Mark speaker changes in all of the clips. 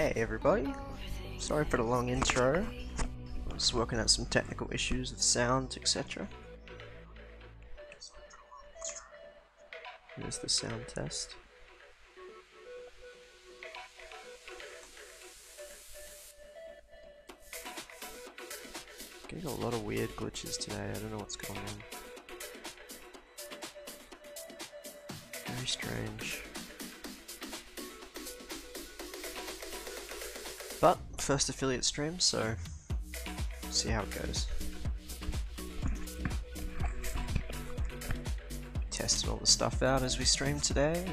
Speaker 1: Hey everybody, sorry for the long intro. I was working out some technical issues with sound, etc. Here's the sound test. Getting a lot of weird glitches today, I don't know what's going on. First affiliate stream, so see how it goes. Tested all the stuff out as we stream today.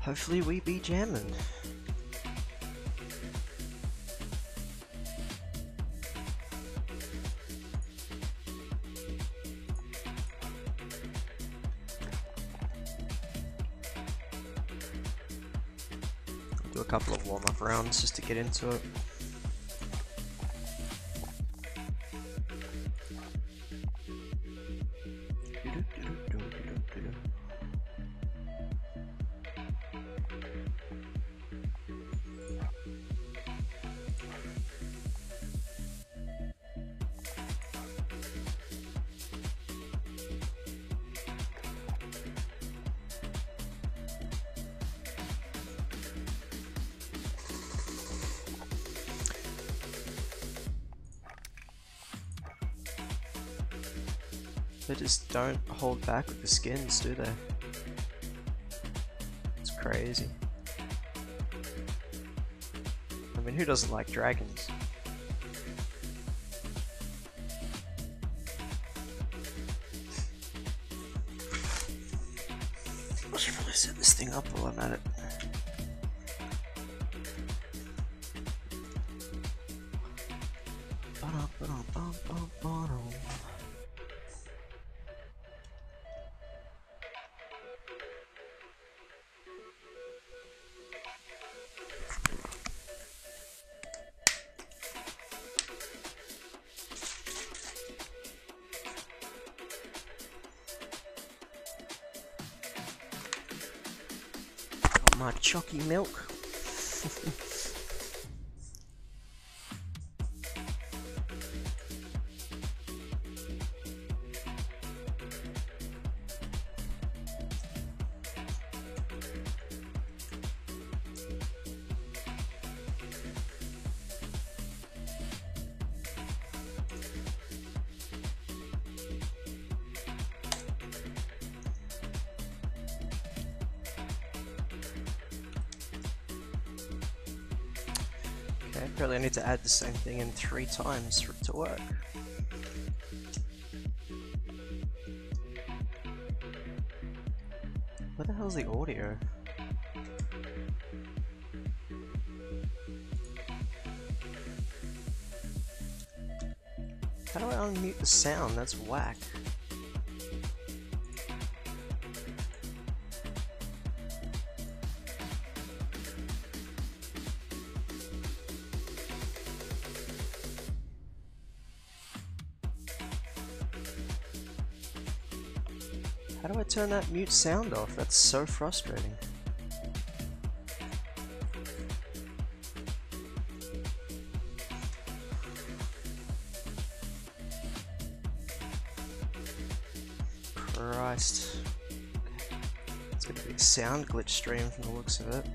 Speaker 1: Hopefully we be jamming. Just to get into it. Hold back with the skins, do they? It's crazy. I mean, who doesn't like dragons? Milk. Okay, apparently I need to add the same thing in three times for it to work. Where the hell's the audio? How do I unmute the sound? That's whack. Turn that mute sound off? That's so frustrating. Christ. It's gonna be a sound glitch stream from the looks of it.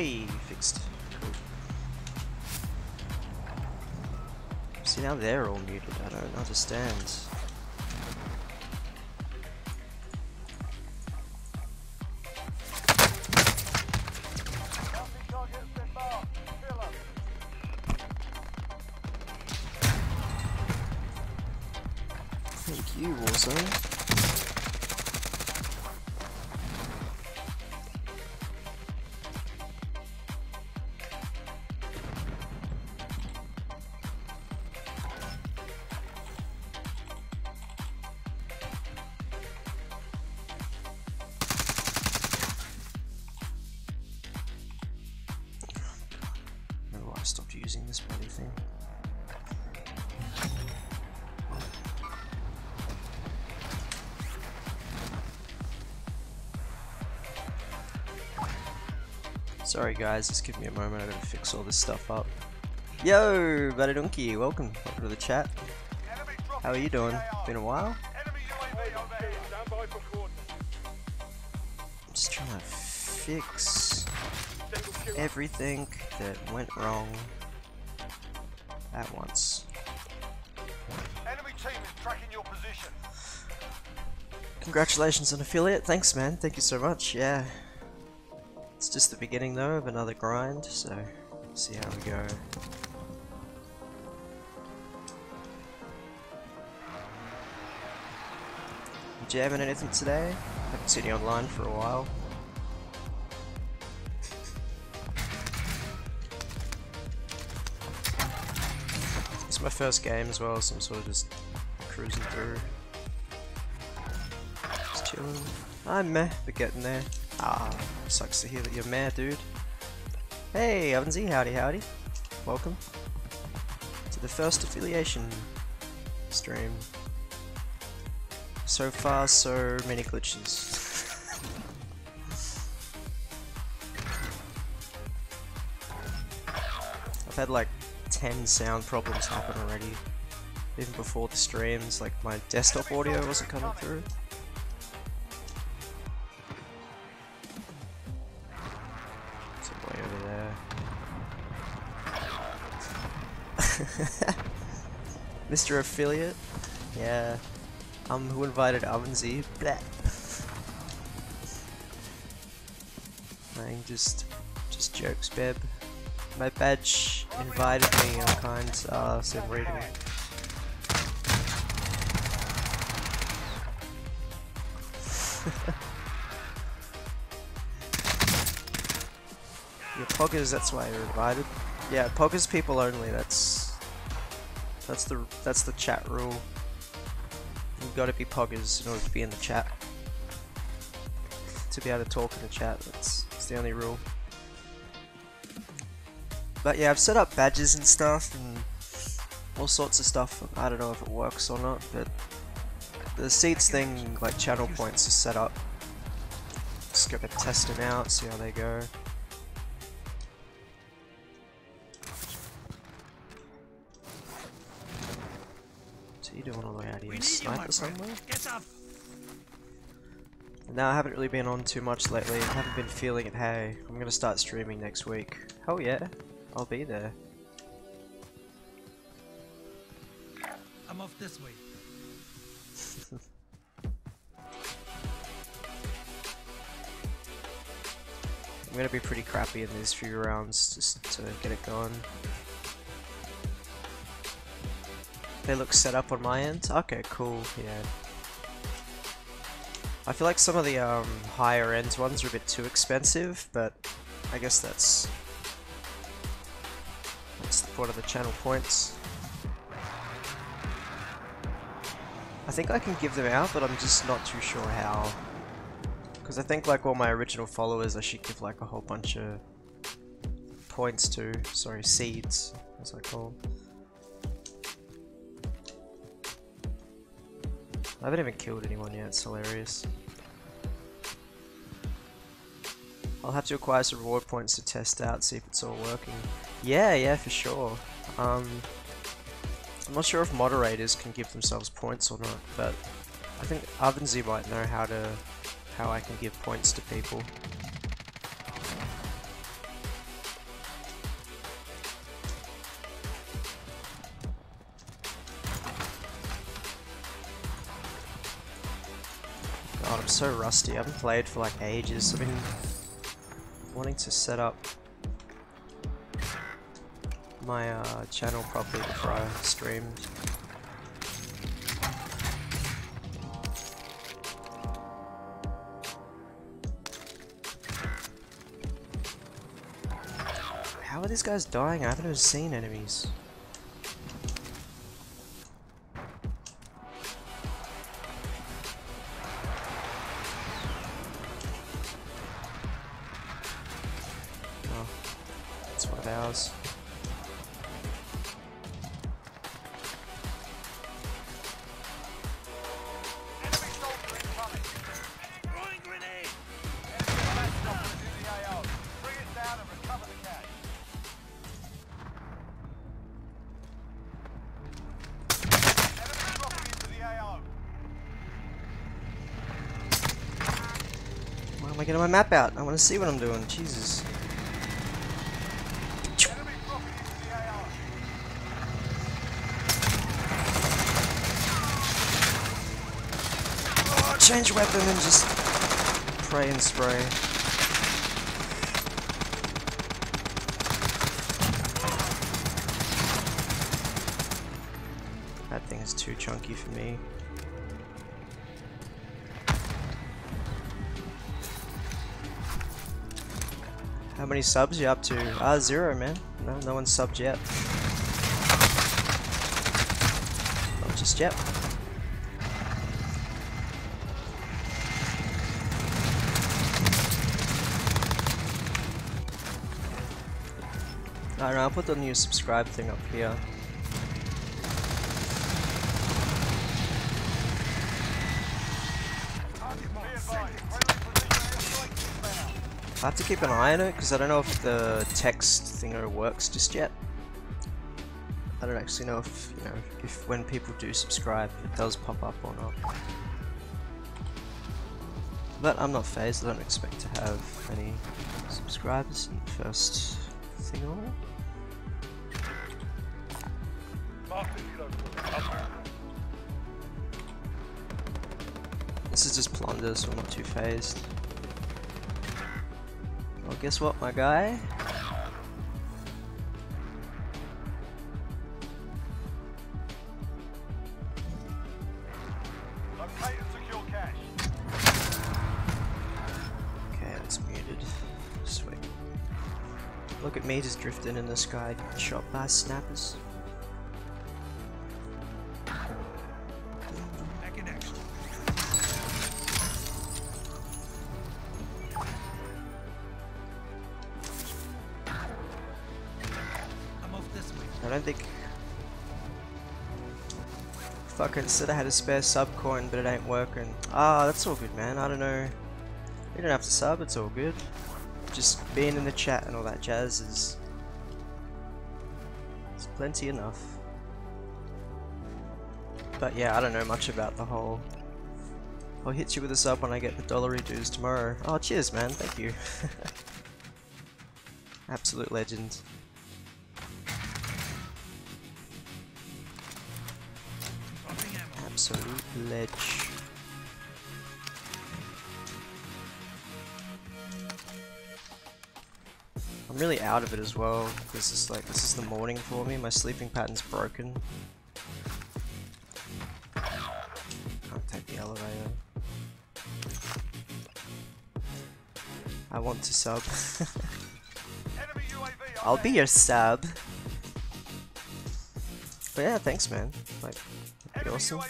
Speaker 1: Hey, fixed. See, now they're all muted. I don't understand. Sorry guys, just give me a moment, I gotta fix all this stuff up. Yo, Badadunki, welcome. Welcome to the chat. How are you doing? Been a while? I'm just trying to fix everything that went wrong at once.
Speaker 2: Enemy team is tracking your position.
Speaker 1: Congratulations on affiliate, thanks man, thank you so much, yeah. It's just the beginning though of another grind, so see how we go. You jamming anything today? Haven't seen you online for a while. It's my first game as well, so I'm sort of just cruising through. Just chilling. I'm meh, but getting there. Ah, sucks to hear that you're mad, dude. Hey, Ovensy, howdy howdy. Welcome to the first affiliation stream. So far, so many glitches. I've had like 10 sound problems happen already. Even before the streams, like my desktop audio wasn't coming through. Mr. Affiliate? Yeah. Um, who invited Ovensy? Blah. Playing just, just jokes, Beb. My badge invited me, I'm kind, uh, so I'm reading. yeah, poggers, that's why you're invited. Yeah, poggers people only, that's... That's the, that's the chat rule. You've got to be poggers in order to be in the chat. To be able to talk in the chat, that's, that's the only rule. But yeah, I've set up badges and stuff and all sorts of stuff. I don't know if it works or not, but the seeds thing, like channel points, is set up. Just gonna test them out, see how they go. No, I haven't really been on too much lately. I haven't been feeling it. Hey, I'm gonna start streaming next week. Oh yeah, I'll be there.
Speaker 3: I'm off this way.
Speaker 1: I'm gonna be pretty crappy in these few rounds just to get it going. They look set up on my end? Okay, cool, yeah. I feel like some of the um, higher end ones are a bit too expensive, but I guess that's that's the of the channel points. I think I can give them out, but I'm just not too sure how. Because I think like all my original followers I should give like a whole bunch of points to. Sorry, seeds, as I call them. I haven't even killed anyone yet, it's hilarious. I'll have to acquire some reward points to test out, see if it's all working. Yeah, yeah, for sure. Um, I'm not sure if moderators can give themselves points or not, but I think Ovensy might know how to how I can give points to people. so rusty. I haven't played for like ages. I've been wanting to set up my uh, channel properly before I streamed. How are these guys dying? I haven't even seen enemies.
Speaker 2: Dropping into the AO.
Speaker 1: Why am I getting my map out? I want to see what I'm doing. Jesus.
Speaker 2: Enemy dropping into the AO.
Speaker 1: Oh, change weapon and just pray and spray. That thing is too chunky for me. How many subs you up to? Ah, zero, man. No, no one's subbed yet. Not just yet. I'll put the new subscribe thing up here. I have to keep an eye on it because I don't know if the text thinger works just yet. I don't actually know if, you know, if when people do subscribe it does pop up or not. But I'm not phased, I don't expect to have any subscribers in the first thing on. This is just plunder, so I'm not too phased. Well, guess what, my guy? Okay, that's muted. Sweet. Look at me just drifting in the sky, shot by snappers. Said I had a spare sub coin, but it ain't working. Ah, that's all good, man. I don't know. You don't have to sub, it's all good. Just being in the chat and all that jazz is. It's plenty enough. But yeah, I don't know much about the whole. I'll hit you with a sub when I get the dollary dues tomorrow. Oh, cheers, man. Thank you. Absolute legend. Ledge. I'm really out of it as well because it's like this is the morning for me. My sleeping pattern's broken. Can't take the elevator. I want to sub. I'll be your sub. But yeah, thanks, man. Like, awesome.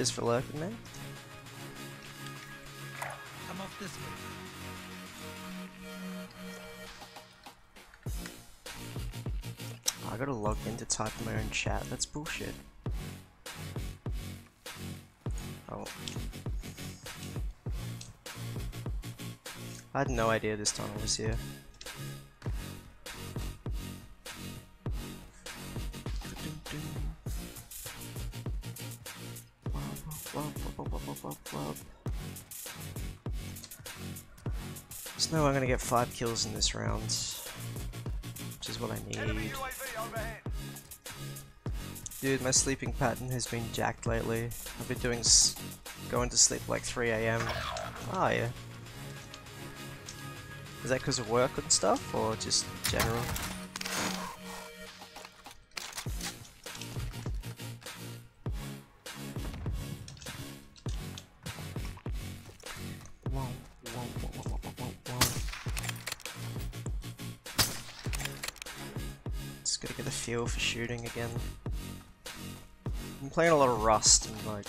Speaker 1: Cheers for lurking, man.
Speaker 3: I'm off this way.
Speaker 1: I gotta log in to type in my own chat. That's bullshit. Oh. I had no idea this tunnel was here. There's no I'm gonna get five kills in this round, which is what I need. Dude, my sleeping pattern has been jacked lately. I've been doing s going to sleep like 3 a.m. Oh ah, yeah. Is that because of work and stuff, or just general? For shooting again. I'm playing a lot of Rust and like,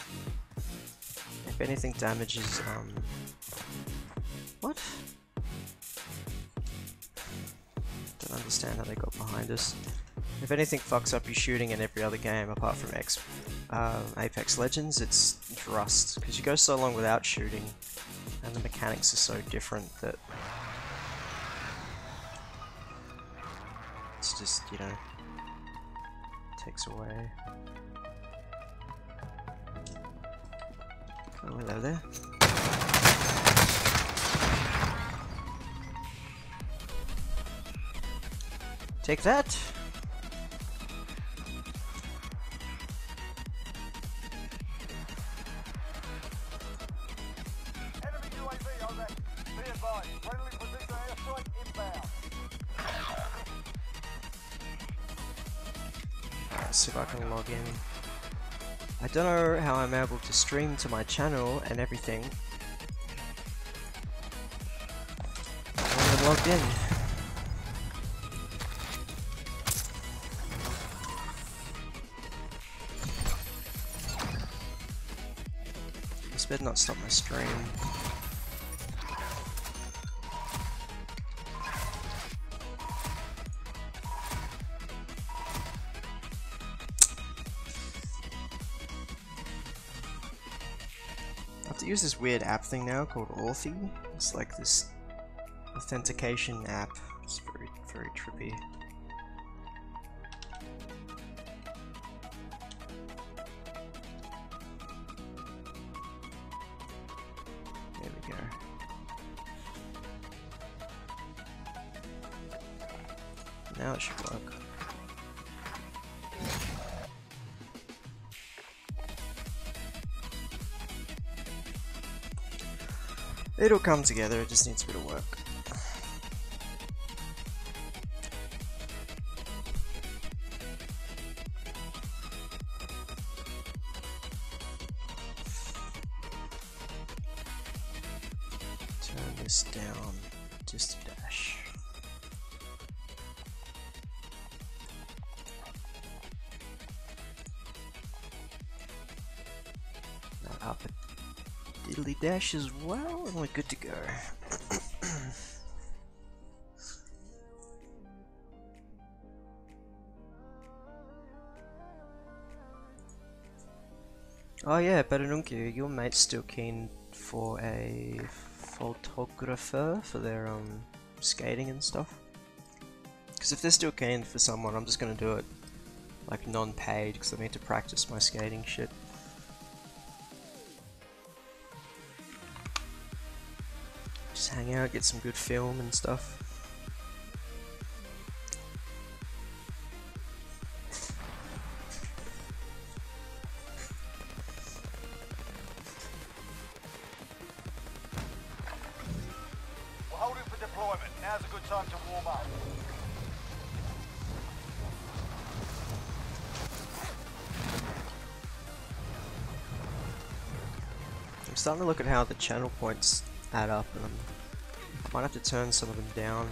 Speaker 1: if anything damages, um, what? Don't understand how they got behind us. If anything fucks up your shooting in every other game apart from X, uh, Apex Legends, it's Rust because you go so long without shooting, and the mechanics are so different that
Speaker 2: airstrike inbound.
Speaker 1: Let's see if I can log in. I don't know how I'm able to stream to my channel and everything. I'm logged in. Better not stop my stream. I have to use this weird app thing now called Authy. It's like this authentication app. It's very, very trippy. It'll come together, it just needs a bit of work. Turn this down just a dash. A diddly dash as well, and we're good to go. oh yeah, Betanunki, your mate's still keen for a photographer for their um skating and stuff. Because if they're still keen for someone, I'm just gonna do it like non-paid because I need to practice my skating shit. Out, get some good film and stuff.
Speaker 2: We're holding for deployment. Now's a good time to warm up.
Speaker 1: I'm starting to look at how the channel points add up and I'm, might have to turn some of them down.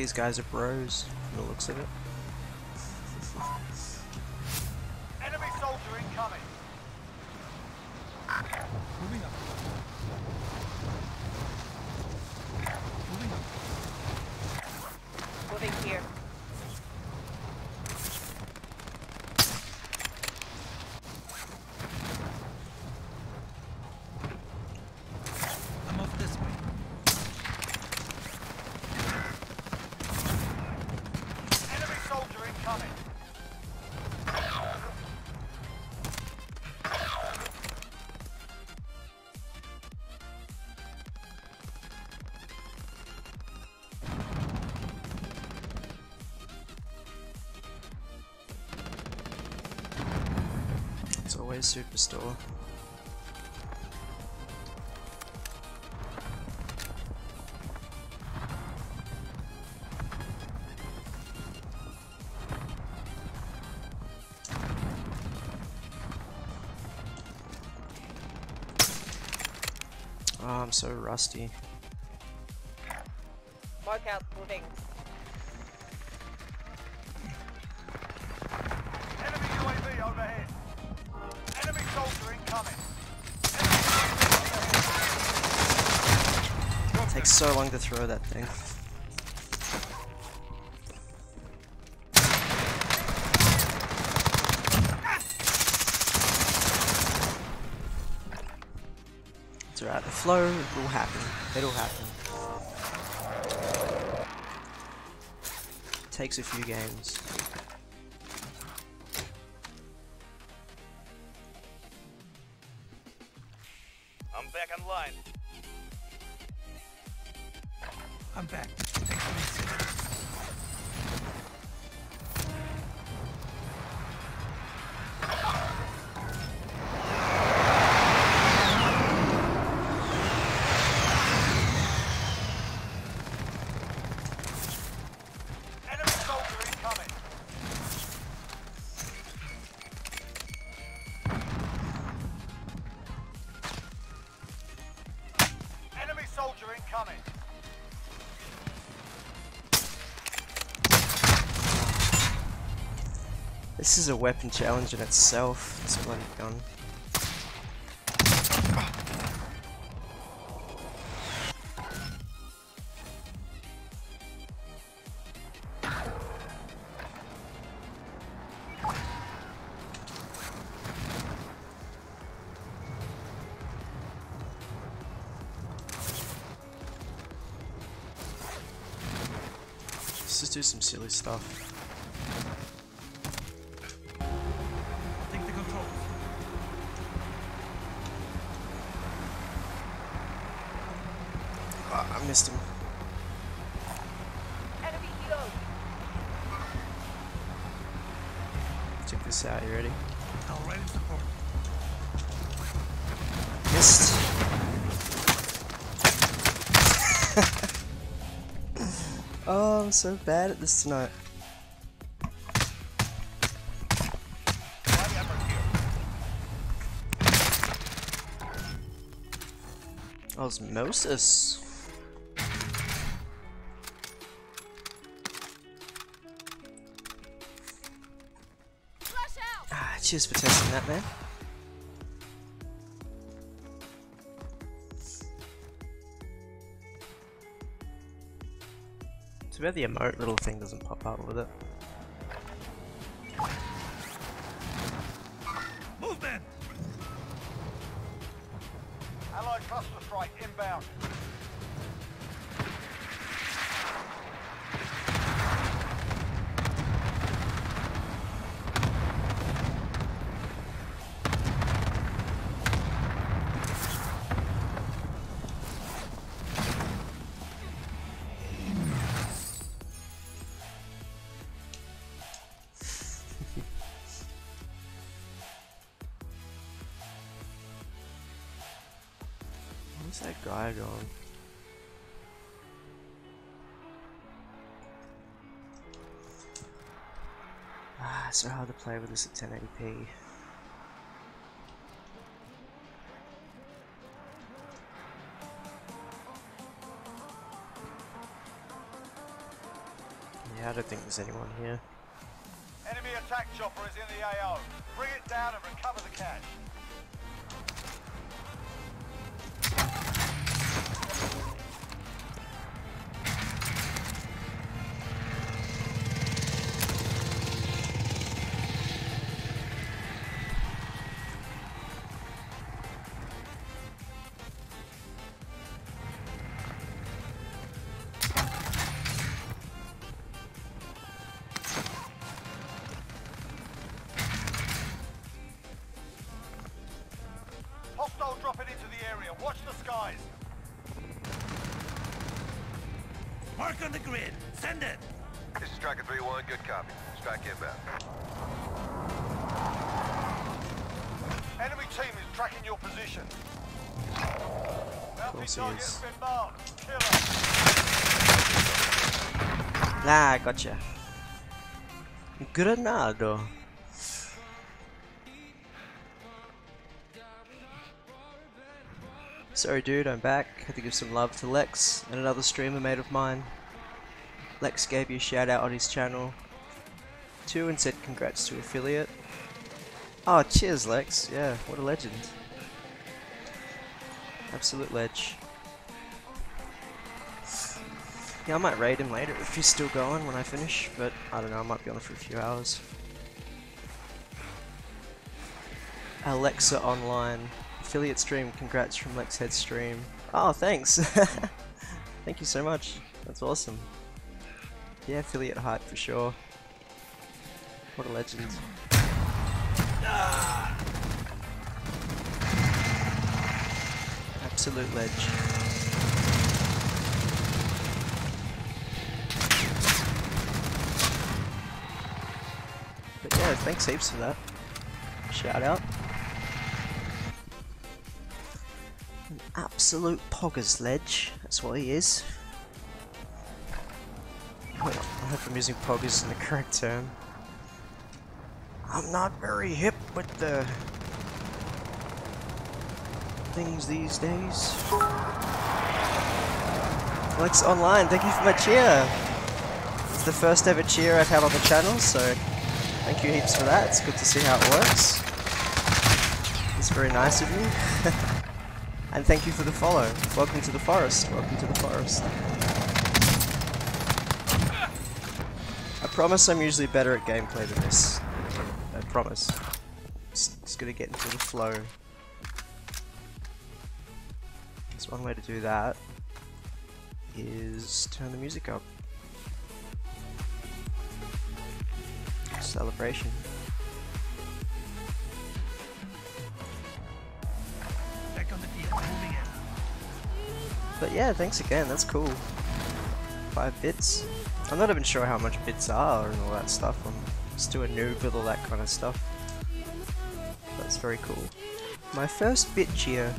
Speaker 1: These guys are bros from the looks of it. Superstore. Oh, I'm so rusty.
Speaker 4: Mark out. Moving.
Speaker 1: Long to throw that thing. It's alright, the flow will happen. It'll happen. Takes a few games. Is a weapon challenge in itself. This bloody gun. Let's just do some silly stuff. This out, you ready?
Speaker 3: I'll ready support.
Speaker 1: Missed. oh, I'm so bad at this tonight. Osmosis. Cheers for testing that, man. Too bad the emote little thing doesn't pop up with it. So hard to play with this at 1080p. Yeah, I don't think there's anyone here.
Speaker 2: Enemy attack chopper is in the AO. Bring it down and recover the cash. Area. Watch the skies.
Speaker 3: Mark on the grid. Send it.
Speaker 5: This is Striker 3-1, good copy. Strike inbound.
Speaker 2: Enemy team is tracking your position. Bounty
Speaker 1: course he
Speaker 2: target
Speaker 1: is.
Speaker 2: has been marked. Kill 'em.
Speaker 1: Ah, gotcha. Granado. Sorry dude, I'm back. Had to give some love to Lex and another streamer mate of mine. Lex gave you a shout out on his channel too and said congrats to affiliate. Oh, cheers Lex. Yeah, what a legend. Absolute ledge. Yeah, I might raid him later if he's still going when I finish, but I don't know, I might be on for a few hours. Alexa Online. Affiliate stream, congrats from Lex Head Stream. Oh, thanks! Thank you so much. That's awesome. Yeah, affiliate hype for sure. What a legend. Absolute ledge. But yeah, thanks heaps for that. Shout out. Absolute poggers ledge. That's what he is. I hope I'm using poggers in the correct term. I'm not very hip with the things these days. Alex Online, thank you for my cheer. It's the first ever cheer I've had on the channel, so thank you heaps for that. It's good to see how it works. It's very nice of you. and thank you for the follow. Welcome to the forest. Welcome to the forest. I promise I'm usually better at gameplay than this. I promise. Just, just gonna get into the flow. There's one way to do that is turn the music up. Celebration. But yeah, thanks again, that's cool. Five bits. I'm not even sure how much bits are and all that stuff. I'm still a noob with all that kind of stuff. That's very cool. My first bit cheer.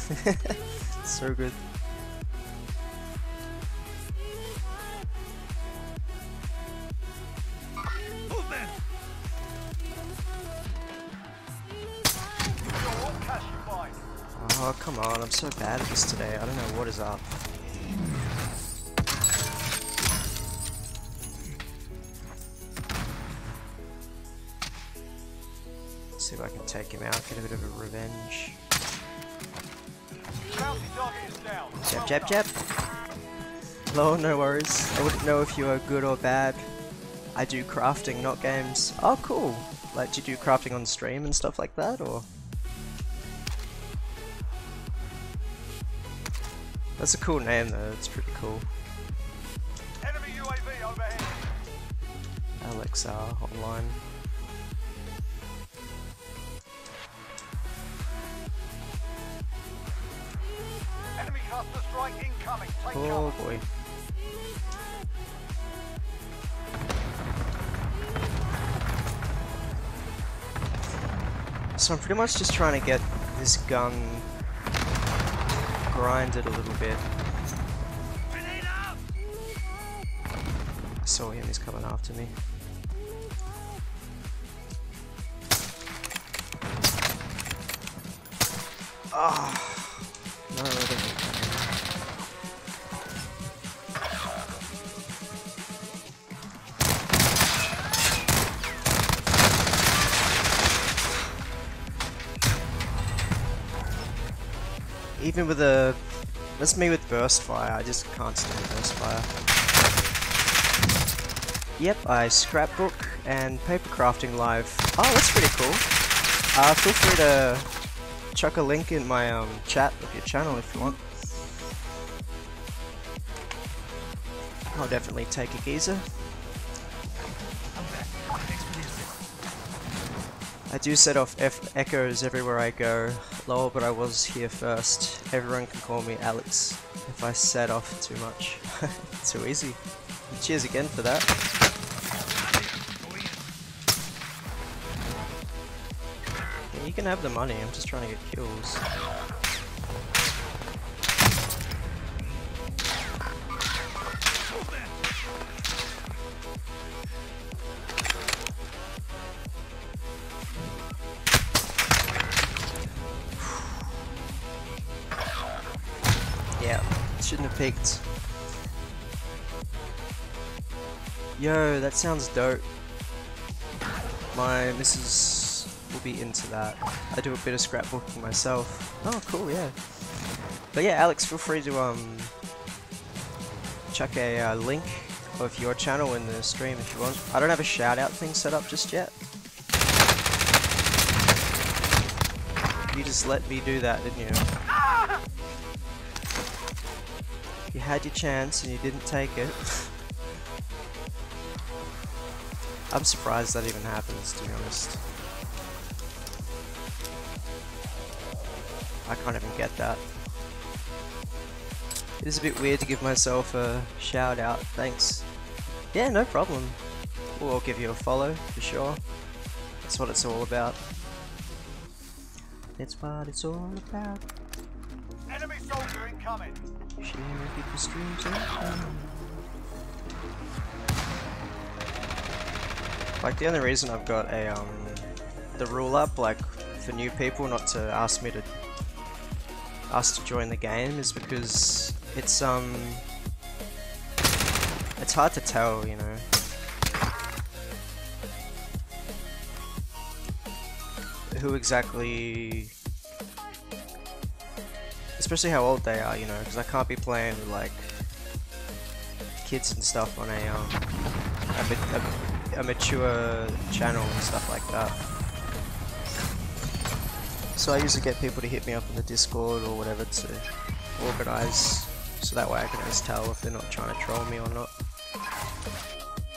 Speaker 1: so good. On, I'm so bad at this today. I don't know what is up. See if I can take him out, get a bit of a revenge. Jab, jab, jab. Hello, no worries. I wouldn't know if you are good or bad. I do crafting, not games. Oh, cool. Like, do you do crafting on stream and stuff like that, or? That's a cool name, though. It's pretty cool.
Speaker 2: Enemy UAV overhead.
Speaker 1: Alexa online.
Speaker 2: Enemy cluster strike incoming. Take
Speaker 1: Oh
Speaker 2: cover.
Speaker 1: boy. So I'm pretty much just trying to get this gun grinded a little bit. I saw him, he's coming after me. Ah, no, me with a that's me with burst fire. I just can't stand burst fire. Yep, I scrapbook and paper crafting live. Oh, that's pretty cool. Uh, feel free to chuck a link in my um, chat of your channel if you want. I'll definitely take a geezer. I do set off F echoes everywhere I go. Lol, but I was here first. Everyone can call me Alex if I set off too much. too easy. Cheers again for that. Yeah, you can have the money, I'm just trying to get kills. Picked. Yo, that sounds dope. My missus will be into that. I do a bit of scrapbooking myself. Oh, cool, yeah. But yeah, Alex, feel free to um chuck a uh, link of your channel in the stream if you want. I don't have a shout out thing set up just yet. You just let me do that, didn't you? You had your chance and you didn't take it. I'm surprised that even happens, to be honest. I can't even get that. It is a bit weird to give myself a shout out, thanks. Yeah, no problem. We'll all give you a follow, for sure. That's what it's all about. That's what it's all about.
Speaker 2: Enemy soldier incoming.
Speaker 1: Sharing people's dreams and fun. Like the only reason I've got a um the rule up like for new people not to ask me to ask to join the game is because it's um it's hard to tell, you know. Who exactly especially how old they are, you know, because I can't be playing with like kids and stuff on a um a, a, a mature channel and stuff like that. So I usually get people to hit me up on the Discord or whatever to organize, so that way I can just tell if they're not trying to troll me or not.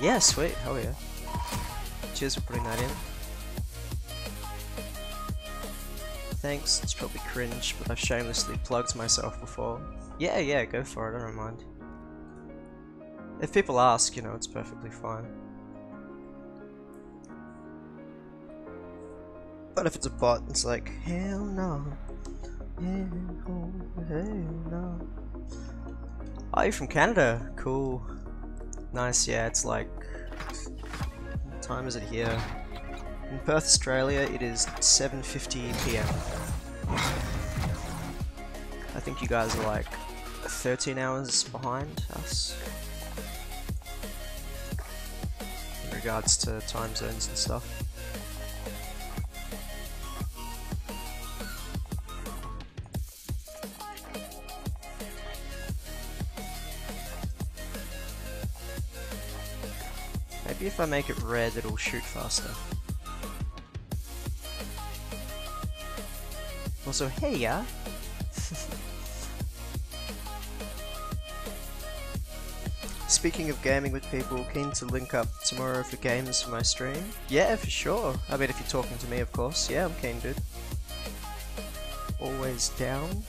Speaker 1: Yeah, sweet, hell yeah. Cheers for putting that in. Thanks, it's probably cringe, but I've shamelessly plugged myself before. Yeah, yeah, go for it, I don't mind. If people ask, you know, it's perfectly fine. But if it's a bot, it's like, hell no. Oh, hell, hell. Oh, you're from Canada? Cool. Nice, yeah, it's like... What time is it here? In Perth, Australia, it is 7.50 p.m. I think you guys are like 13 hours behind us. In regards to time zones and stuff. Maybe if I make it red, it'll shoot faster. Also, hey ya! Speaking of gaming with people, keen to link up tomorrow for games for my stream? Yeah, for sure. I mean, if you're talking to me, of course. Yeah, I'm keen, dude. Always down.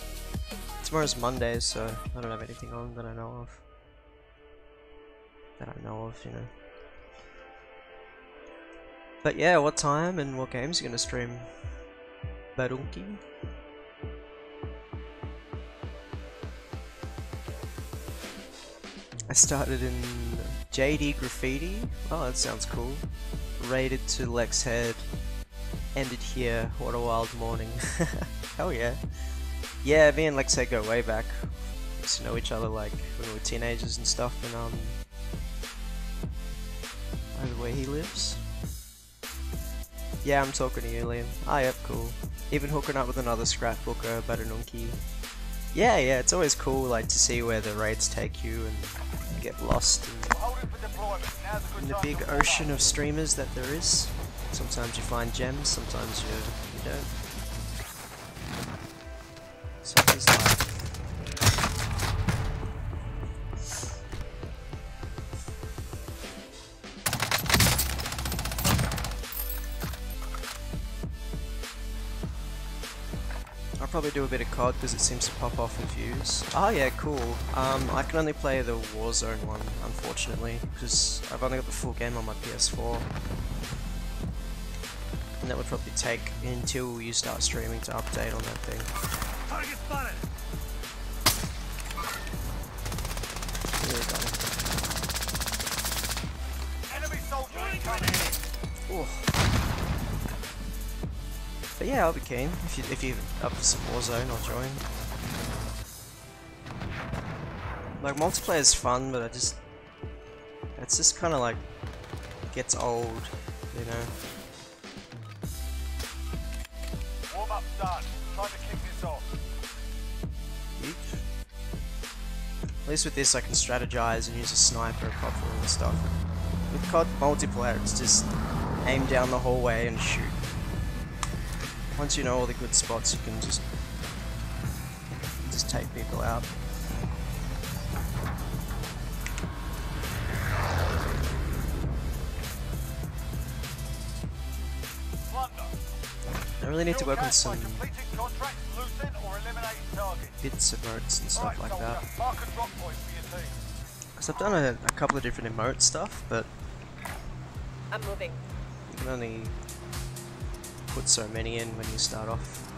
Speaker 1: Tomorrow's Monday, so I don't have anything on that I know of. That I know of, you know. But yeah, what time and what games are you gonna stream? Barunki? Started in JD Graffiti. Oh, that sounds cool. Raided to Lex Head. Ended here. What a wild morning. Hell yeah. Yeah, me and Lex Head go way back. We Used to know each other like when we were teenagers and stuff and um over where he lives. Yeah, I'm talking to you, Liam. Ah, yep, cool. Even hooking up with another scrapbooker, Badanunki. Yeah, yeah, it's always cool like to see where the raids take you and get lost in, in the big ocean of streamers that there is. Sometimes you find gems, sometimes you, you don't. Probably do a bit of COD because it seems to pop off in views. Oh yeah, cool. Um, I can only play the Warzone one, unfortunately, because I've only got the full game on my PS4. And that would probably take until you start streaming to update on that thing.
Speaker 3: Target spotted.
Speaker 1: Really dumb.
Speaker 2: Enemy soldier incoming.
Speaker 1: Ooh. But yeah, I'll be keen. If, you, if you're up for some Warzone, I'll join. Like, multiplayer is fun, but I just... It's just kind of like... Gets old, you know?
Speaker 2: Warm up's done. Time to kick this off.
Speaker 1: At least with this I can strategize and use a sniper, pop through and stuff. With COD multiplayer, it's just aim down the hallway and shoot. Once you know all the good spots, you can just just take people out. I really need to work on some
Speaker 2: completing contracts, looting or eliminating targets.
Speaker 1: bits of emotes and stuff like that.
Speaker 2: Mark a drop point for your team.
Speaker 1: Because I've done a, a couple of different emote stuff, but
Speaker 4: I'm moving.
Speaker 1: you can only put so many in when you start off.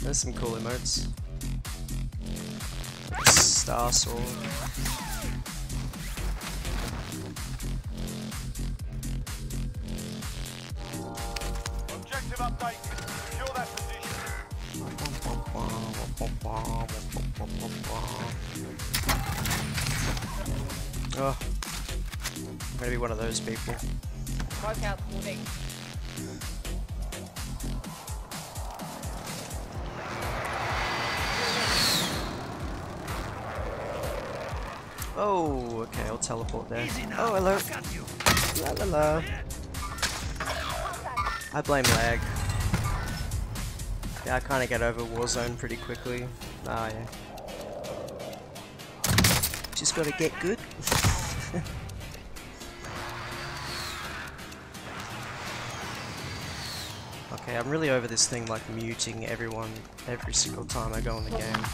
Speaker 1: There's some cool emotes. Star Sword. Oh. I'm gonna be one of those people.
Speaker 4: Mark out moving.
Speaker 1: Oh, okay, I'll teleport there. Oh, hello.
Speaker 3: I.
Speaker 1: La la la. I blame lag. Yeah, I kinda get over Warzone pretty quickly. Ah, yeah. Just gotta get good. okay, I'm really over this thing like muting everyone every single time I go in the game.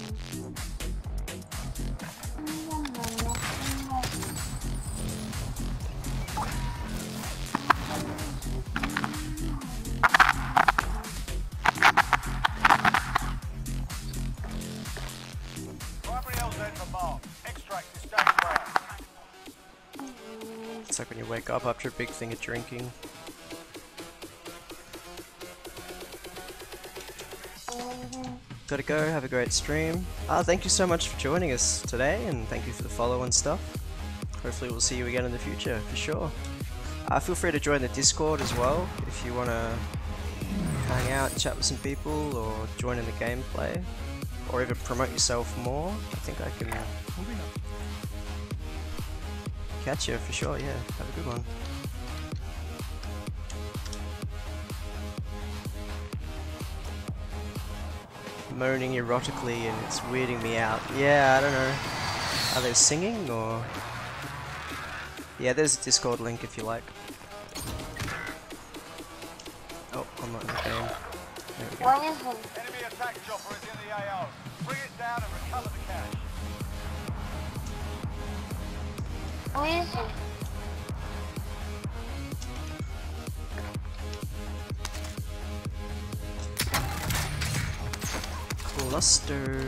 Speaker 1: you wake up after a big thing of drinking. Gotta go, have a great stream. Uh, thank you so much for joining us today, and thank you for the follow and stuff. Hopefully we'll see you again in the future, for sure. Uh, feel free to join the Discord as well, if you want to hang out chat with some people, or join in the gameplay, or even promote yourself more. I think I can catch you for sure, yeah. Have a good one. Moaning erotically and it's weirding me out. Yeah, I don't know. Are they singing or? Yeah, there's a Discord link if you like. Oh, I'm not in the game. There we go.
Speaker 2: Enemy attack chopper is in the AO. Bring it down and recover the cash.
Speaker 1: Cluster.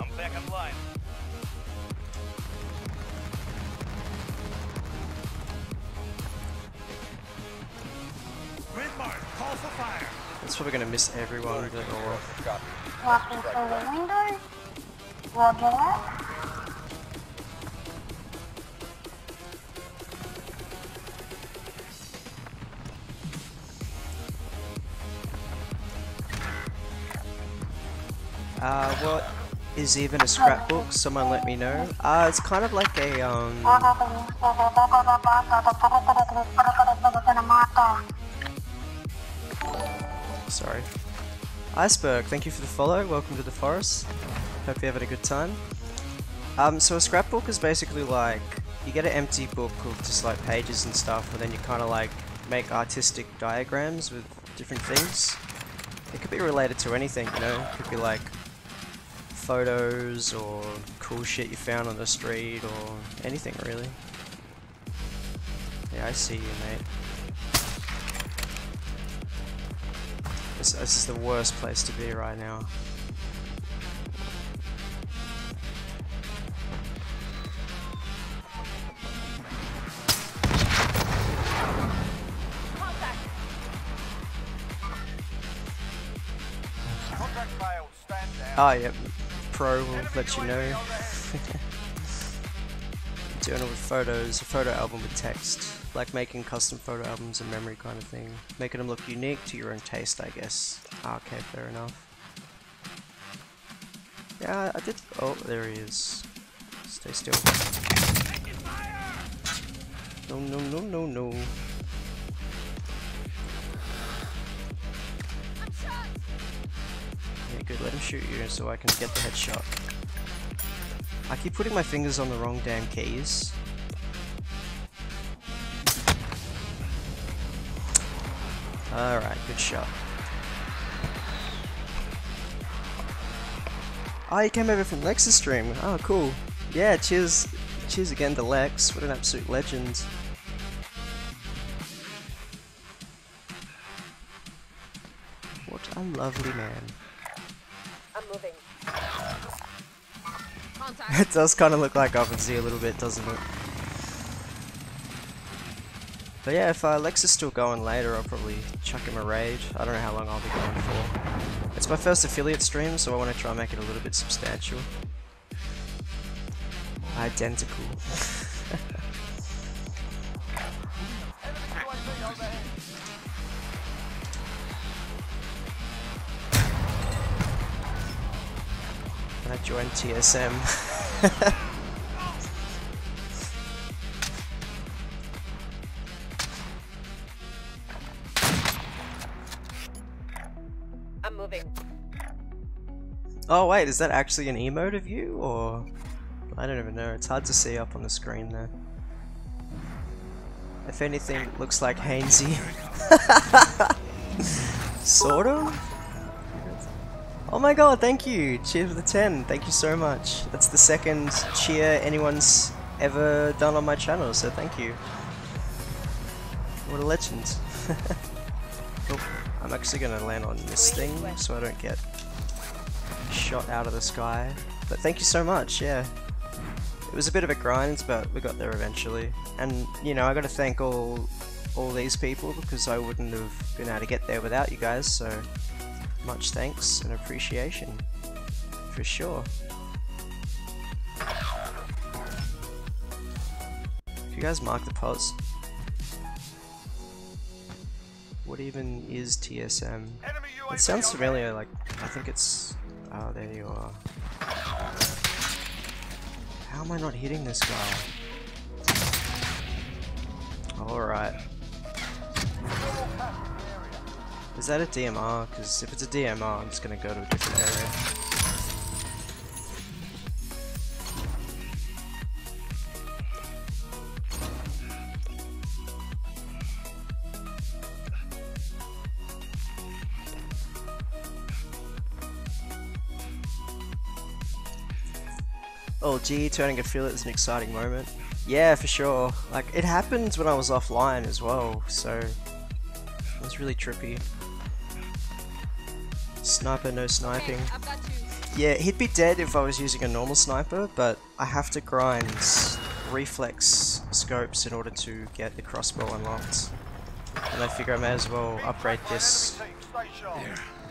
Speaker 1: I'm back online. Everyone's probably gonna miss everyone, but oh well.
Speaker 6: Walking through the window. Roger that.
Speaker 1: Uh, what is even a scrapbook? Someone let me know. Uh, it's kind of like a, um, sorry. Iceberg, thank you for the follow, welcome to the forest. Hope you're having a good time. Um, so a scrapbook is basically like, you get an empty book of just like pages and stuff, and then you kind of like make artistic diagrams with different things. It could be related to anything, you know, it could be like photos or cool shit you found on the street or anything really. Yeah, I see you, mate. This, this is the worst place to be right now. Ah, yep. Pro will let you know. It with photos, a photo album with text. Like making custom photo albums and memory kind of thing. Making them look unique to your own taste, I guess. Okay, fair enough. Yeah, I did. Oh, there he is. Stay still. No, no, no, no, no. Yeah, good. Let him shoot you so I can get the headshot. I keep putting my fingers on the wrong damn keys. Alright, good shot. Oh, you came over from Lex's stream. Oh, cool. Yeah, cheers. Cheers again to Lex. What an absolute legend. What a lovely man.
Speaker 4: I'm moving. Contact.
Speaker 1: It does kind of look like OpenZ a little bit, doesn't it? But yeah, if uh, Lex is still going later, I'll probably chuck him a raid. I don't know how long I'll be going for. It's my first affiliate stream, so I want to try and make it a little bit substantial. Identical. Can I join TSM? oh wait, is that actually an emote of you, or... I don't even know, it's hard to see up on the screen there. If anything, it looks like Hainsey. sort of? Oh my god, thank you! Cheer for the 10, thank you so much. That's the second cheer anyone's ever done on my channel, so thank you. What a legend. oh, I'm actually gonna land on this thing so I don't get shot out of the sky. But thank you so much, yeah. It was a bit of a grind, but we got there eventually. And, you know, I gotta thank all all these people because I wouldn't have been able to get there without you guys, so much thanks and appreciation. For sure. If you guys mark the pause. What even is TSM? It sounds familiar, like, I think it's... Oh, there you are. How am I not hitting this guy? Alright. Is that a DMR? Because if it's a DMR, I'm just gonna go to a different area. Oh gee, turning affiliate is an exciting moment. Yeah, for sure. Like, it happened when I was offline as well, so... It was really trippy. Sniper, no sniping.
Speaker 4: I've got.
Speaker 1: Yeah, he'd be dead if I was using a normal sniper, but I have to grind reflex scopes in order to get the crossbow unlocked. And I figure I may as well upgrade this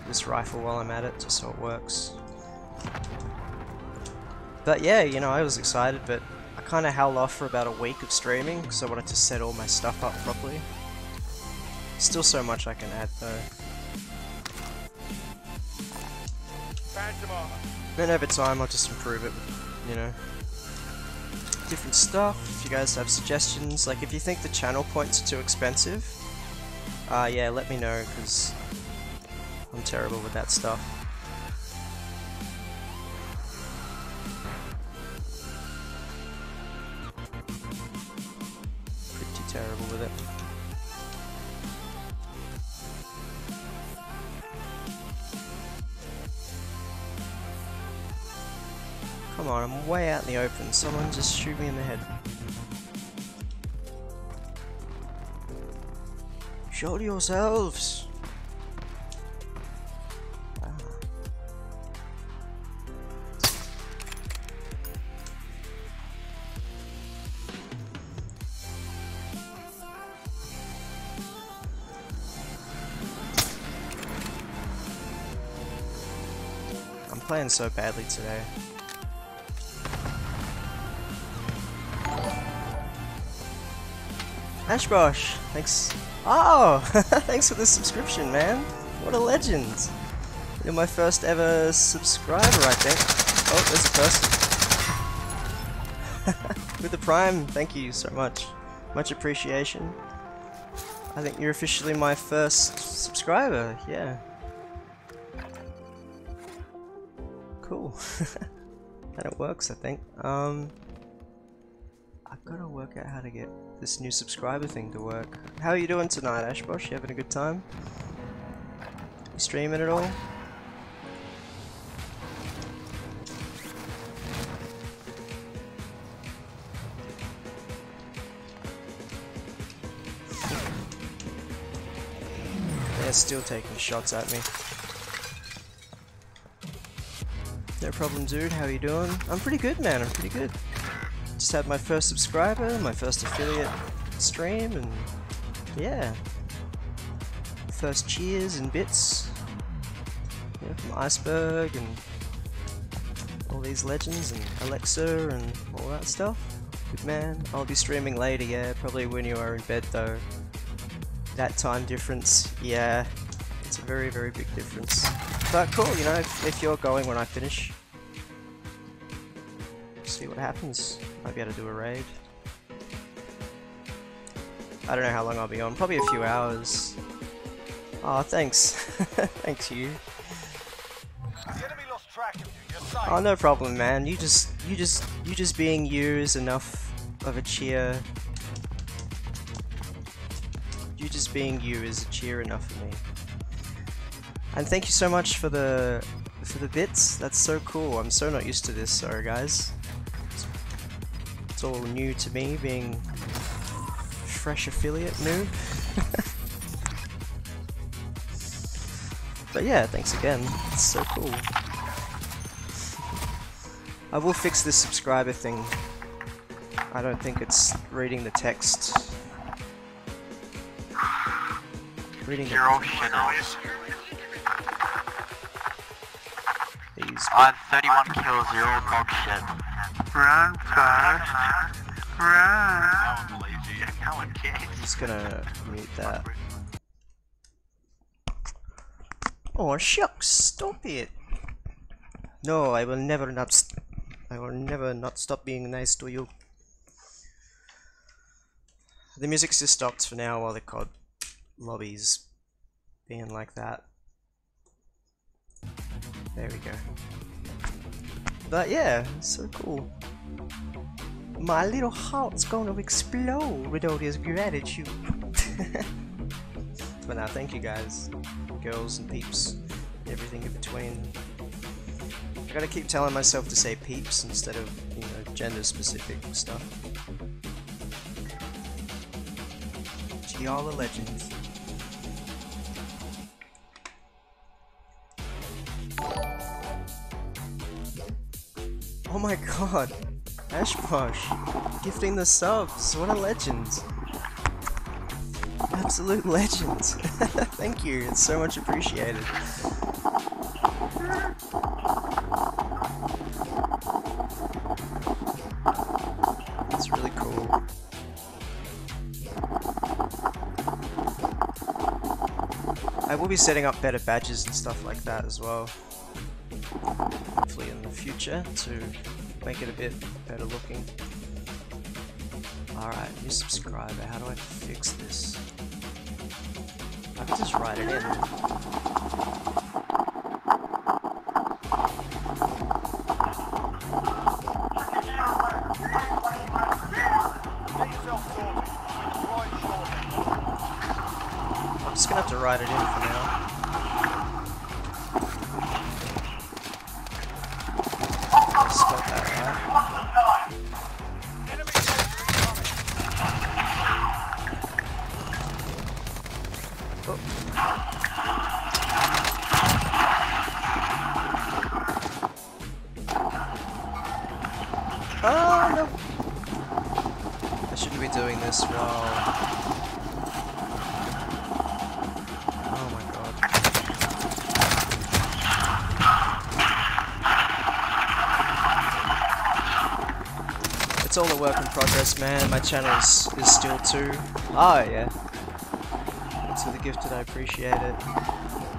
Speaker 1: this rifle while I'm at it, just so it works. But yeah, you know, I was excited, but I kind of held off for about a week of streaming because I wanted to set all my stuff up properly. Still so much I can add though. Then over time I'll just improve it, you know. Different stuff, if you guys have suggestions, like if you think the channel points are too expensive, uh, yeah, let me know, because I'm terrible with that stuff. Come on, I'm way out in the open. Someone just shoot me in the head. Show yourselves! I'm playing so badly today. Ashbosh, thanks. Oh, thanks for the subscription, man. What a legend. You're my first ever subscriber, I think. Oh, there's a person. With the Prime, thank you so much. Much appreciation. I think you're officially my first subscriber, yeah. Cool. and it works, I think. Um, I've got to work out how to get this new subscriber thing to work. How are you doing tonight, Ashbosh? You having a good time? You streaming at all? They're still taking shots at me. No problem, dude. How are you doing? I'm pretty good, man. I'm pretty good. Just had my first subscriber, my first affiliate stream, and yeah. First cheers and bits. Yeah, from Iceberg and all these legends and Alexa and all that stuff. Good man. I'll be streaming later, yeah, probably when you are in bed though. That time difference, yeah, it's a very, very big difference. But cool, you know, if, if you're going when I finish, see what happens. Might be able to do a raid. I don't know how long I'll be on. Probably a few hours. Oh, thanks. thanks you. Oh, no problem, man. You just, you just, you just being you is enough of a cheer. You just being you is a cheer enough for me. And thank you so much for the, for the bits. That's so cool. I'm so not used to this. Sorry, guys. All new to me, being fresh affiliate noob. but yeah, thanks again. It's so cool. I will fix this subscriber thing. I don't think it's reading the text. Reading the
Speaker 7: shit else.
Speaker 1: these.
Speaker 7: On 31 kills, zero dog shit. Run fast. Run. I'm
Speaker 1: just gonna mute that. Oh shucks, stop it! No, I will never not. I will never not stop being nice to you. The music's just stopped for now while the COD lobbies being like that. There we go. But yeah, so cool. My little heart's gonna explode with all this gratitude. but now, thank you guys, girls and peeps, everything in between. I gotta keep telling myself to say peeps instead of, you know, gender specific stuff. To y'all the legends. Oh my god! Ashbosh! Gifting the subs! What a legend! Absolute legend. Thank you. It's so much appreciated. It's really cool. I will be setting up better badges and stuff like that as well. Future to make it a bit better looking. Alright, new subscriber. How do I fix this? I can just write it in. Man. My channel is, is still too. Oh yeah. Thanks for the gifted, I appreciate it.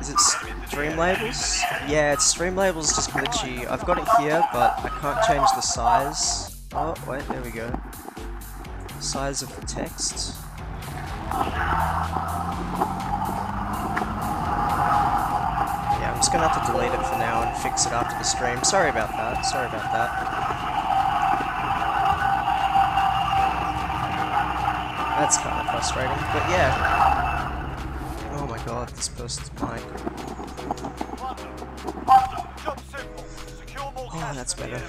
Speaker 1: Is it Streamlabs? Yeah, it's Streamlabs just glitchy. I've got it here, but I can't change the size. Oh, wait, there we go. Size of the text. Yeah, I'm just gonna have to delete it for now and fix it after the stream. Sorry about that. Sorry about that. That's kind of frustrating, but yeah. Oh my god, this person's mic. Oh, that's better.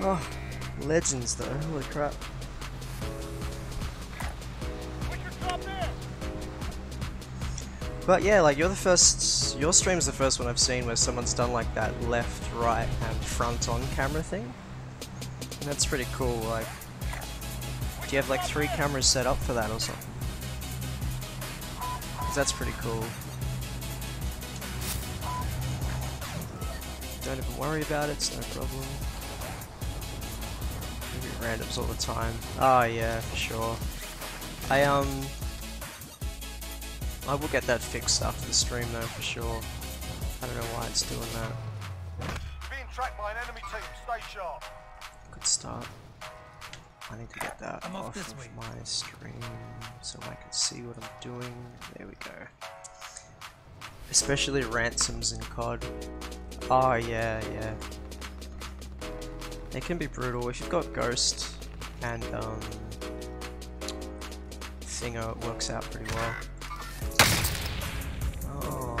Speaker 1: Oh, legends though, holy crap. But yeah, like you're the first, your stream's the first one I've seen where someone's done like that left, right, and front on camera thing. And that's pretty cool, like, do you have like three cameras set up for that or something? 'Cause that's pretty cool. Don't even worry about it, it's no problem. Maybe randoms all the time. Oh yeah, for sure. I um I will get that fixed after the stream though for sure. I don't know why it's doing that.
Speaker 2: Being tracked by an enemy team. Stay sharp.
Speaker 1: Good start. I need to get that
Speaker 3: I'm off
Speaker 1: of
Speaker 3: way.
Speaker 1: my stream so I can see what I'm doing. There we go. Especially ransoms in COD. Oh yeah, yeah. It can be brutal if you've got Ghost and um Thingo it works out pretty well. Oh.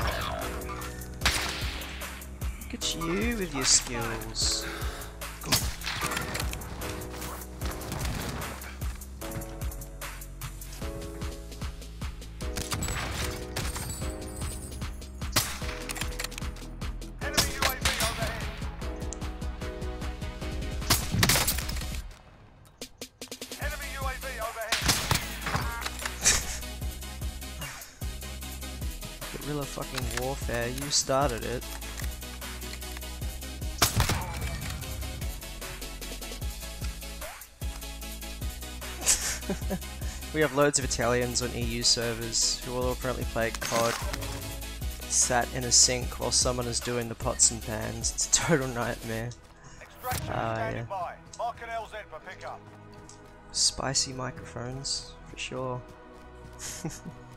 Speaker 1: Look at you with your skills. Started it. we have loads of Italians on EU servers who all apparently play COD sat in a sink while someone is doing the pots and pans. It's a total nightmare.
Speaker 2: Extraction
Speaker 1: Ah, yeah.
Speaker 2: by. Mark an LZ for pickup.
Speaker 1: Spicy microphones, for sure.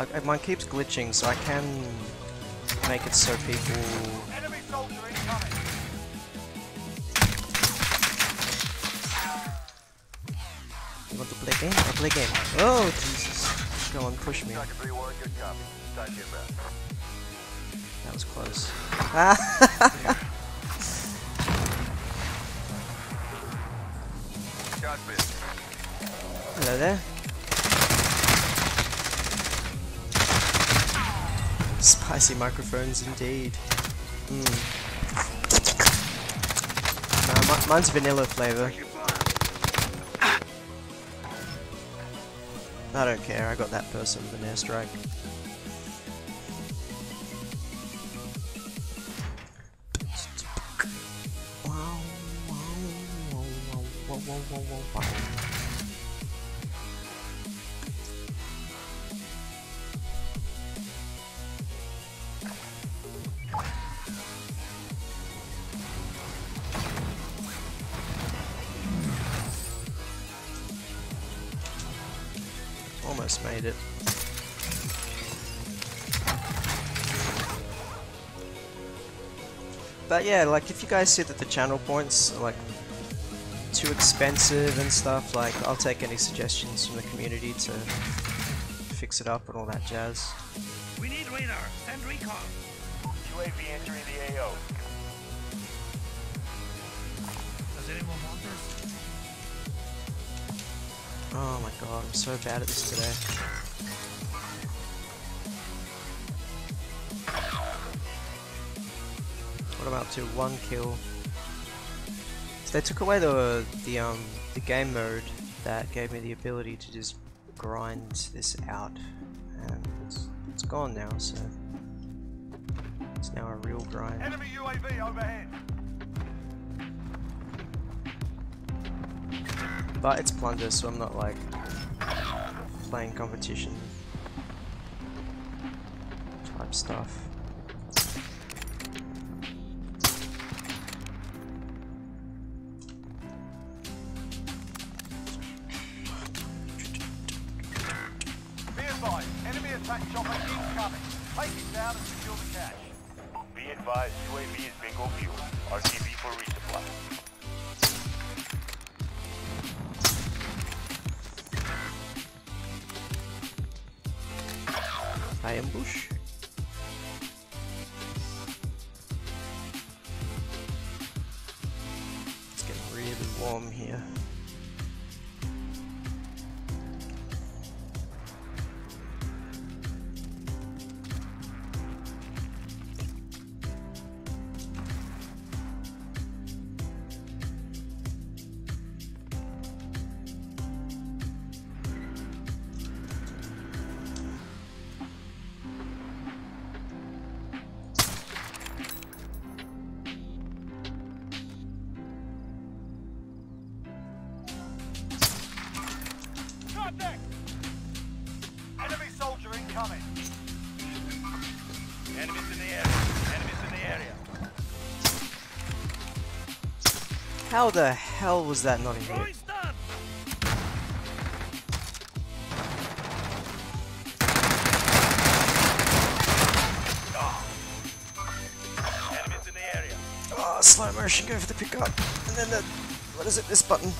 Speaker 1: like, mine keeps glitching, so I can make it so people. You want to play game? I'll play game. Oh, Jesus. Go on, push me.
Speaker 5: Striker 3-1, good copy. Strike inbound.
Speaker 1: That was close. Hello there. Spicy microphones indeed. Mm. Mi- mine's vanilla flavor. I don't care, I got that person with an airstrike. Wow, wow, wow, yeah, like if you guys see that the channel points are like too expensive and stuff, like I'll take any suggestions from the community to fix it up and all that jazz.
Speaker 3: We need radar. Send recon.
Speaker 2: UAV entering the AO.
Speaker 3: Does anyone want this?
Speaker 1: Oh my god, I'm so bad at this today. What am I up to? One kill. So they took away the the um the game mode that gave me the ability to just grind this out, and it's, it's gone now. So it's now a real grind.
Speaker 2: Enemy UAV overhead.
Speaker 1: But it's plunder, so I'm not like playing competition type stuff. How the hell was that not a hit?
Speaker 3: Throwing stun.
Speaker 2: Enemies in the area.
Speaker 1: Oh, slow motion, go for the pickup. And then the. What is it? This button.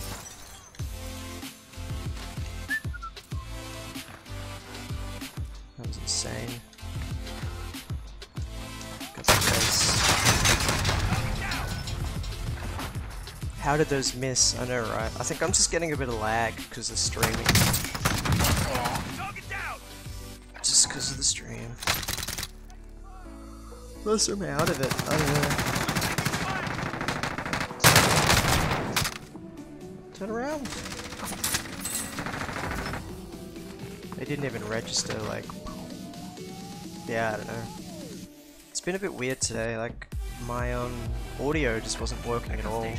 Speaker 1: How did those miss? I know, right? I think I'm just getting a bit of lag because of streaming. Just because of the stream. Plus, I'm out of it. I don't know. Turn around. They didn't even register, like. Yeah, I don't know. It's been a bit weird today, like, my um, audio just wasn't working at all.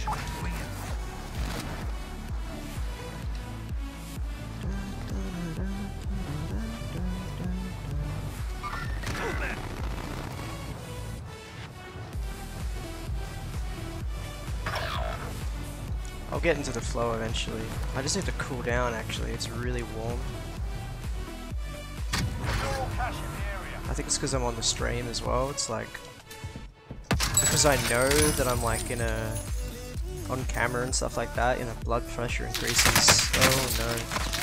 Speaker 1: Get into the flow eventually. I just need to cool down actually, it's really warm.
Speaker 2: In.
Speaker 1: I think it's because I'm on the stream as well. It's like because I know that I'm like in a on camera and stuff like that. You know, blood pressure increases. Oh no!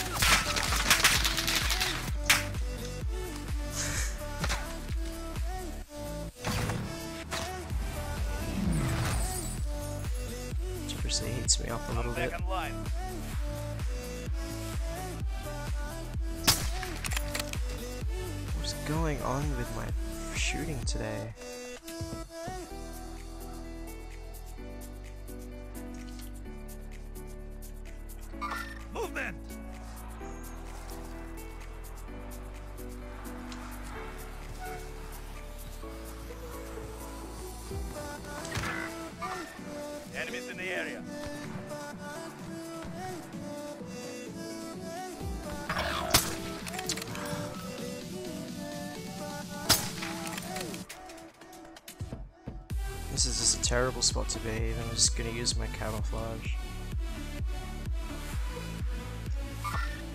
Speaker 1: Just spot to be. I'm just gonna use my camouflage.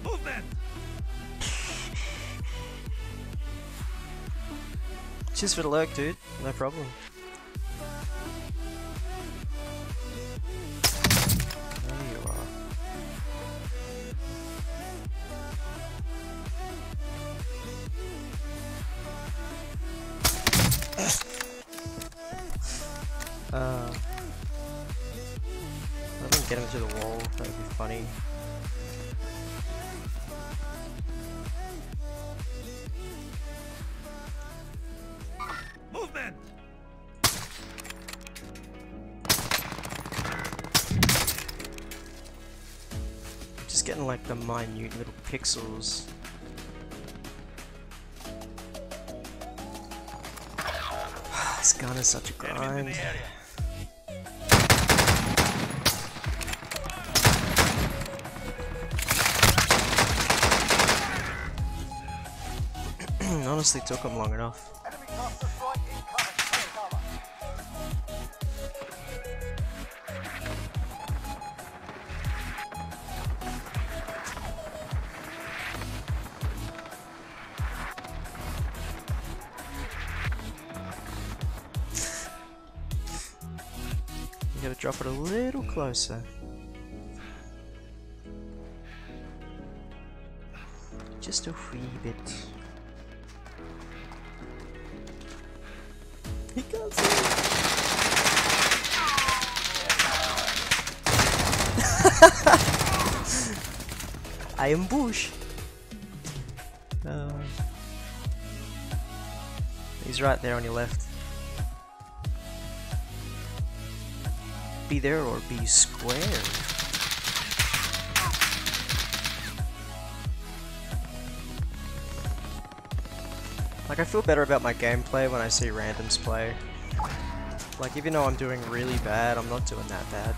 Speaker 3: Movement!
Speaker 1: Cheers for the lurk, dude. No problem. Pixels. this gun is such a grind. Honestly, took him long enough. Closer. Just a wee bit. He it. I am Bush. He's right there on your left. Be there or be square. Like I feel better about my gameplay when I see randoms play. Like even though I'm doing really bad, I'm not doing that bad.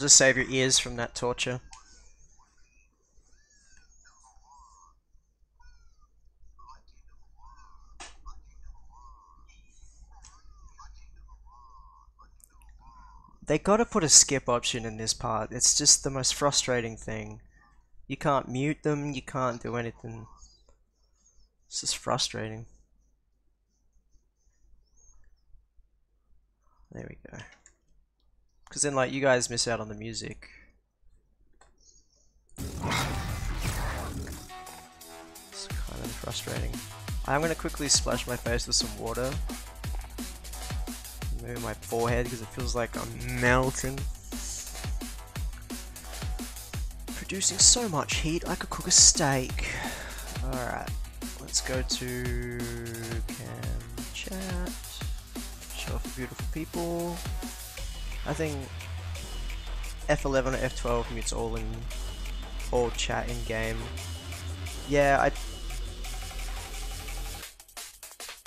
Speaker 1: Just save your ears from that torture. They gotta put a skip option in this part. It's just the most frustrating thing. You can't mute them, you can't do anything. It's just frustrating. There we go. Because then, like, you guys miss out on the music. It's kind of frustrating. I'm gonna quickly splash my face with some water. Maybe my forehead because it feels like I'm melting. Producing so much heat, I could cook a steak. Alright, let's go to cam chat. Show off the beautiful people. I think F11 or F12 mutes all in all chat in game. Yeah, I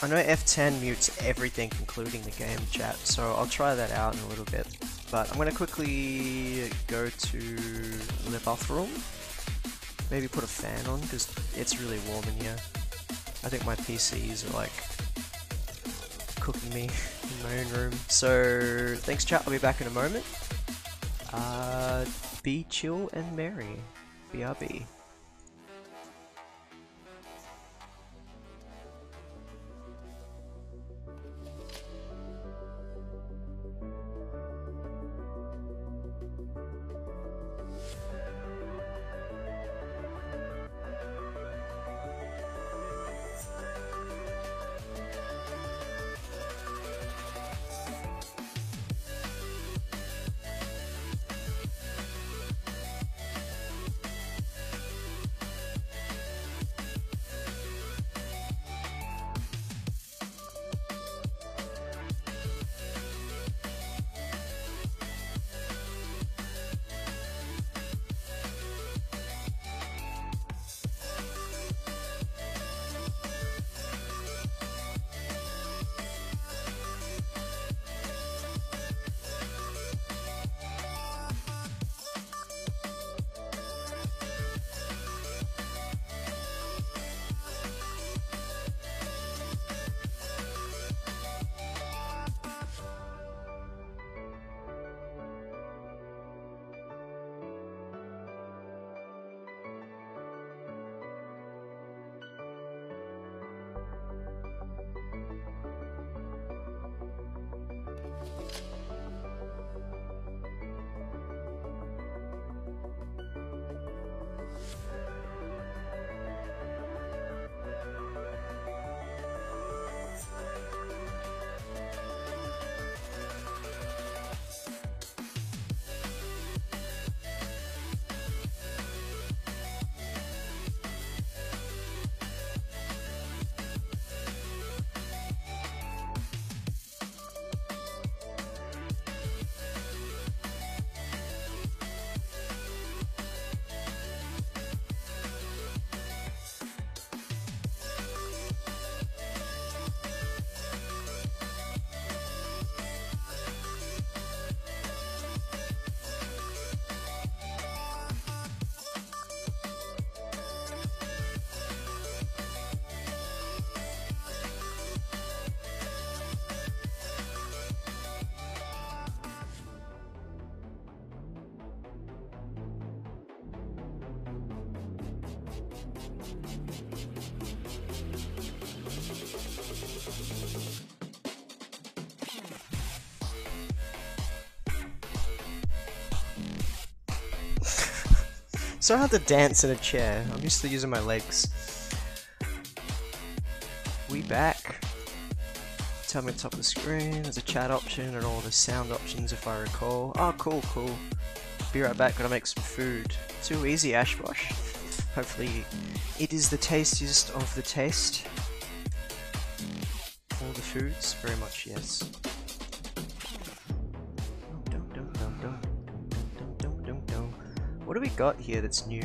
Speaker 1: I know F10 mutes everything including the game chat, so I'll try that out in a little bit. But I'm gonna quickly go to the bathroom. Maybe put a fan on because it's really warm in here. I think my PCs are like cooking me in my own room. So thanks chat, I'll be back in a moment. Uh, be chill and merry. BRB. So hard to dance in a chair. I'm used to using my legs. We back. Tell me top of the screen. There's a chat option and all the sound options if I recall. Oh, cool, cool. Be right back. Gotta make some food. Too easy, Ashbosh. Hopefully, it is the tastiest of the taste. All the foods, very much yes. Got here that's new?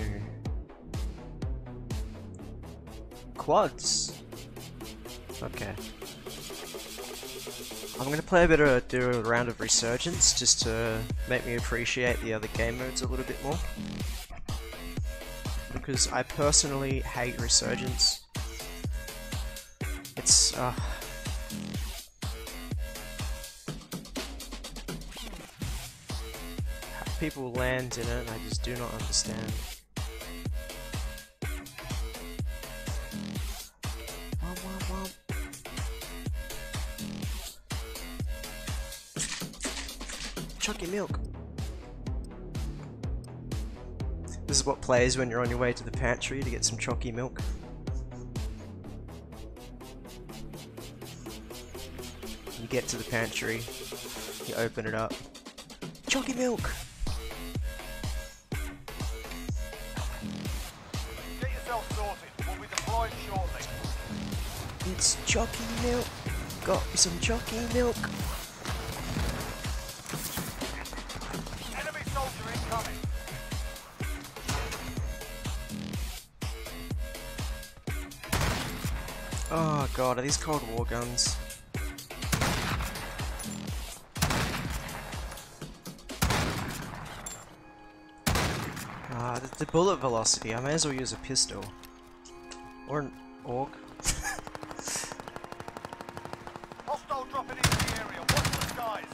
Speaker 1: Quads. Okay. I'm gonna play a bit of do a round of resurgence just to make me appreciate the other game modes a little bit more. Because I personally hate resurgence. People land in it, I just do not understand. Chuck your milk. This is what plays when you're on your way to the pantry to get some chalky milk. You get to the pantry, you open it up. Chalky milk! Chalky milk! Got me some chalky milk!
Speaker 2: Enemy soldier incoming.
Speaker 1: Oh god, are these Cold War guns? Ah, the, the bullet velocity, I may as well use a pistol. Or an AUG.
Speaker 2: Hostile dropping into the area. Watch the skies.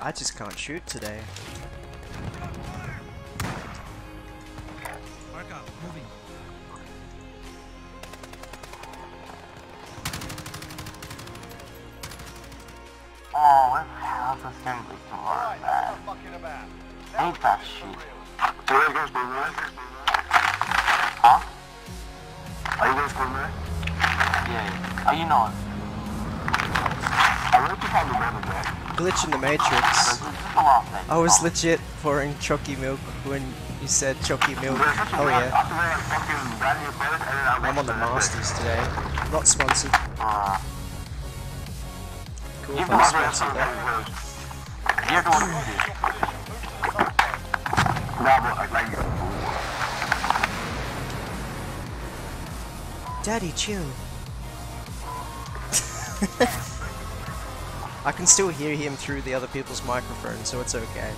Speaker 1: I just can't shoot today. Legit pouring chalky milk when you said chalky milk. Oh yeah. I'm on the Masters today. Not sponsored. Cool if I'm sponsored though. Daddy, chill. I can still hear him through the other people's microphone, so it's okay.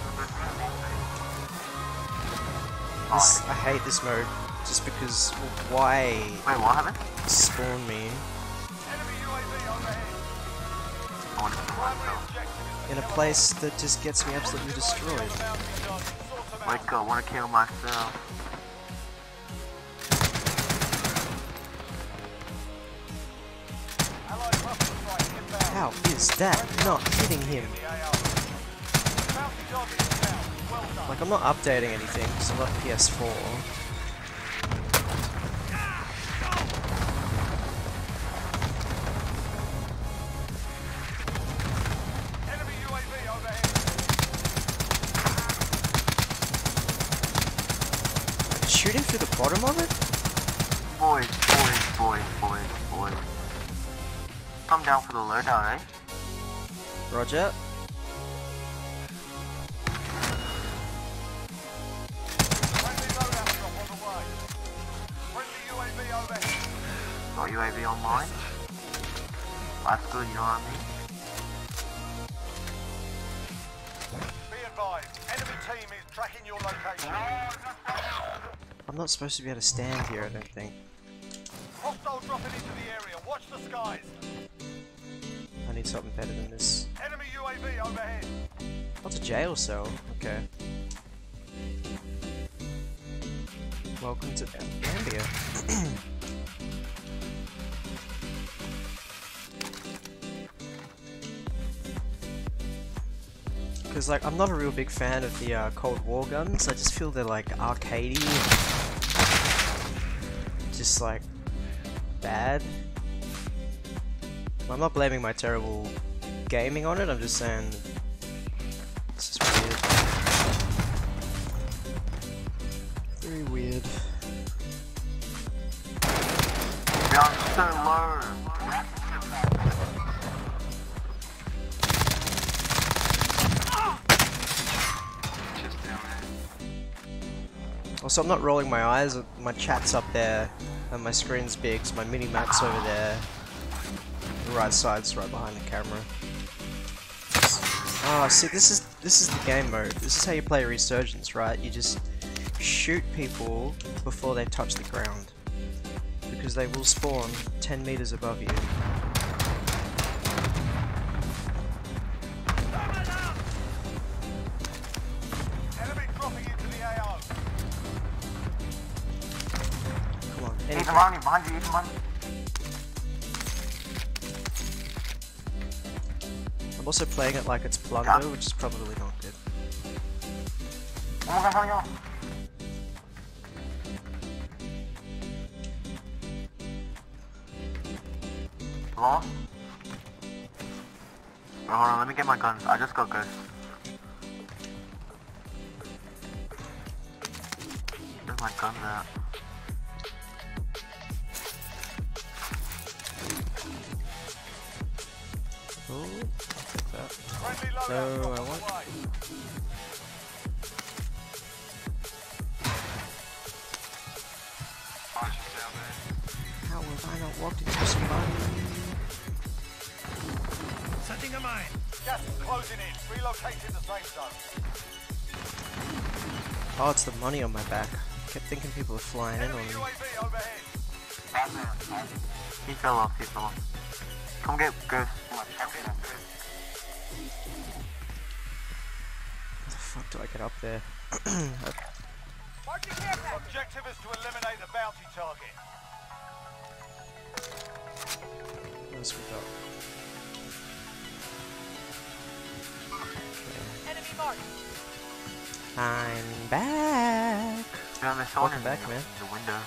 Speaker 1: Hate this mode, just because why
Speaker 7: Wait, what happened?
Speaker 1: spawn me
Speaker 2: Enemy UAV overhead.
Speaker 7: I want to see
Speaker 2: Primary
Speaker 7: myself.
Speaker 2: objective is
Speaker 1: in a place that just gets me absolutely destroyed?
Speaker 2: bounty target. Sort.
Speaker 7: Wake up, wanna kill myself.
Speaker 2: Allied cluster strike inbound.
Speaker 1: How is that not hitting him? Like I'm not updating anything because I'm not PS4.
Speaker 2: Enemy UAV.
Speaker 1: Shooting through the bottom of it?
Speaker 7: Boys, boys, boys, boys, boys. Come down for the loadout, eh?
Speaker 1: Roger.
Speaker 2: UAV
Speaker 7: online. That's good, you know what I mean?
Speaker 2: Be advised. Enemy team is tracking your location.
Speaker 1: I'm not supposed to be able to stand here, I don't think.
Speaker 2: Hostile dropping into the area. Watch the skies.
Speaker 1: I need something better than this.
Speaker 2: Enemy UAV overhead.
Speaker 1: What's a jail cell? Okay. Welcome to Gambia. Because like I'm not a real big fan of the uh, Cold War guns. I just feel they're like arcadey, just like bad. I'm not blaming my terrible gaming on it. I'm just saying Also, I'm not rolling my eyes. My chat's up there, and my screen's big, so my mini map's over there. The right side's right behind the camera. Oh, see, this is this is the game mode. This is how you play Resurgence, right? You just shoot people before they touch the ground, because they will spawn 10 meters above you.
Speaker 8: He's around you, behind you, he's behind you.
Speaker 1: I'm also playing it like it's Plunder, which is probably not good.
Speaker 8: Oh my god, hurry up. Hello? Wait, hold on, let me get my guns. I just got ghost. Where's my guns at?
Speaker 1: That.
Speaker 2: Friendly loadout
Speaker 1: No,
Speaker 2: drop
Speaker 1: I want-
Speaker 9: Oh, just down there.
Speaker 1: How have I not walked into somebody?
Speaker 3: Setting a mine.
Speaker 2: Gas is closing in. Relocating the safe zone.
Speaker 1: Oh, it's the money on my back. kept thinking people were flying in on me.
Speaker 8: He fell off, he fell off. Come get ghost.
Speaker 1: Fuck do I get up there?
Speaker 2: Objective is to eliminate the bounty target.
Speaker 1: What else we got?
Speaker 4: Enemy marked.
Speaker 1: I'm back.
Speaker 8: Yeah, there's someone
Speaker 1: Welcome
Speaker 8: in
Speaker 1: back, man.
Speaker 8: the window.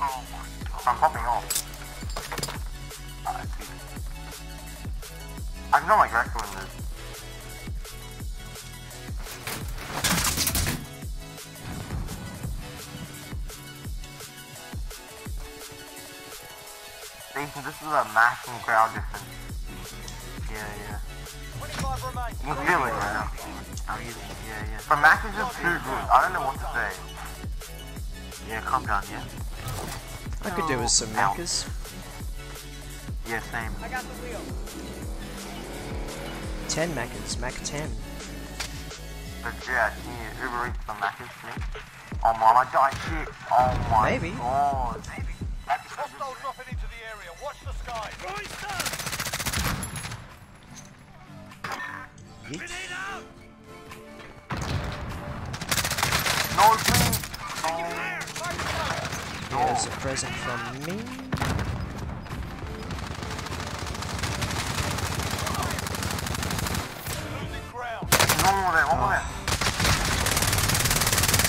Speaker 8: Oh. I'm popping off. Ah, I see. I can go my director in this. Jason, this is a maximum crowd difference. Yeah, yeah.
Speaker 2: 25 remain.
Speaker 8: You can feel it right now. I'm using yeah, yeah. But Max is just too good. I don't know what to say. Yeah, calm down, yeah?
Speaker 1: I could do with some
Speaker 8: Ow. Yeah, same.
Speaker 4: I got the wheel.
Speaker 1: 10 Macas, Mac 10.
Speaker 8: But yeah, can you Uber Eats some Mac for me? Oh my, I died shit. Oh my
Speaker 1: Maybe.
Speaker 8: god.
Speaker 2: Hostile dropping into the area. Watch the sky.
Speaker 1: Yeet.
Speaker 3: Grenade out.
Speaker 8: No, please. No.
Speaker 1: Here's a present from me.
Speaker 8: One more there, one more there.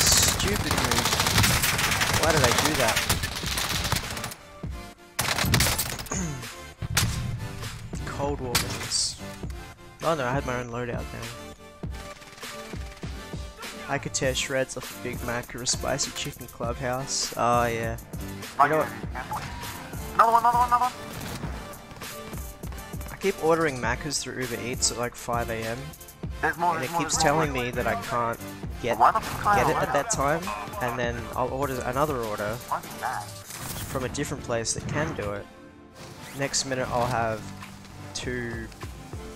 Speaker 1: Stupid move. Why did I do that? Cold War guns. Oh no, I had my own loadout now. I could tear shreds off a Big Mac or a spicy chicken clubhouse. Oh yeah.
Speaker 8: Like,
Speaker 1: know what?
Speaker 8: Another one, another one, another one.
Speaker 1: I keep ordering Macas through Uber Eats at like 5 a.m.
Speaker 8: There's more,
Speaker 1: and it keeps
Speaker 8: more.
Speaker 1: telling me that I can't get get it at that time, and then I'll order another order from a different place that can do it. Next minute, I'll have two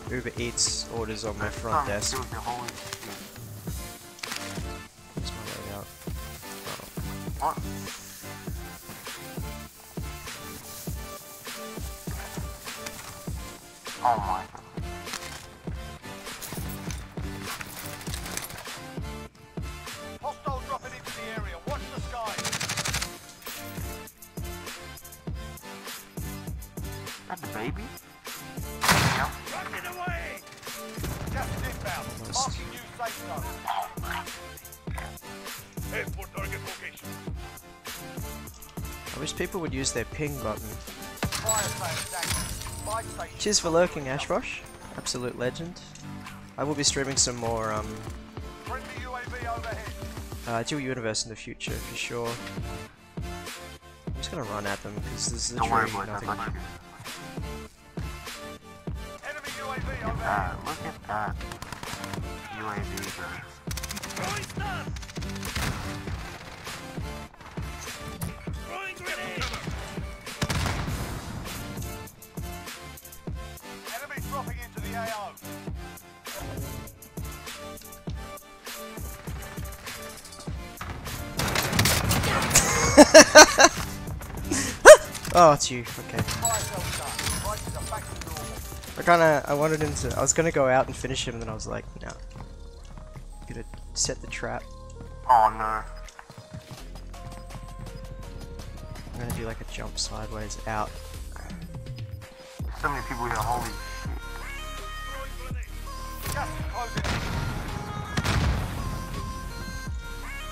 Speaker 1: Uber Eats orders on my front desk.
Speaker 8: do with your holy shit.
Speaker 1: Where's my loadout?
Speaker 8: What? Oh my
Speaker 2: The
Speaker 8: baby?
Speaker 7: now?
Speaker 3: Get away!
Speaker 2: Is inbound. Marking new safe zone. Head for target location.
Speaker 1: I wish people would use their ping button.
Speaker 2: Fire sales active. Buy station.
Speaker 1: Cheers for lurking, Ashbosh. Absolute legend. I will be streaming some more um, uh, Dual Universe in the future for sure. I'm just gonna run at them because there's literally nothing.
Speaker 7: Got you.
Speaker 2: Enemy UAV overhead.
Speaker 7: Ah, look at that. UAV, guys.
Speaker 3: Throwing stun! Throwing grenade!
Speaker 2: Enemy dropping into the AO.
Speaker 1: Oh, it's you. Okay. I kinda, I wanted him to, I was gonna go out and finish him and then I was like, no. I'm Gonna set the trap.
Speaker 7: Oh no.
Speaker 1: I'm gonna do like a jump sideways out.
Speaker 7: So many people here, holy
Speaker 2: Gas is closing in.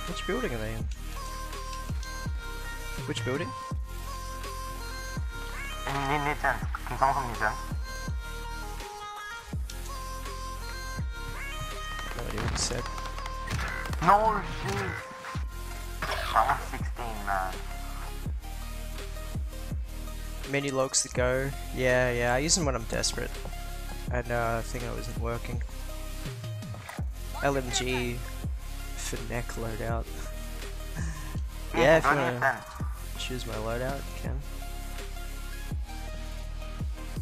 Speaker 1: Which building are they in? Which building? No idea what he said.
Speaker 7: No shit. I want 16, man.
Speaker 1: Many logs to go. Yeah, yeah, I use them when I'm desperate. And uh, I think I wasn't working. LMG for neck loadout. yeah, if you wanna choose my loadout, you can.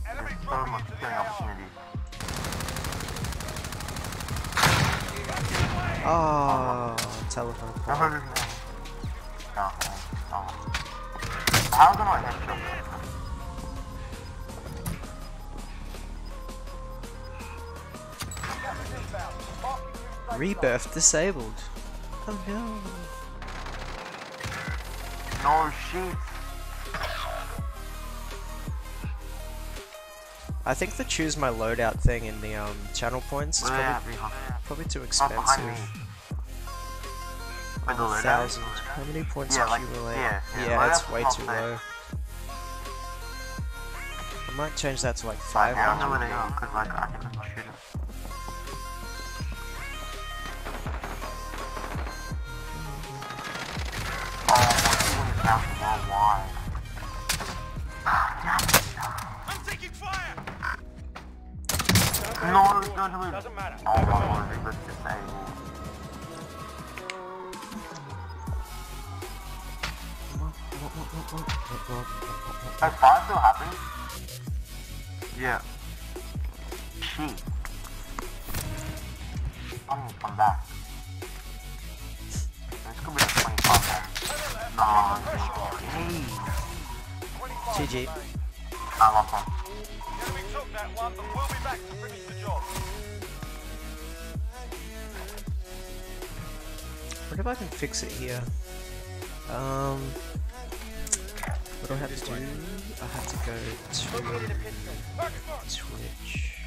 Speaker 2: Enemy
Speaker 7: So
Speaker 2: dropping
Speaker 7: much
Speaker 2: into the
Speaker 7: killing
Speaker 2: AO.
Speaker 7: opportunity.
Speaker 1: Oh, telephone
Speaker 7: No, no, no. How can I headshot?
Speaker 2: Gas is inbound. Marking new safe zone.
Speaker 1: Rebirth disabled. Oh no.
Speaker 7: No shit.
Speaker 1: I think the choose my loadout thing in the um channel points is probably, probably too expensive.
Speaker 7: Behind the loadout?
Speaker 1: thousand. How many points
Speaker 7: Yeah, like-
Speaker 1: accumulate?
Speaker 7: yeah, yeah,
Speaker 1: yeah it's way too low. I might change that to like
Speaker 7: I don't know where
Speaker 1: 500. Fix it here? Um, what do I have to do? I have to go to Twitch.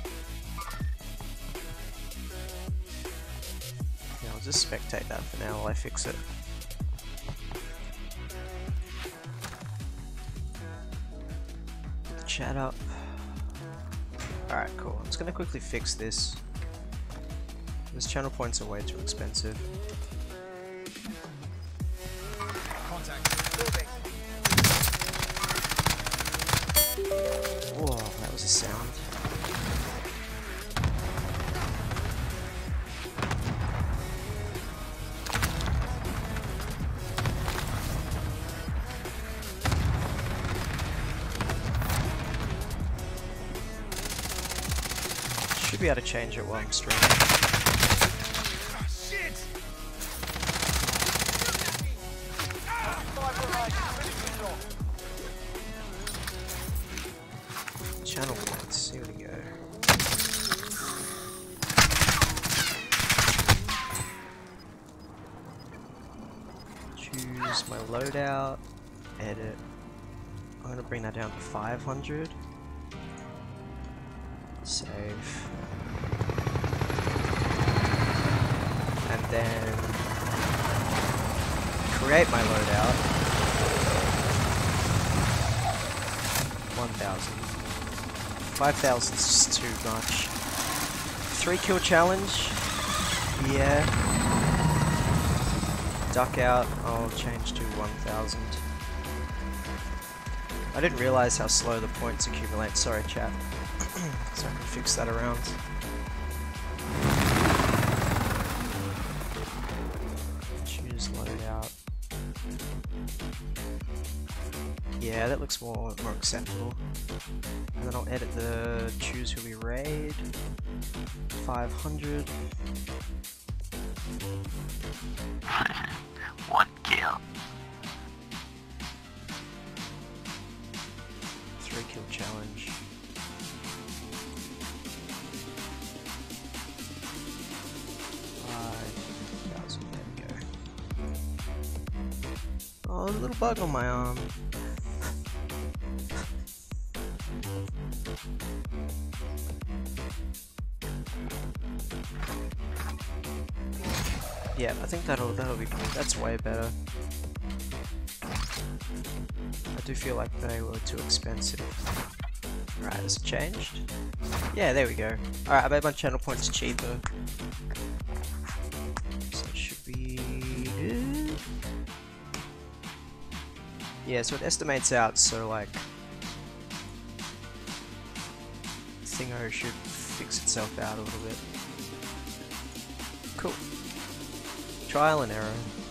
Speaker 1: Yeah, I'll just spectate that for now while I fix it. Put the chat up. Alright, cool. I'm just gonna quickly fix this. Those channel points are way too expensive. Change it while I'm streaming. Channel we go. Choose my loadout, edit. I'm gonna bring that down to 500. 5000 is just too much. Three kill challenge? Yeah. Duck out, I'll change to 1000. I didn't realize how slow the points accumulate, sorry chat. so I can fix that around. Choose loadout. Yeah, that looks more more acceptable. And then I'll edit the choose who we raid. 500.
Speaker 7: One kill.
Speaker 1: Three kill challenge. Five thousand. There we go. Oh, a little bug on my arm. Think that'll that'll be good. That's way better. I do feel like they were too expensive. Right, has it changed? Yeah, there we go. Alright, I made my channel points cheaper. So it should be good. Yeah, so it estimates out, so like Thingo should fix itself out a little bit. Trial and error.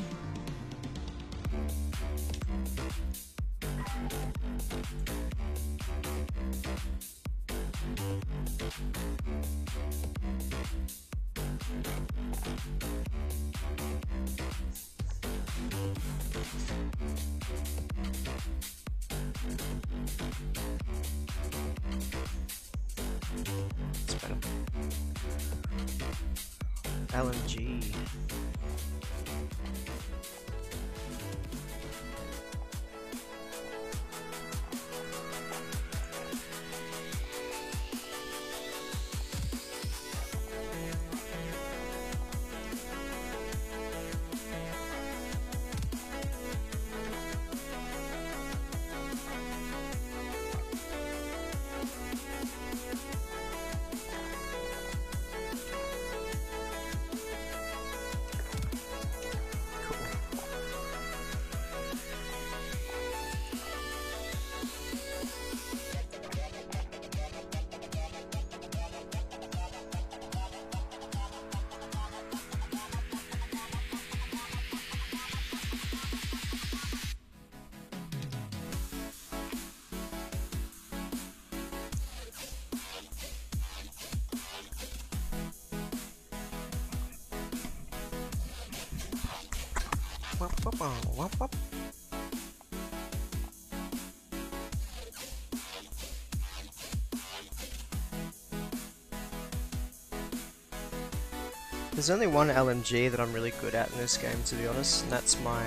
Speaker 1: There's only one LMG that I'm really good at in this game, to be honest, and that's my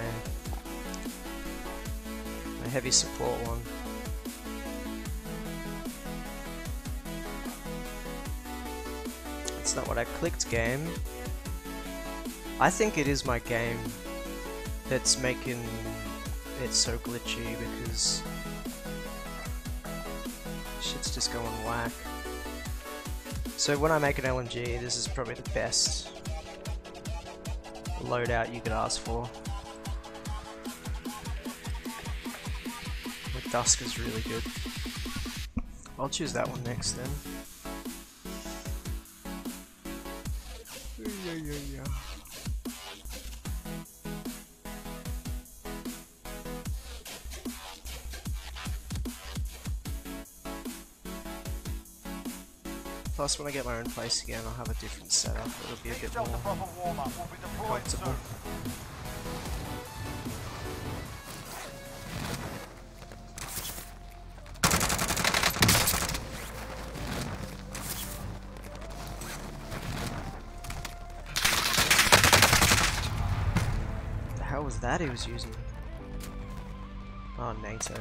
Speaker 1: my heavy support one. It's not what I clicked, game. I think it is my game that's making it so glitchy because shit's just going whack. So when I make an LMG, this is probably the best loadout you could ask for. The Dusk is really good. I'll choose that one next then. Yeah, yeah, yeah. Plus, when I get my own place again, I'll have a different setup. It'll be a bit more comfortable. was that he was using? Oh, NATO.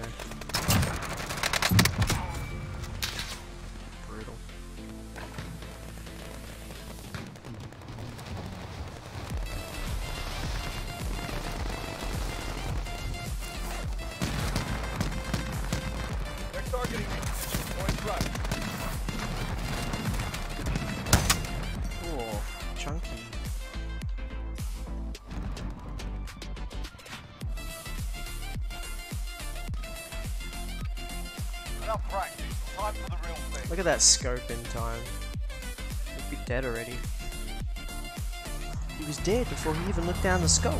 Speaker 2: at that scope in time. He'd be dead already. He was dead before he even looked down the scope.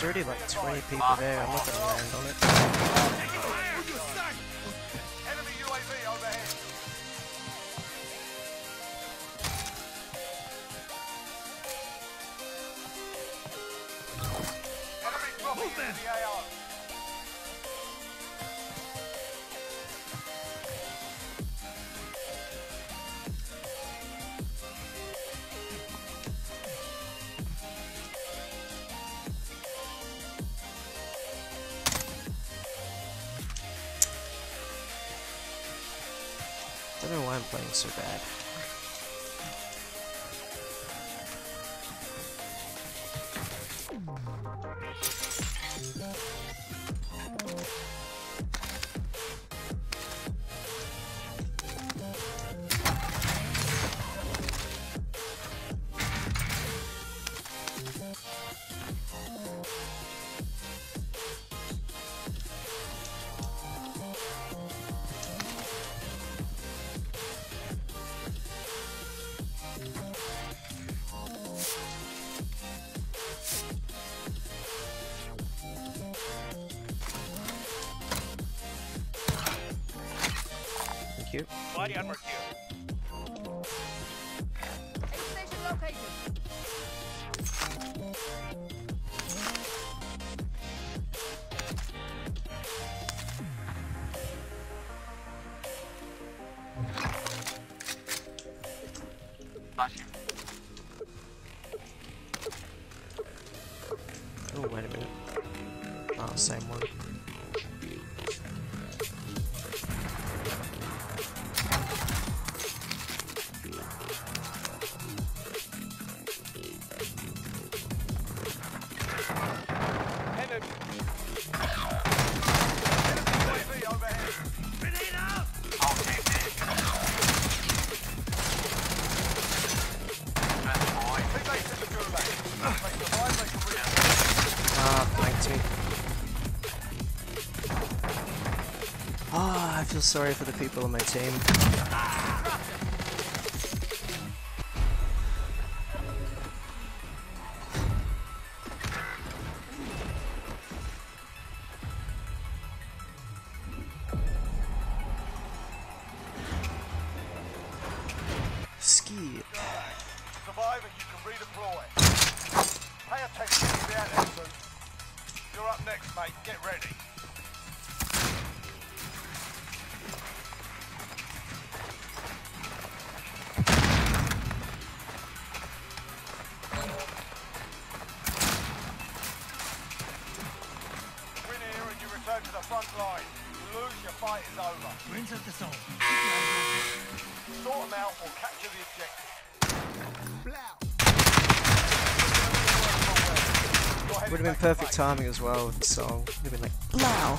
Speaker 2: There's already like 20 people there. I'm not gonna land so bad. Somebody sorry for the people on my team.
Speaker 1: Perfect timing as well the song. Would have been like, wow.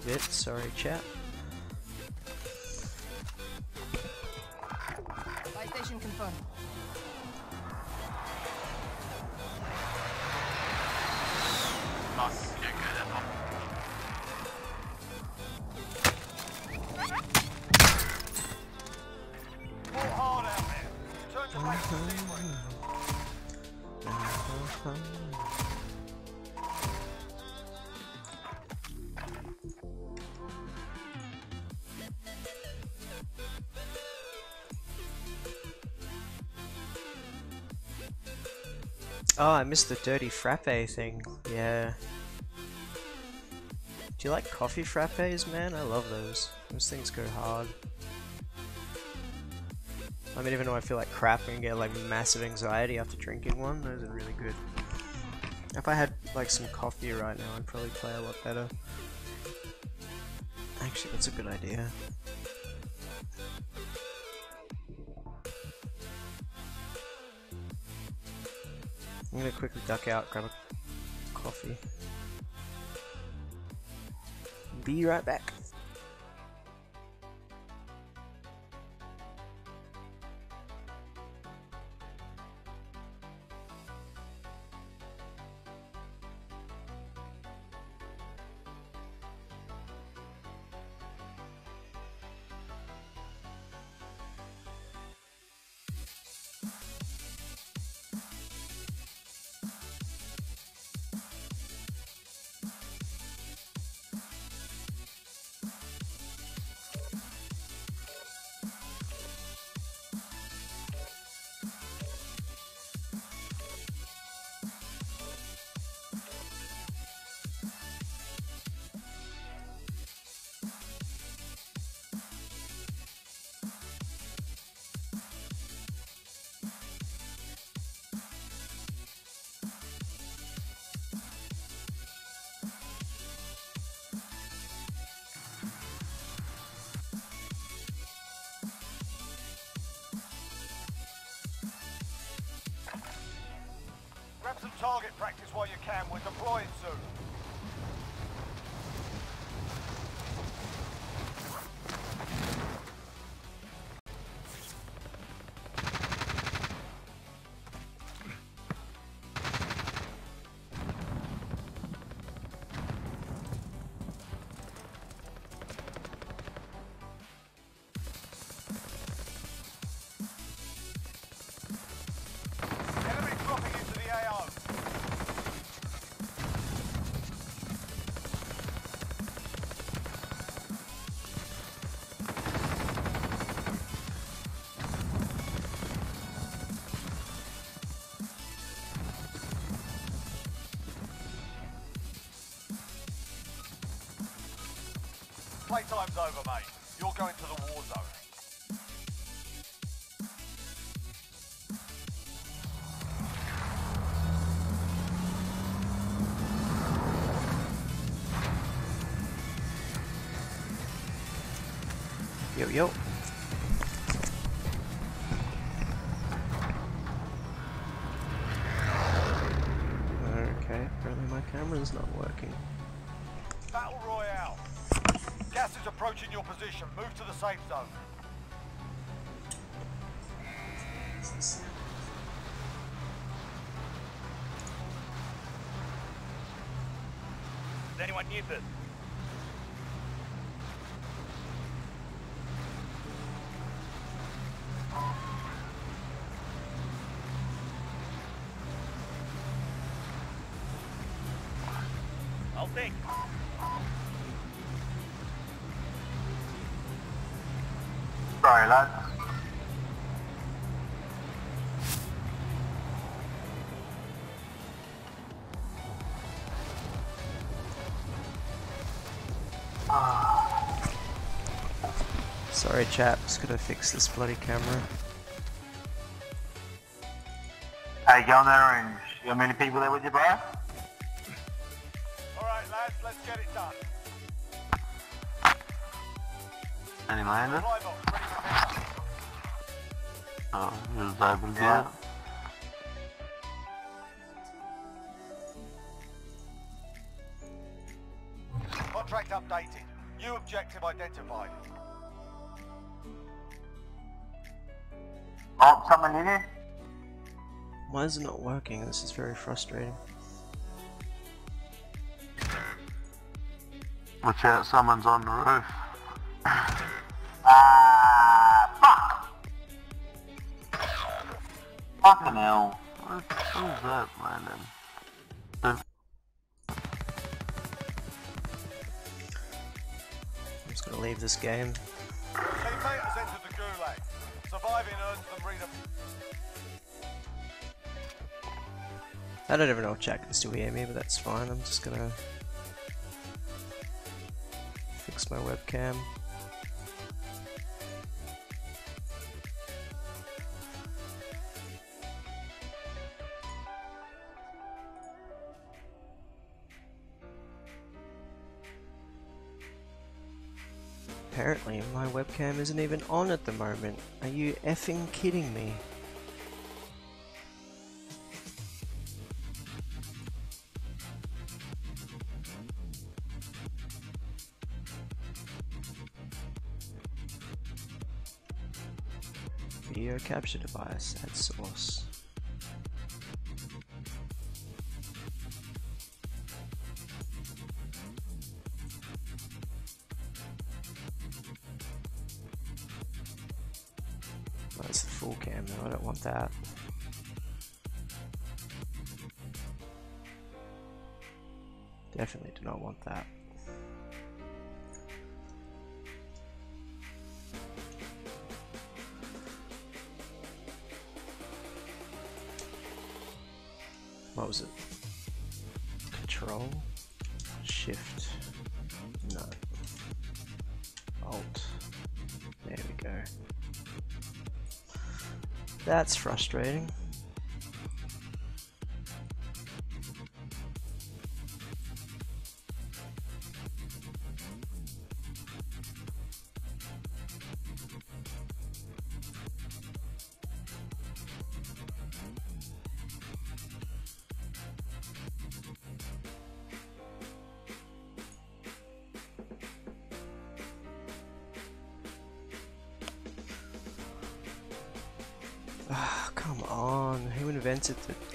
Speaker 1: Little bit. Sorry, chat.
Speaker 4: Station confirmed.
Speaker 7: Fuck, we don't go that far.
Speaker 2: Fought hard out there. Turn your base to uh-huh.
Speaker 1: Oh, I missed the dirty frappe thing. Yeah. Do you like coffee frappes, man? I love those. Those things go hard. I mean, even though I feel like crap and get like massive anxiety after drinking one, those are really good. If I had like some coffee right now, I'd probably play a lot better. Actually, that's a good idea. I'm gonna quickly duck out, grab a coffee. Be right back.
Speaker 2: Playtime's over, mate. Safe zone. Does anyone need this?
Speaker 7: Sorry
Speaker 1: chap, just gotta fix this bloody camera.
Speaker 7: Hey, go on there and you got many people there with you, bro?
Speaker 2: All right, lads, let's get it done.
Speaker 7: Any lander?
Speaker 2: Fly box ready.
Speaker 7: Oh, just open yeah. Someone in here?
Speaker 1: Why is it not working? This is very frustrating.
Speaker 7: Watch out, someone's on the roof. Ah, fuck! Fucking hell. What, what is that, Landon?
Speaker 1: I'm just gonna leave this game. I don't even know if Jack can still hear me, but that's fine. I'm just gonna fix my webcam. Apparently my webcam isn't even on at the moment. Are you effing kidding me? Capture device at source. That's frustrating.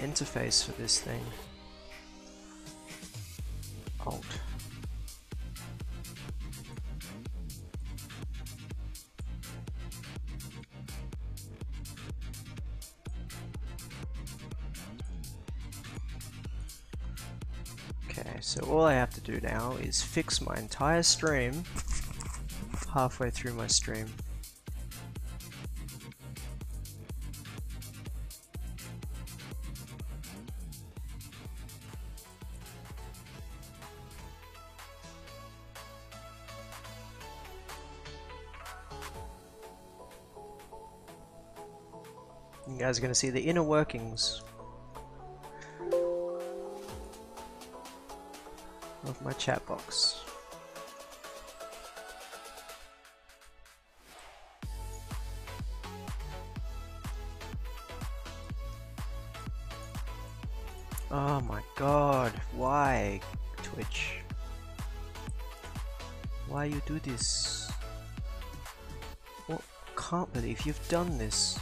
Speaker 1: Interface for this thing? Alt. Okay, so all I have to do now is fix my entire stream halfway through my stream. You guys are going to see the inner workings of my chat box. Oh my god, why Twitch? Why you do this? What? Can't believe you've done this.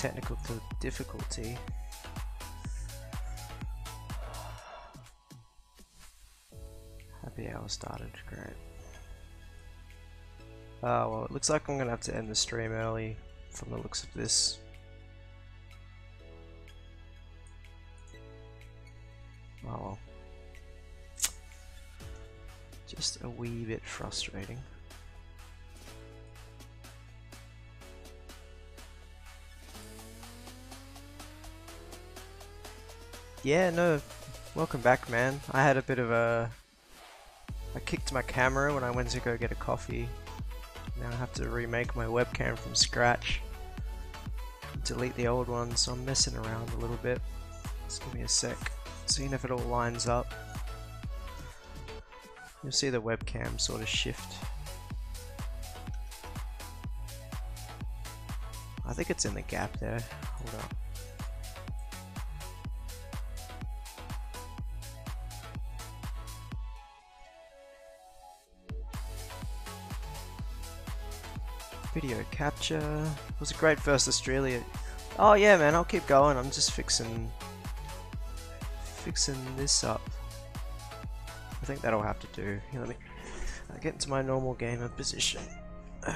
Speaker 1: Technical difficulty. Happy hour started, great. Oh well, it looks like I'm gonna have to end the stream early from the looks of this. Oh well. Just a wee bit frustrating. Yeah, no, welcome back, man. I had a bit of a. I kicked my camera when I went to go get a coffee. Now I have to remake my webcam from scratch. Delete the old one, so I'm messing around a little bit. Just give me a sec. Seeing if it all lines up. You'll see the webcam sort of shift. I think it's in the gap there. Capture was a great first Australia. Oh yeah, man, I'll keep going. I'm just fixing fixing this up. I think that'll have to do. Here, let me uh, get into my normal gamer position.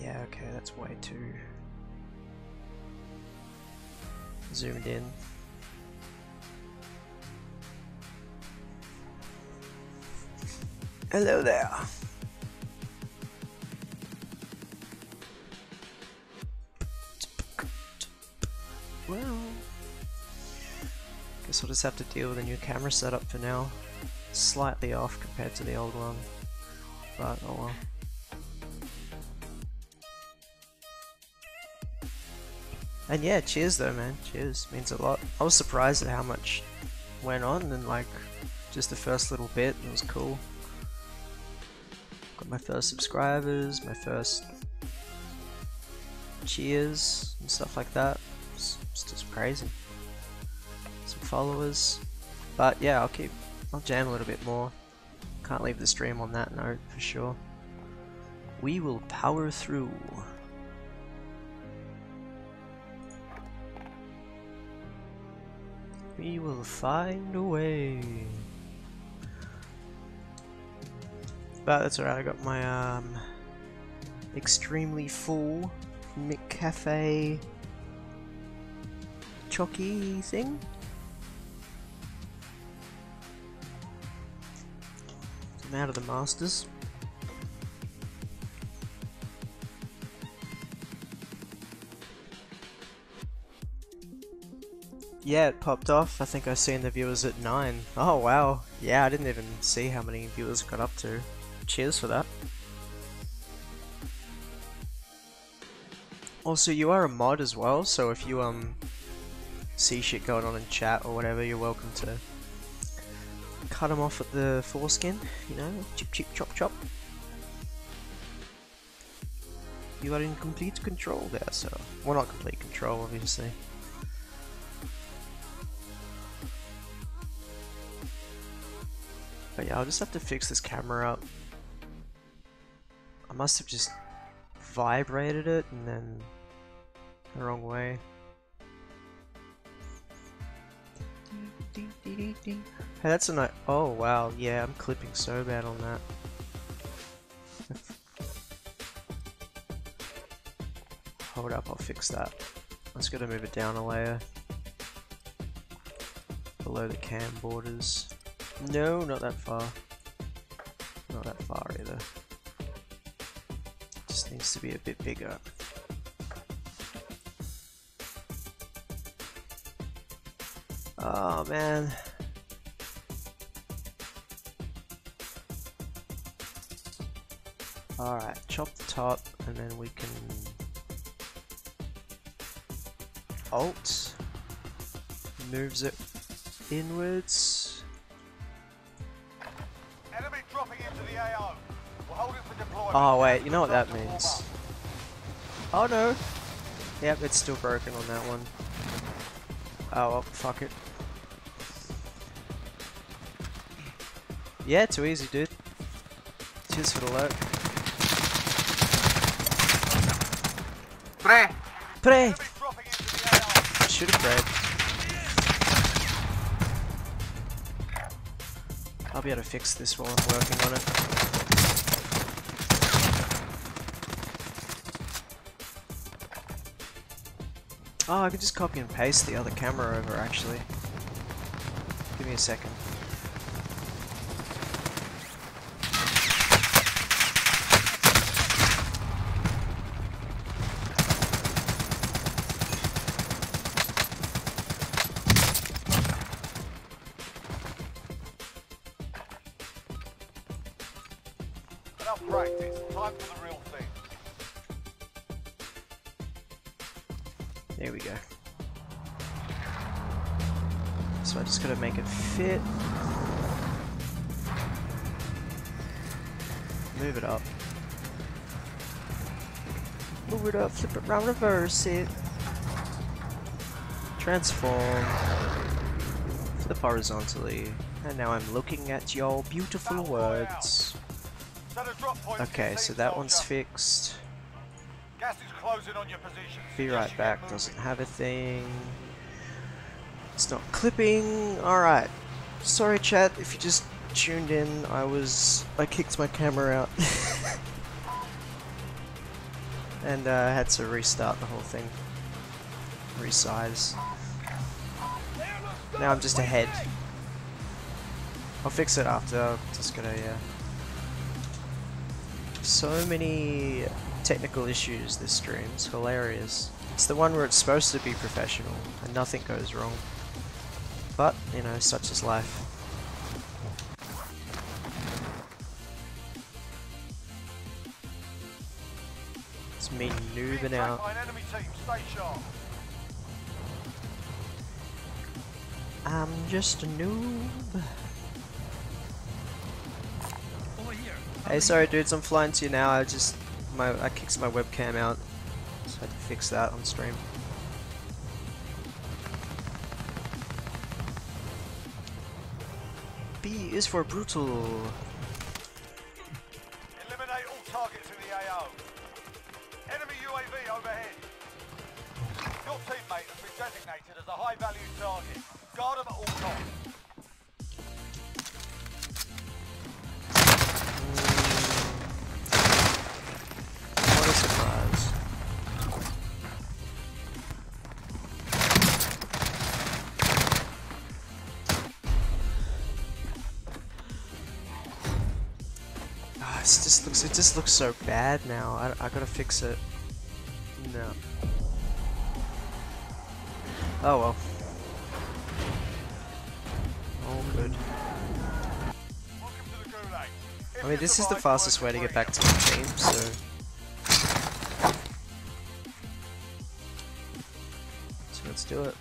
Speaker 1: yeah, okay, that's way too zoomed in. Hello there. Guess I'll just have to deal with a new camera setup for now. Slightly off compared to the old one, but oh well. And yeah, cheers though, man. Cheers means a lot. I was surprised at how much went on in like just the first little bit. It was cool. Got my first subscribers, my first cheers and stuff like that. It's, it's just crazy. Followers. But yeah, I'll keep, I'll jam a little bit more. Can't leave the stream on that note for sure. We will power through. We will find a way. But that's alright, I got my um, extremely full McCafe chocky thing. Out of the masters. Yeah, it popped off. I think I seen the viewers at 9. Oh wow. Yeah, I didn't even see how many viewers got up to. Cheers for that. Also, you are a mod as well, so if you um see shit going on in chat or whatever, you're welcome to cut them off at the foreskin, you know, chip chip chop chop. You are in complete control there, so well not complete control obviously. But yeah, I'll just have to fix this camera up. I must have just vibrated it and then the wrong way. Hey, that's a nice. Oh wow, yeah, I'm clipping so bad on that. Hold up, I'll fix that. I just gotta move it down a layer. Below the cam borders. No, not that far. Not that far either. Just needs to be a bit bigger. Oh man. Alright, chop the top and then we can Alt moves it inwards.
Speaker 2: Enemy dropping into the AO. We'll hold it for deployment.
Speaker 1: Oh wait, you know what that
Speaker 2: Time to warm
Speaker 1: means. Oh no! Yep, it's still broken on that one. Oh well, fuck it. Yeah, too easy, dude. Cheers for the alert.
Speaker 7: Pre!
Speaker 1: Pray!
Speaker 2: Enemy dropping into the AO.
Speaker 1: Should have prayed. I'll be able to fix this while I'm working on it. Oh, I could just copy and paste the other camera over actually. Give me a second. Flip it round, reverse it. Transform. Flip horizontally. And now I'm looking at your beautiful words.
Speaker 2: Set a drop point.
Speaker 1: Okay, so that one's fixed.
Speaker 2: Gas is closing on your position.
Speaker 1: Be right
Speaker 2: you
Speaker 1: back doesn't have a thing. It's not clipping. Alright. Sorry chat if you just tuned in. I was I kicked my camera out. and uh, had to restart the whole thing. Resize. Now I'm just ahead. I'll fix it after. Just gonna yeah. So many technical issues this stream. It's hilarious. It's the one where it's supposed to be professional and nothing goes wrong. But, you know, such is life. It's me
Speaker 2: Being
Speaker 1: noobing
Speaker 2: attacked
Speaker 1: out.
Speaker 2: by an enemy team. Stay sharp.
Speaker 1: I'm just a noob.
Speaker 3: Oh,
Speaker 1: hey, sorry dudes, I'm flying to you now. I just, my, I kicked my webcam out. So I had to fix that on stream. B is for brutal. So bad now. I, I gotta fix it. No. Oh well. All good.
Speaker 2: Gulag. If
Speaker 1: I mean, this is the fastest way to get back to my team, so. So let's do it.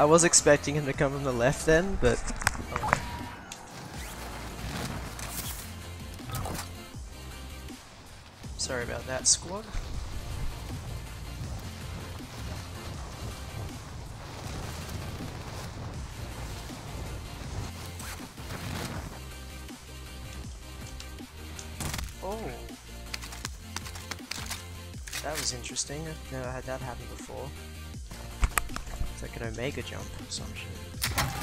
Speaker 1: I was expecting him to come from the left then, but. Sorry about that, squad. Oh. That was interesting. I've never had that happen before. Like an omega jump or some shit.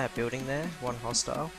Speaker 1: that building there, one hostile.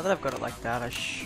Speaker 1: now that I've got it like that, I.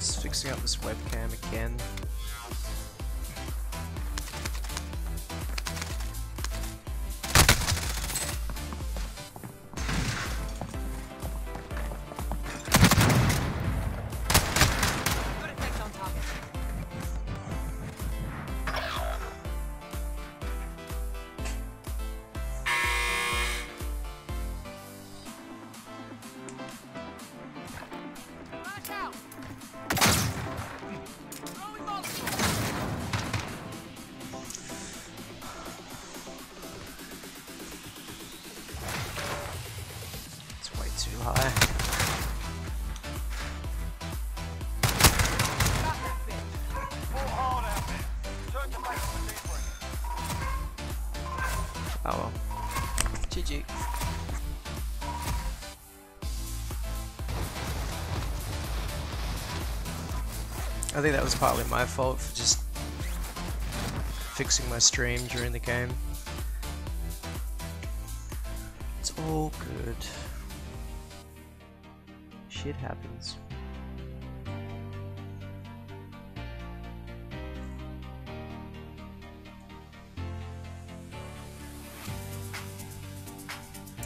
Speaker 1: Just fixing up this webcam again. I think that was partly my fault for just fixing my stream during the game. It's all good. Shit happens.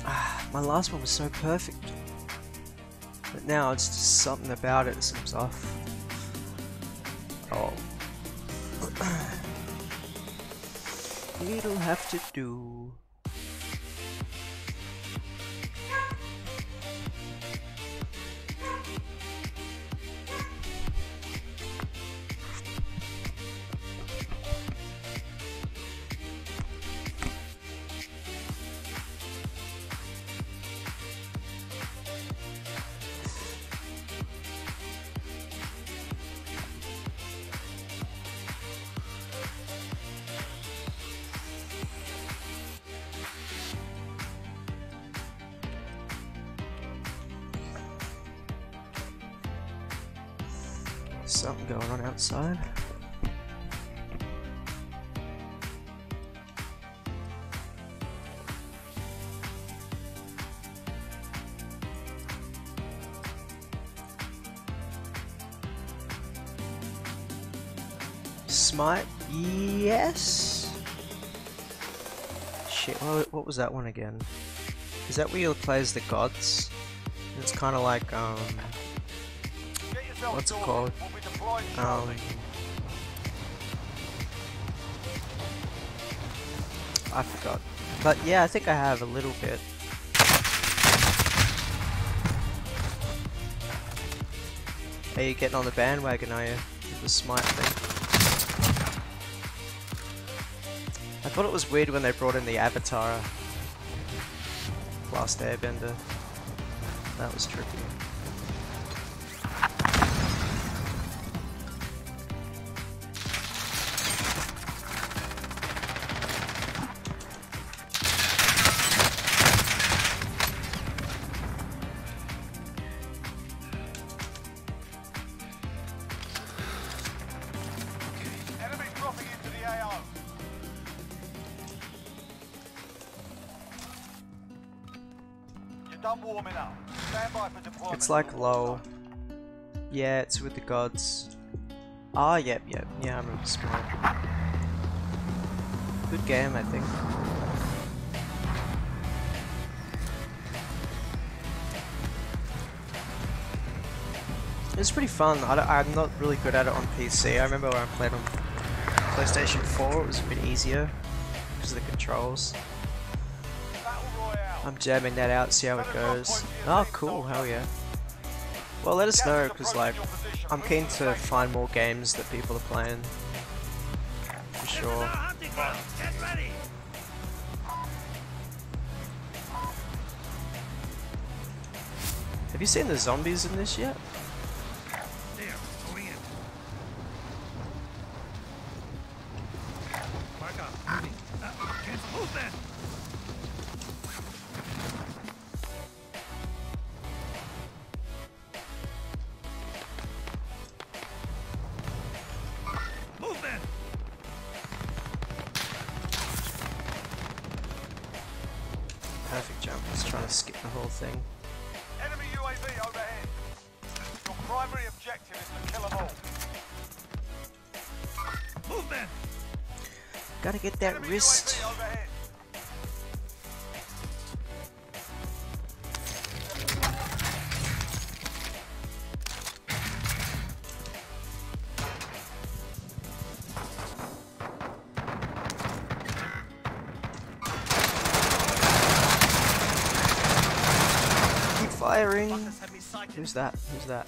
Speaker 1: Ah, my last one was so perfect. But now it's just something about it seems off. Have to do. What, was that one again? Is that where you play as the gods? It's kind of like, um... What's it called? Um. I forgot. But yeah, I think I have a little bit. Are you getting on the bandwagon, are you? The smite thing? Thought it was weird when they brought in the Avatar Last Airbender. That was trippy. It's like low. Yeah, it's with the gods. Ah, yep, yep. Yeah, I remember Spirit. Good game, I think. It was pretty fun. I am not really good at it on PC. I remember when I played on PlayStation 4, it was a bit easier because of the controls. I'm jamming that out, see how it goes. Oh, cool, hell yeah. Well, let us know, because, like, I'm keen to find more games that people are playing. For sure.
Speaker 3: hunting ground. Get ready.
Speaker 1: Have you seen the zombies in this yet? That?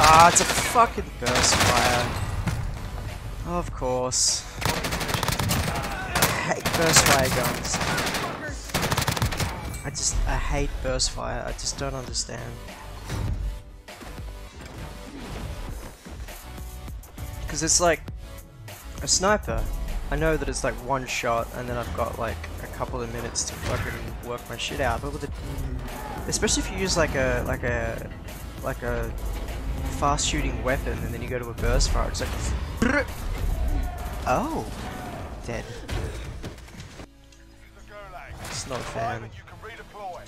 Speaker 1: Ah, it's a fucking burst fire. Of course. I hate burst fire guns. I just, I hate burst fire. I just don't understand. Because it's like a sniper. I know that it's like one shot, and then I've got like a couple of minutes to fucking work my shit out. But with it, especially if you use like a like a like a fast shooting weapon, and then you go to a burst fire, it's like, oh, dead. It's not
Speaker 2: redeploy.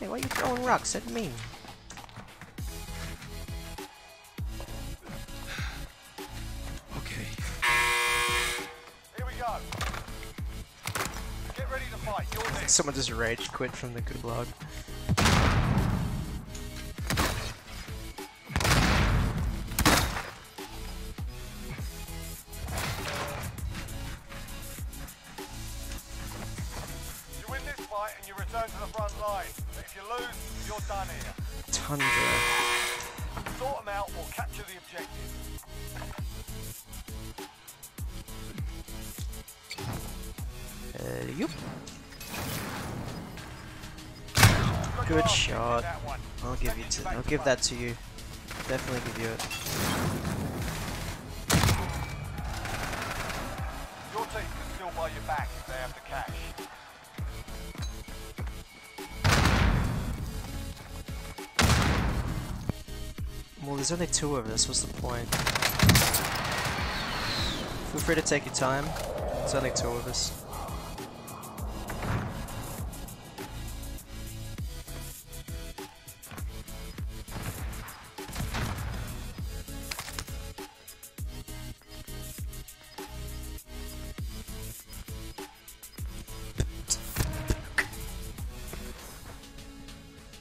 Speaker 1: Hey, why are you throwing rocks at me? Someone just rage quit from the gulag.
Speaker 2: You
Speaker 1: give that to you. Definitely give you it.
Speaker 2: Your team can still buy you back if they have the cash.
Speaker 1: Well, there's only two of us. What's the point? Feel free to take your time. There's only two of us.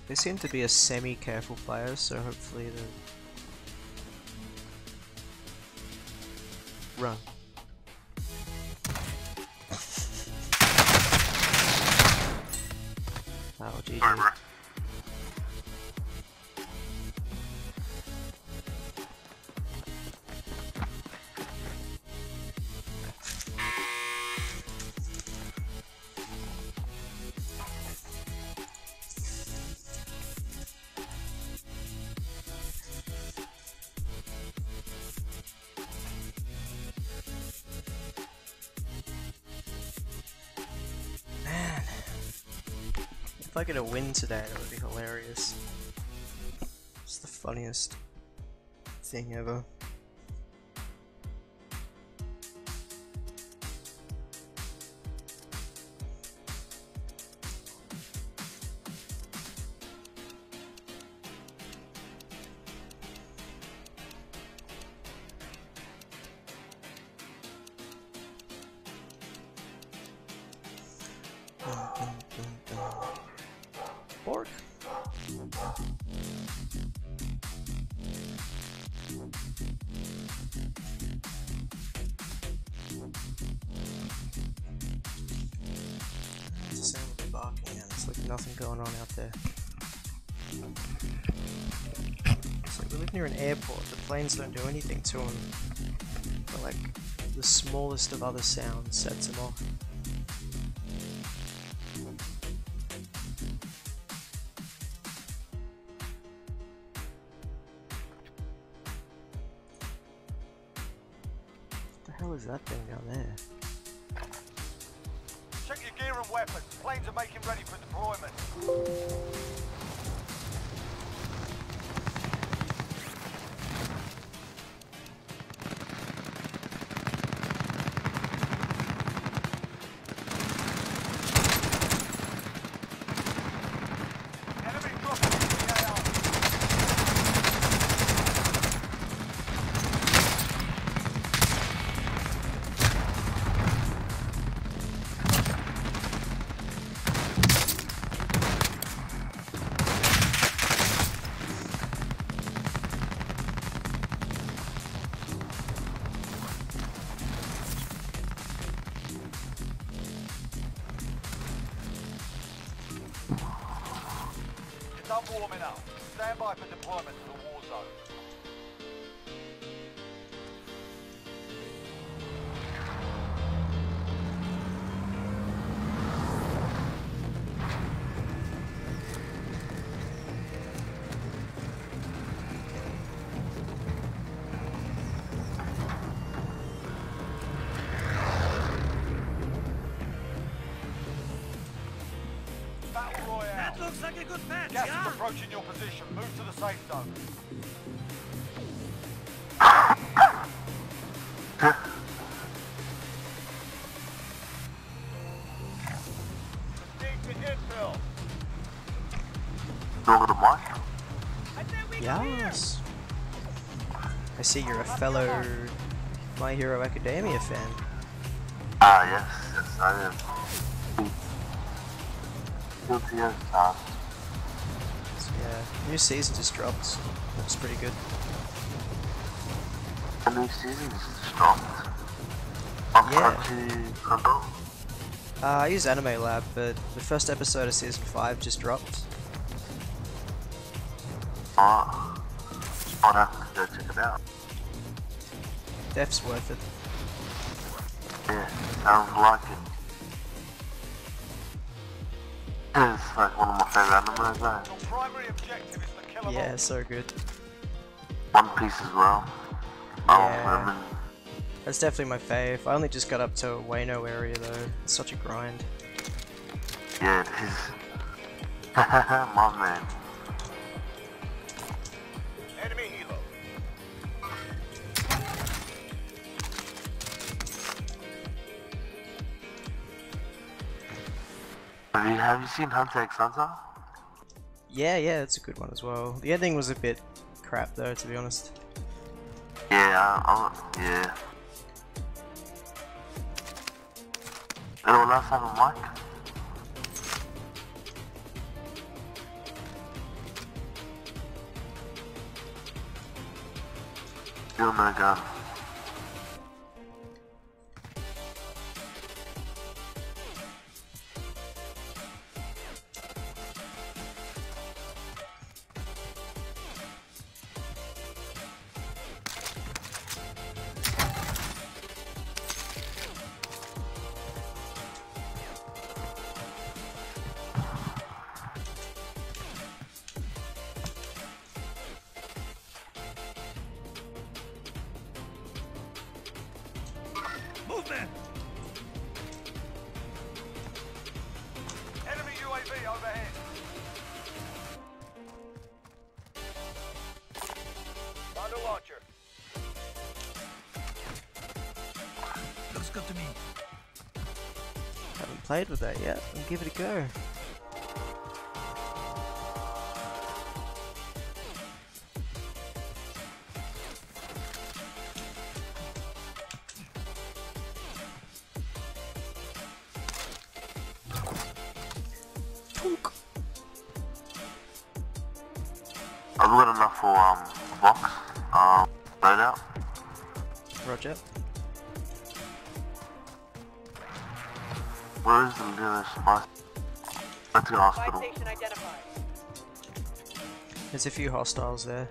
Speaker 1: They seem to be a semi-careful player, so hopefully the get a win today, that would be hilarious. It's the funniest thing ever. Don't do anything to them. But like the smallest of other sounds sets them off. See you're a fellow My Hero Academia fan.
Speaker 7: Ah, yes, yes, I am. Guilty as charged.
Speaker 1: So, yeah, new season just dropped. Looks pretty good.
Speaker 7: The new season is dropped. On
Speaker 1: Yeah. Uh, I use Anime Lab, but the first episode of season 5 just dropped. Def's worth it.
Speaker 7: Yeah, sounds like it. It's like one of my favorite animes, eh?
Speaker 2: Your primary objective is to kill
Speaker 1: Yeah,
Speaker 2: all.
Speaker 1: so good.
Speaker 7: One Piece as well.
Speaker 1: Yeah. That's definitely my fave. I only just got up to Wano area though. It's such a grind.
Speaker 7: yeah, it is. my man. Have you, seen Hunter x Hunter?
Speaker 1: Yeah, yeah, it's a good one as well. The ending was a bit crap though, to be honest.
Speaker 7: Yeah, I, I, yeah. Hello, last time on mic? Still no gun.
Speaker 1: Give it a go. A few hostiles there.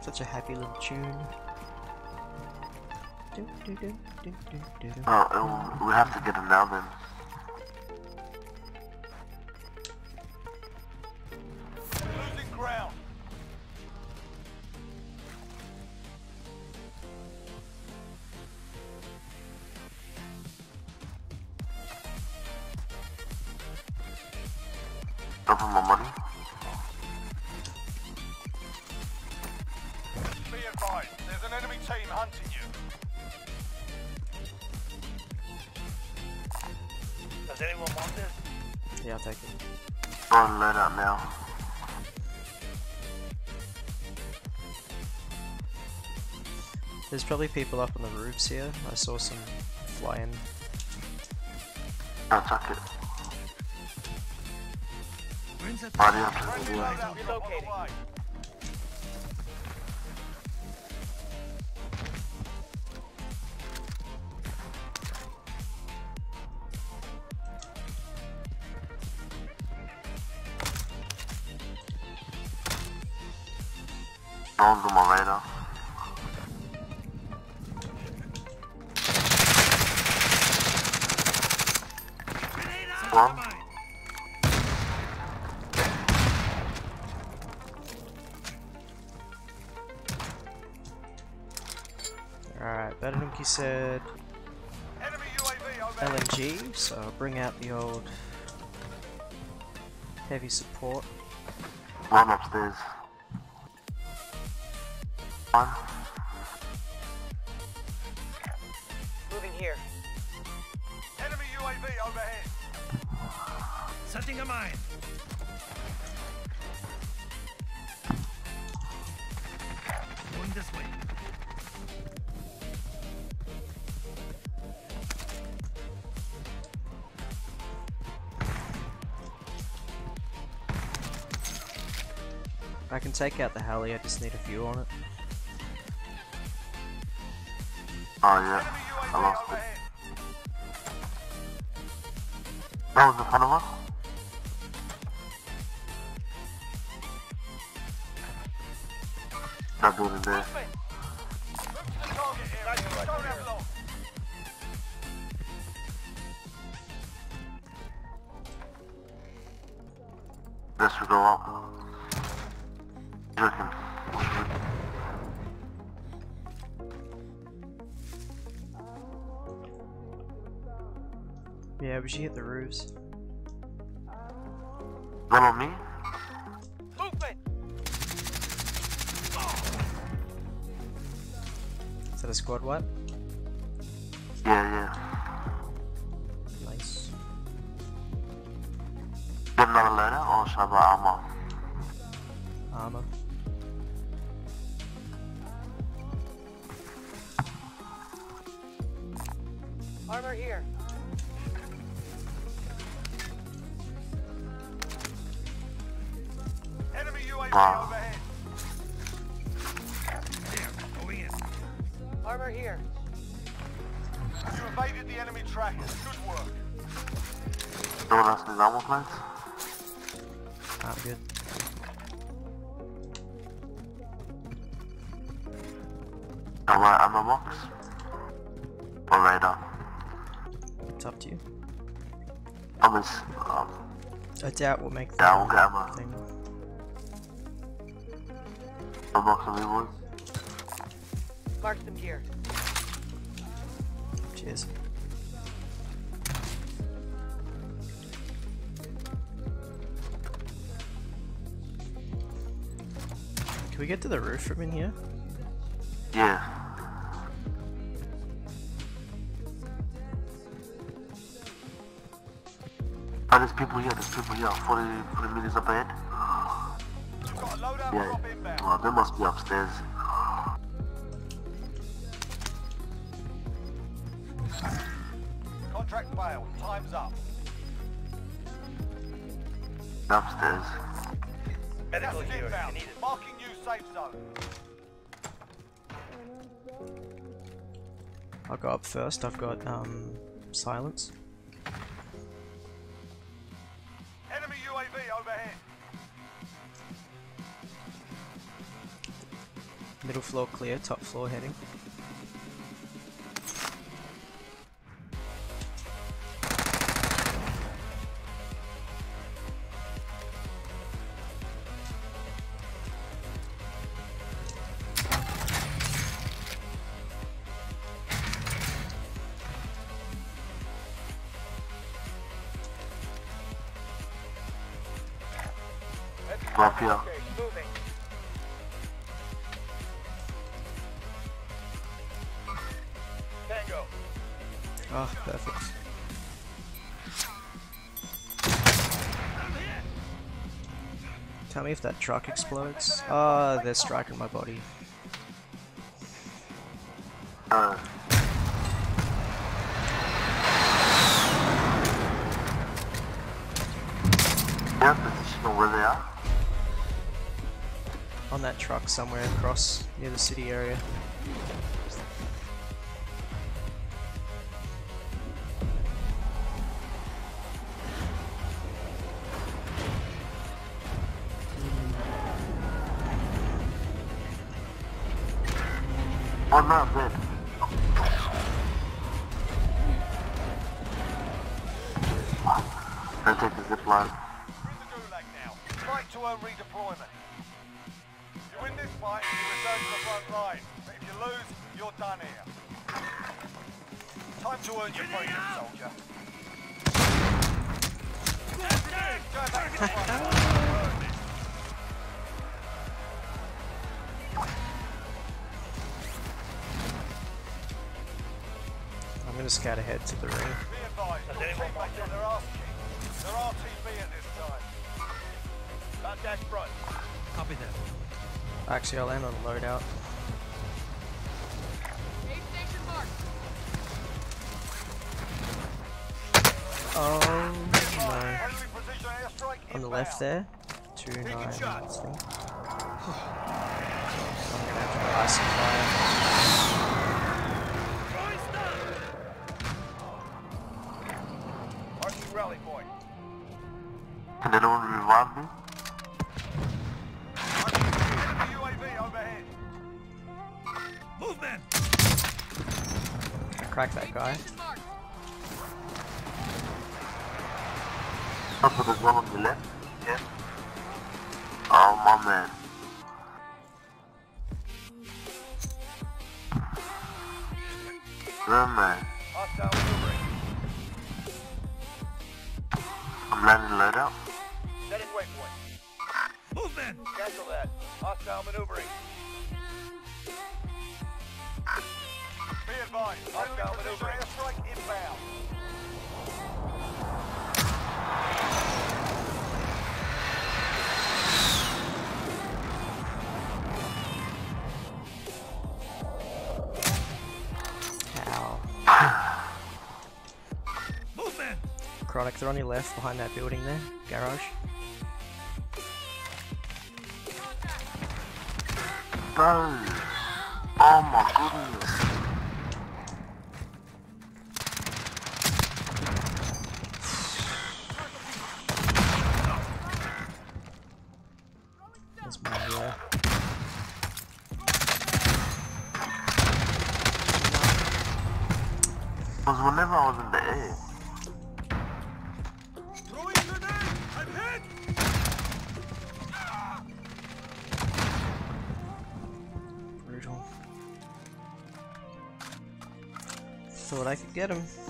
Speaker 1: Such a happy little tune.
Speaker 7: Oh, uh, we have to get him now then.
Speaker 1: Probably people up on the roofs here. I saw some flying.
Speaker 7: Ah, I'll chuck it.
Speaker 3: We're
Speaker 7: Body up to the
Speaker 2: way.
Speaker 7: No one's my radar.
Speaker 1: Said. LMG, so bring out the old heavy support.
Speaker 7: One upstairs. One.
Speaker 1: Take out the heli, I just need a view on it.
Speaker 7: Oh yeah. I lost it. That was in front of us.
Speaker 1: We should hit the roofs.
Speaker 7: One on me?
Speaker 2: Movement.
Speaker 1: Is that a squad wipe? It's up to you.
Speaker 7: I mean, s- um,
Speaker 1: I doubt we'll make that
Speaker 7: yeah, we'll get ammo.
Speaker 1: thing.
Speaker 7: Ammo box on me, boys.
Speaker 10: Mark them here.
Speaker 1: Cheers. Can we get to the roof from in here?
Speaker 7: Yeah. Oh, there's people here, there's people here. 40, 40 meters up ahead.
Speaker 2: You've got a loadout
Speaker 7: Yeah.
Speaker 2: drop inbound.
Speaker 7: Well, they must be upstairs.
Speaker 2: Contract failed. Time's up.
Speaker 7: Upstairs.
Speaker 3: Medical
Speaker 2: Gas is
Speaker 3: here. need it.
Speaker 2: Marking new safe zone.
Speaker 1: I'll go up first. I've got um silence. Middle floor clear, top floor heading. Me if that truck explodes. Oh, they're striking my body.
Speaker 7: Uh, yeah, position where they are.
Speaker 1: On that truck somewhere across near the city area.
Speaker 2: Time. Contact front.
Speaker 3: Copy that.
Speaker 1: Actually, I'll land on
Speaker 4: the loadout.
Speaker 1: Oh no. On the left there. Two nine. I'm gonna have to fire. Chronic, they're on your left behind that building there. Garage.
Speaker 7: Bro. Oh my goodness.
Speaker 1: That's my hero.
Speaker 7: Because whenever I was in the air,
Speaker 1: Thought I could get him.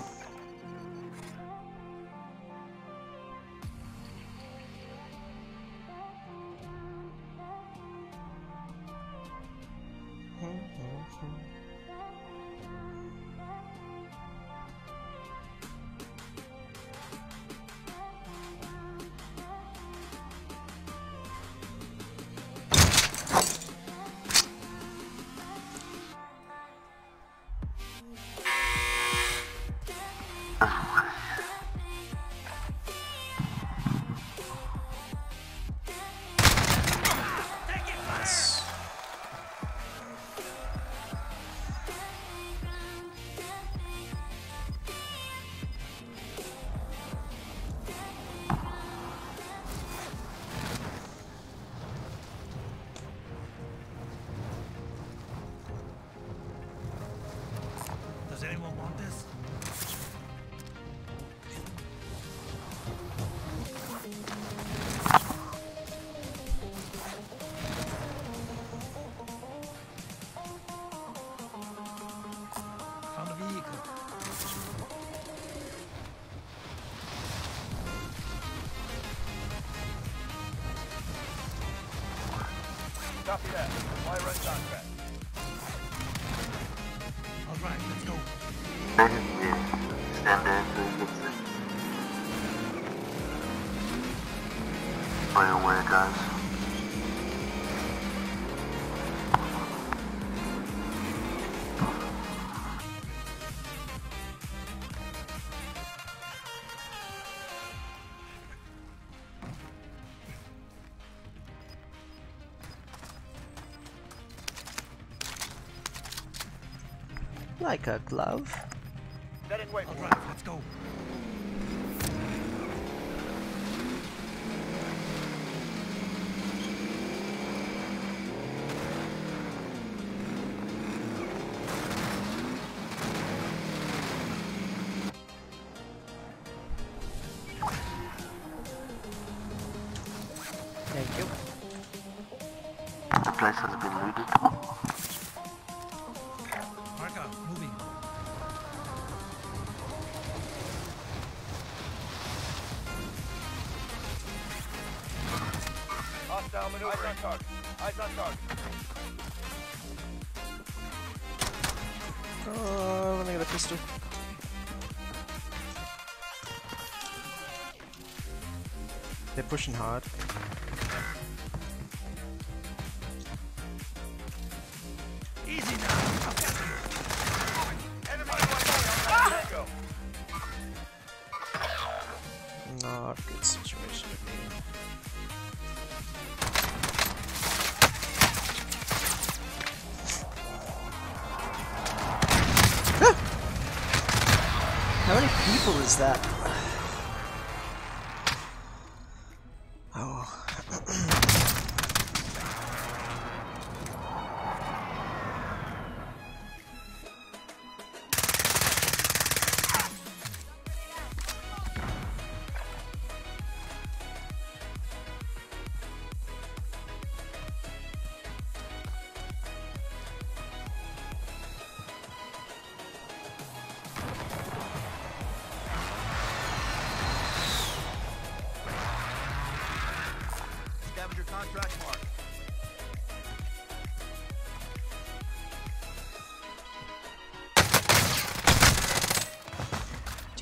Speaker 1: Like a glove.
Speaker 3: Let's go.
Speaker 1: They're pushing hard.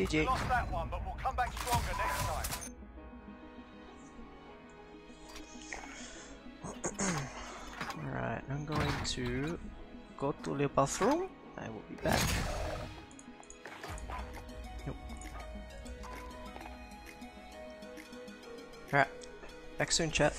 Speaker 1: GG.
Speaker 2: One, we'll
Speaker 1: Alright, I'm going to go to the bathroom. I will be back. Alright, back soon chat.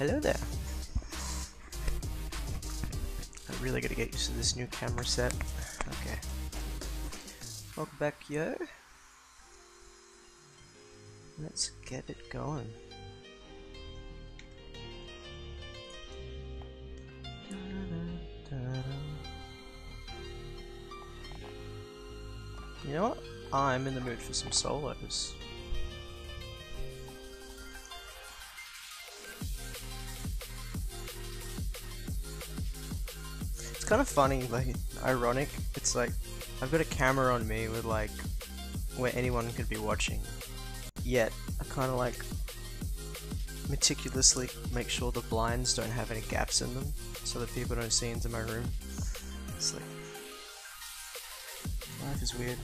Speaker 1: Hello there. I'm really gonna get used to this new camera set. Okay. Welcome back, yo. Let's get it going. You know what? I'm in the mood for some solos. Kind of funny, like, ironic. It's like, I've got a camera on me with, like, where anyone could be watching. Yet, I kind of, like, meticulously make sure the blinds don't have any gaps in them so that people don't see into my room. It's like, life is weird.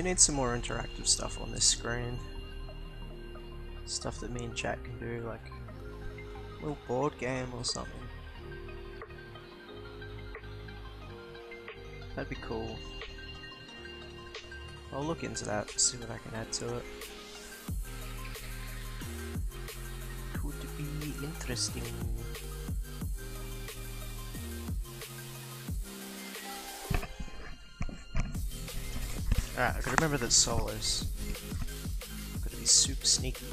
Speaker 1: Do need some more interactive stuff on this screen. Stuff that me and chat can do, like a little board game or something. That'd be cool. I'll look into that, see what I can add to it. Could be interesting. Alright, I gotta remember that solos. Gotta be super sneaky.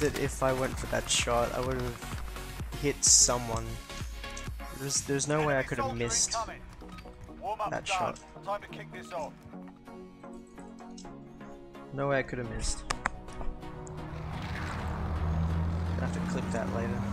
Speaker 1: That if I went for that shot, I would have hit someone. There's, there's no way I could have missed.
Speaker 2: incoming. Warm up
Speaker 1: that shot.
Speaker 2: Time to kick this off.
Speaker 1: No way I could have missed. Gonna have to clip that later.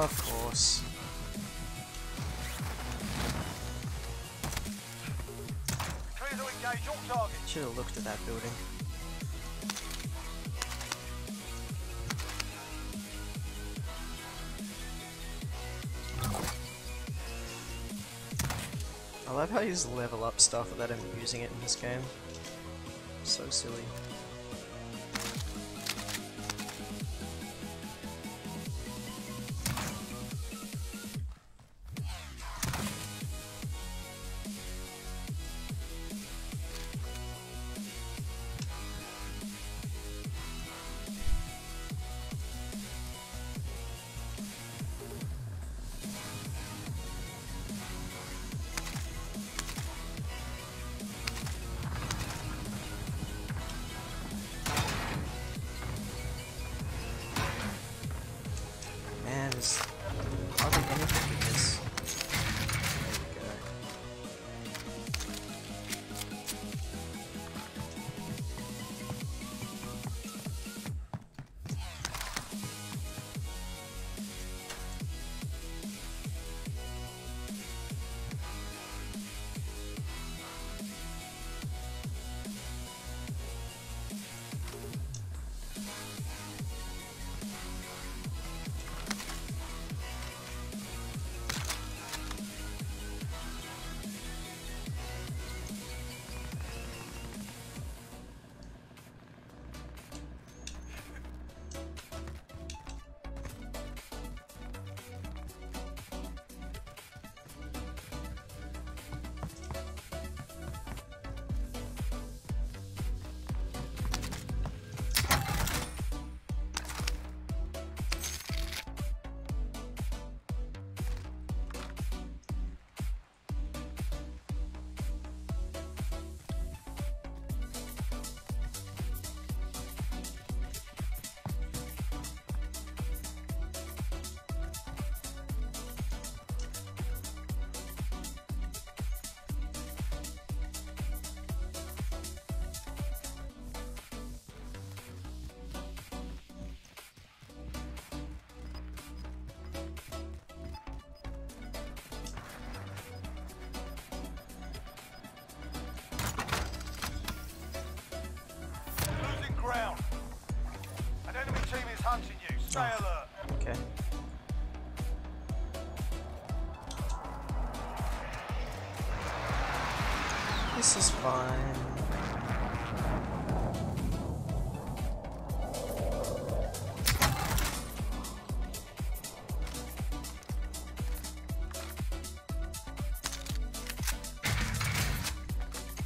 Speaker 1: Of course. Should have looked at that building. I love how you just level up stuff without even using it in this game. So silly.
Speaker 2: team is hunting you. Stay
Speaker 1: oh.
Speaker 2: alert.
Speaker 1: Okay. This is fine.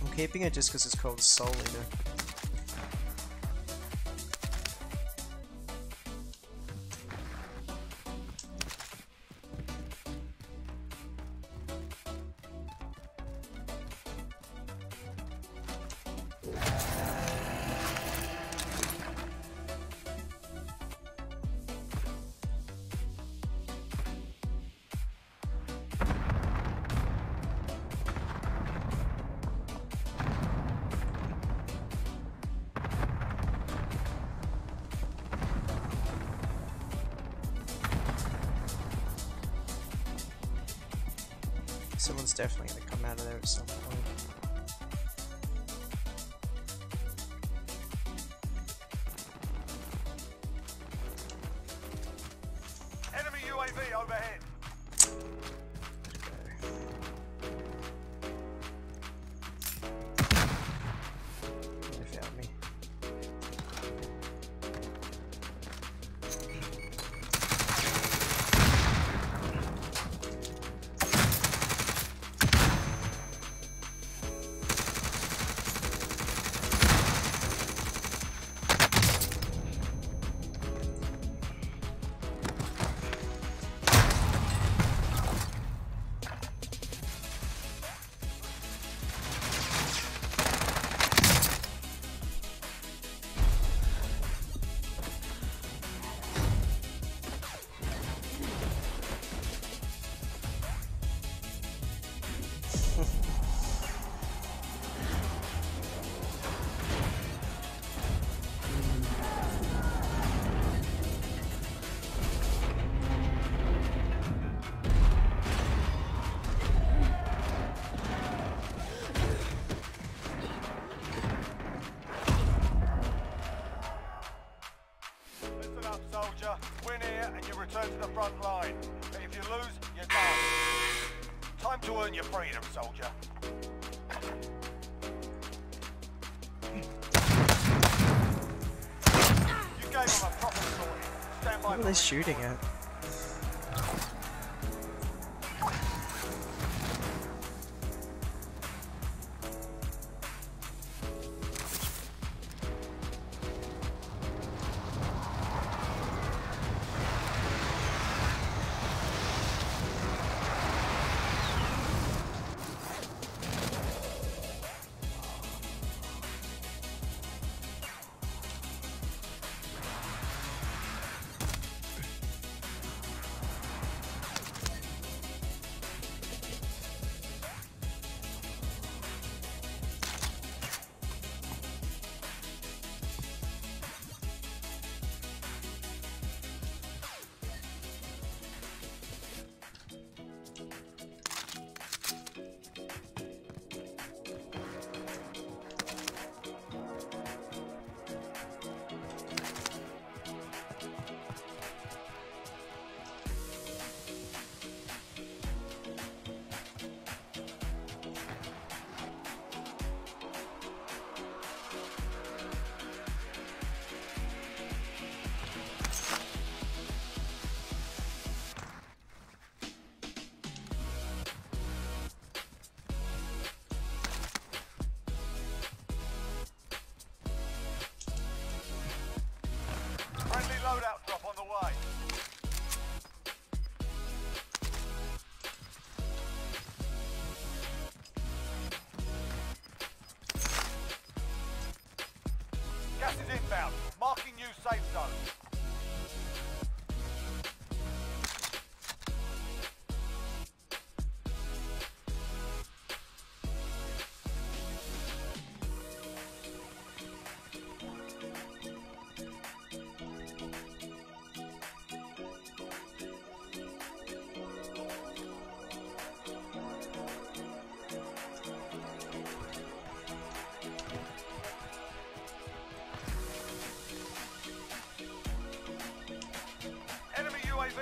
Speaker 1: I'm keeping it just because it's called Soul Eater.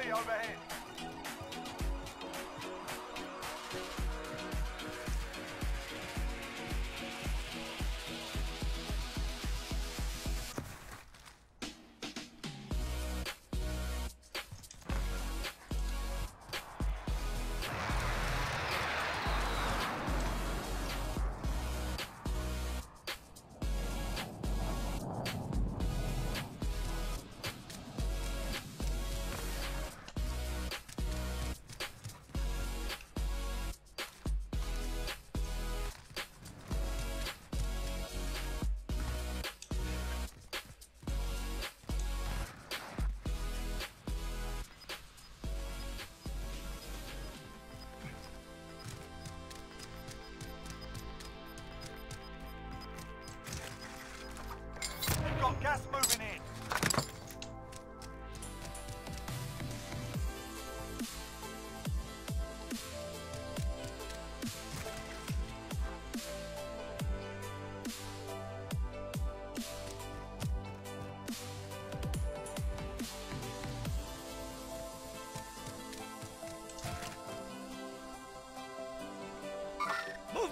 Speaker 2: UAV overhead.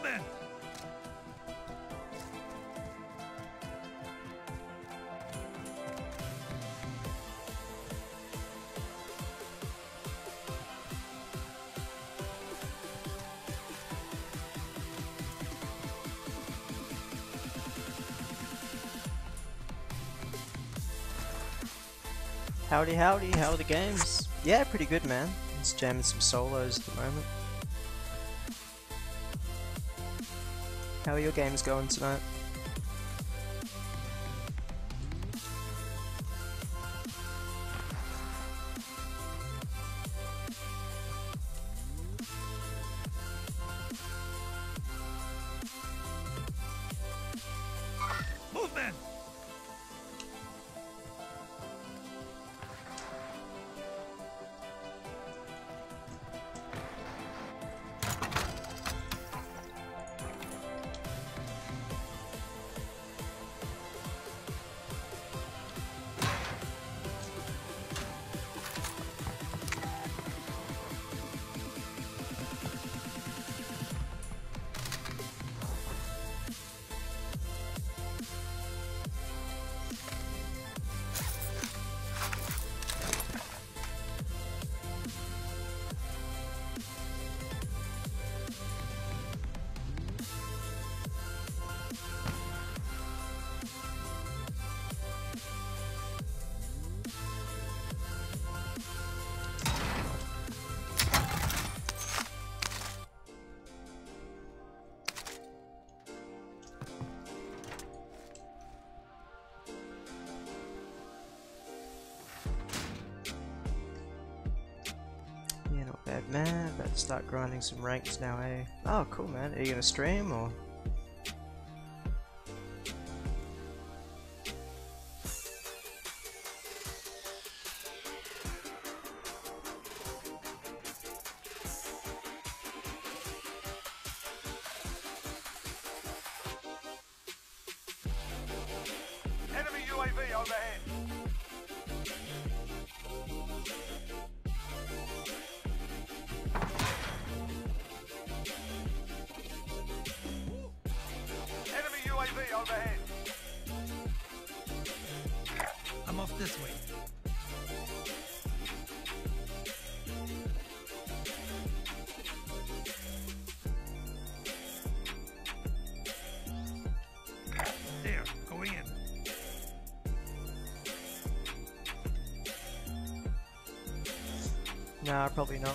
Speaker 3: Movement!
Speaker 1: Howdy, howdy, how are the games? Yeah, pretty good, man. Just jamming some solos at the moment. How are your games going tonight? Start grinding some ranks now, eh? Oh cool man, are you gonna stream or?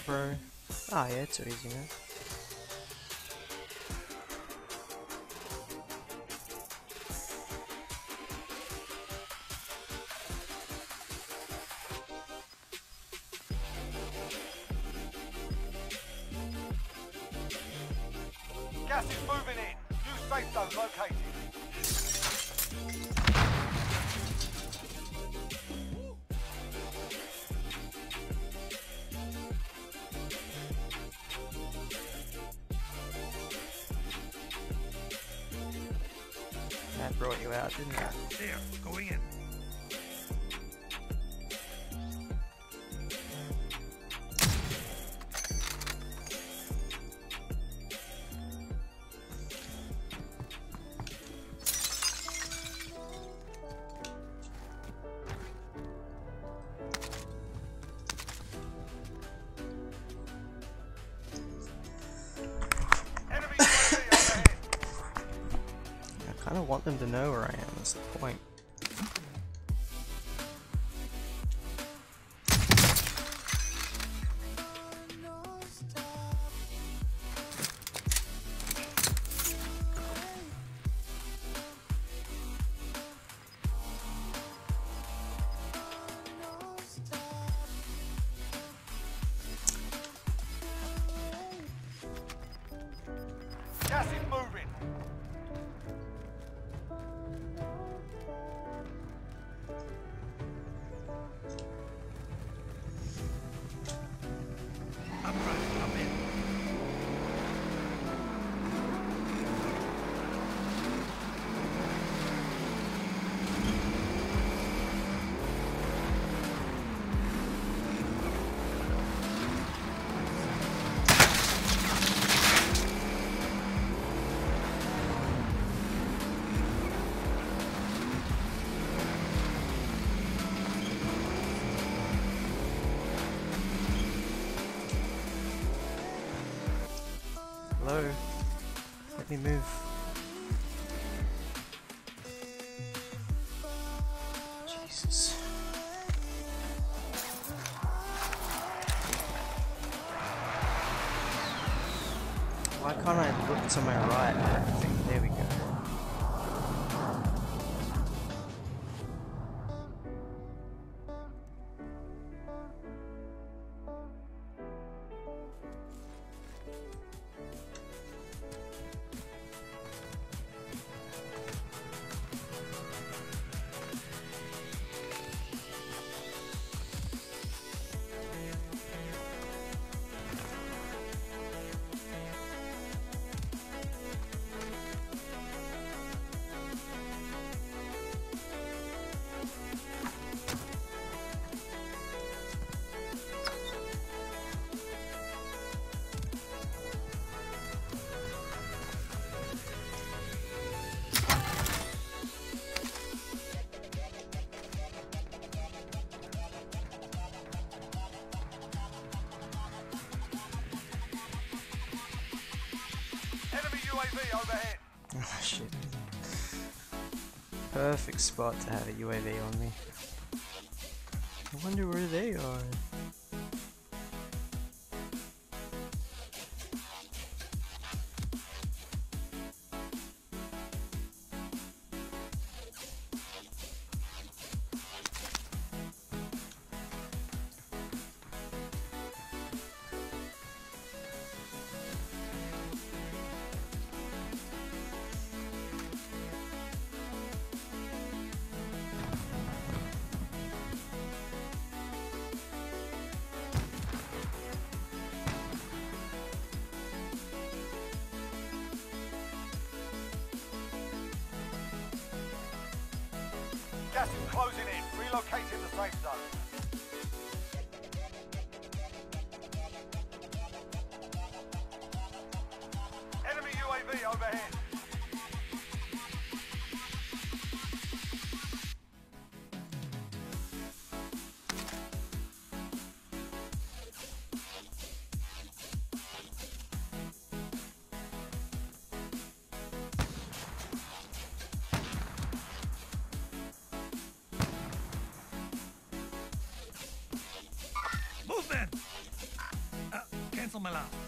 Speaker 1: Bro. Ah yeah, it's easy man. Jesus. Why can't I look to my right Perfect spot to have a UAV on me. I wonder where they are.
Speaker 3: Cancel my last.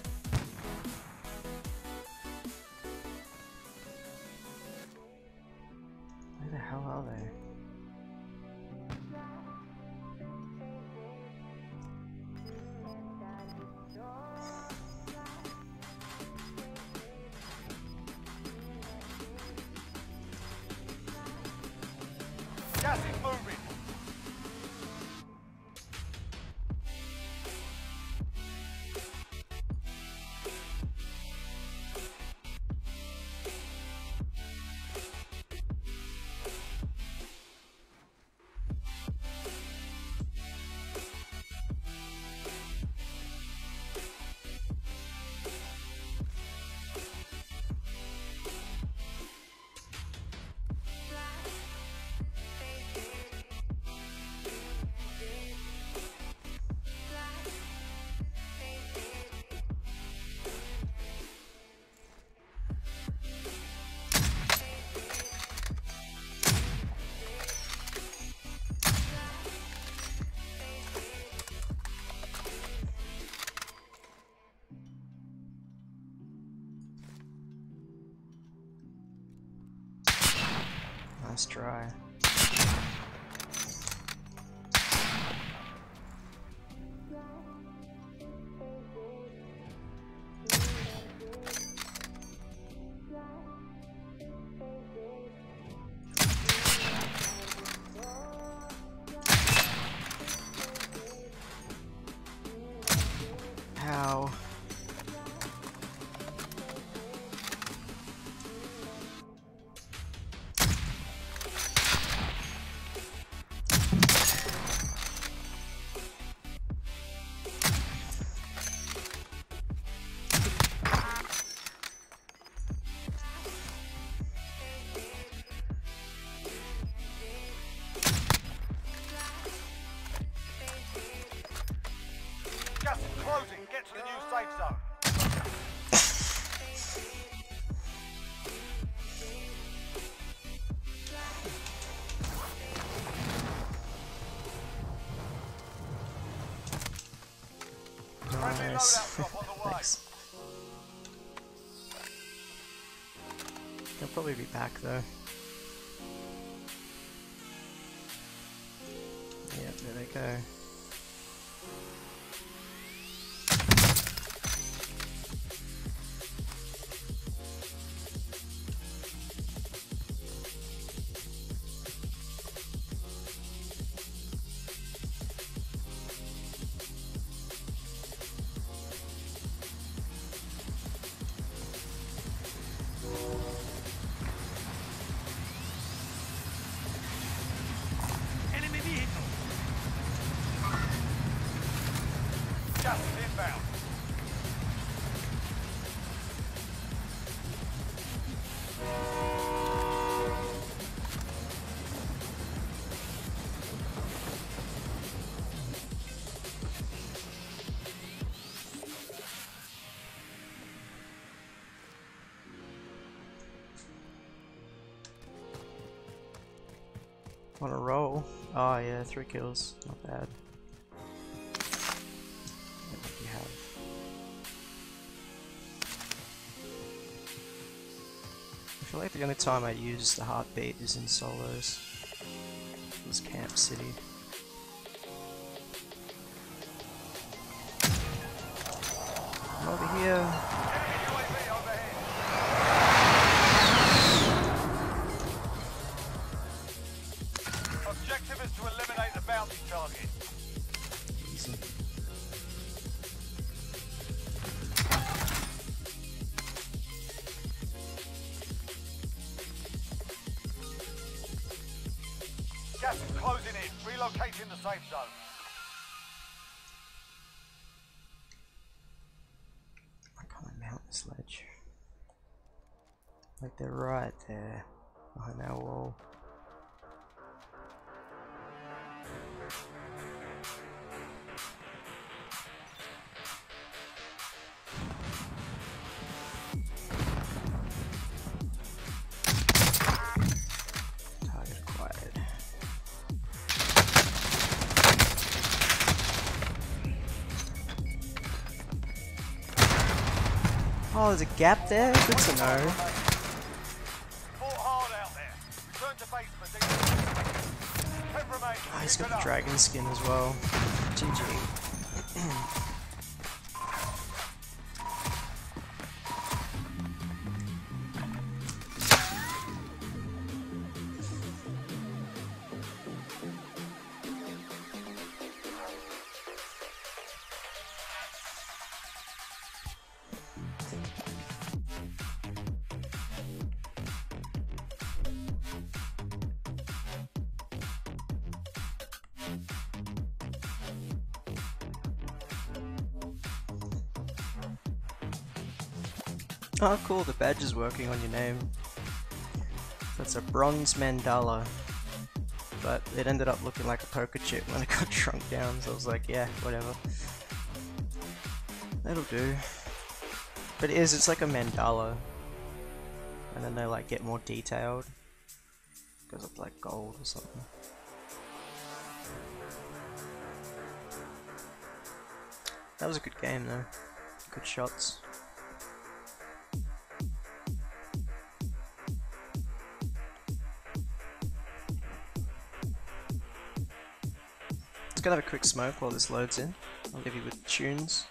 Speaker 1: Nice
Speaker 2: Friendly
Speaker 1: Nice.
Speaker 2: loadout drop on the way.
Speaker 1: Thanks. They'll probably be back though. Yep, there they go. On a row. Oh yeah, three kills. Not bad. I feel like the only time I use the heartbeat is in solos. This Camp City. Oh, there's a gap there? Good to know. Oh, he's got the dragon skin as well. GG. Oh cool, the badge is working on your name. That's a bronze mandala. But it ended up looking like a poker chip when it got shrunk down, so I was like, yeah, whatever. That'll do. But it is, it's like a mandala. And then they like get more detailed. Goes up like gold or something. That was a good game though. Good shots. Let's go have a quick smoke while this loads in. I'll leave you with tunes.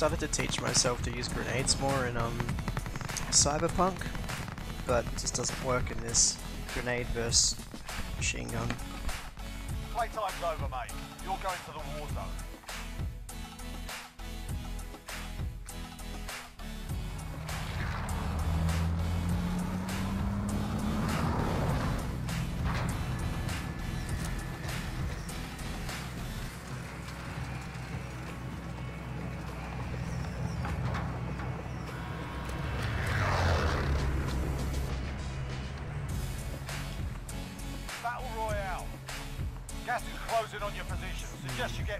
Speaker 1: Started to teach myself to use grenades more in um Cyberpunk, but it just doesn't work in this grenade versus machine gun.
Speaker 2: Playtime's over, mate. You're going to the closing on your position. Suggest you get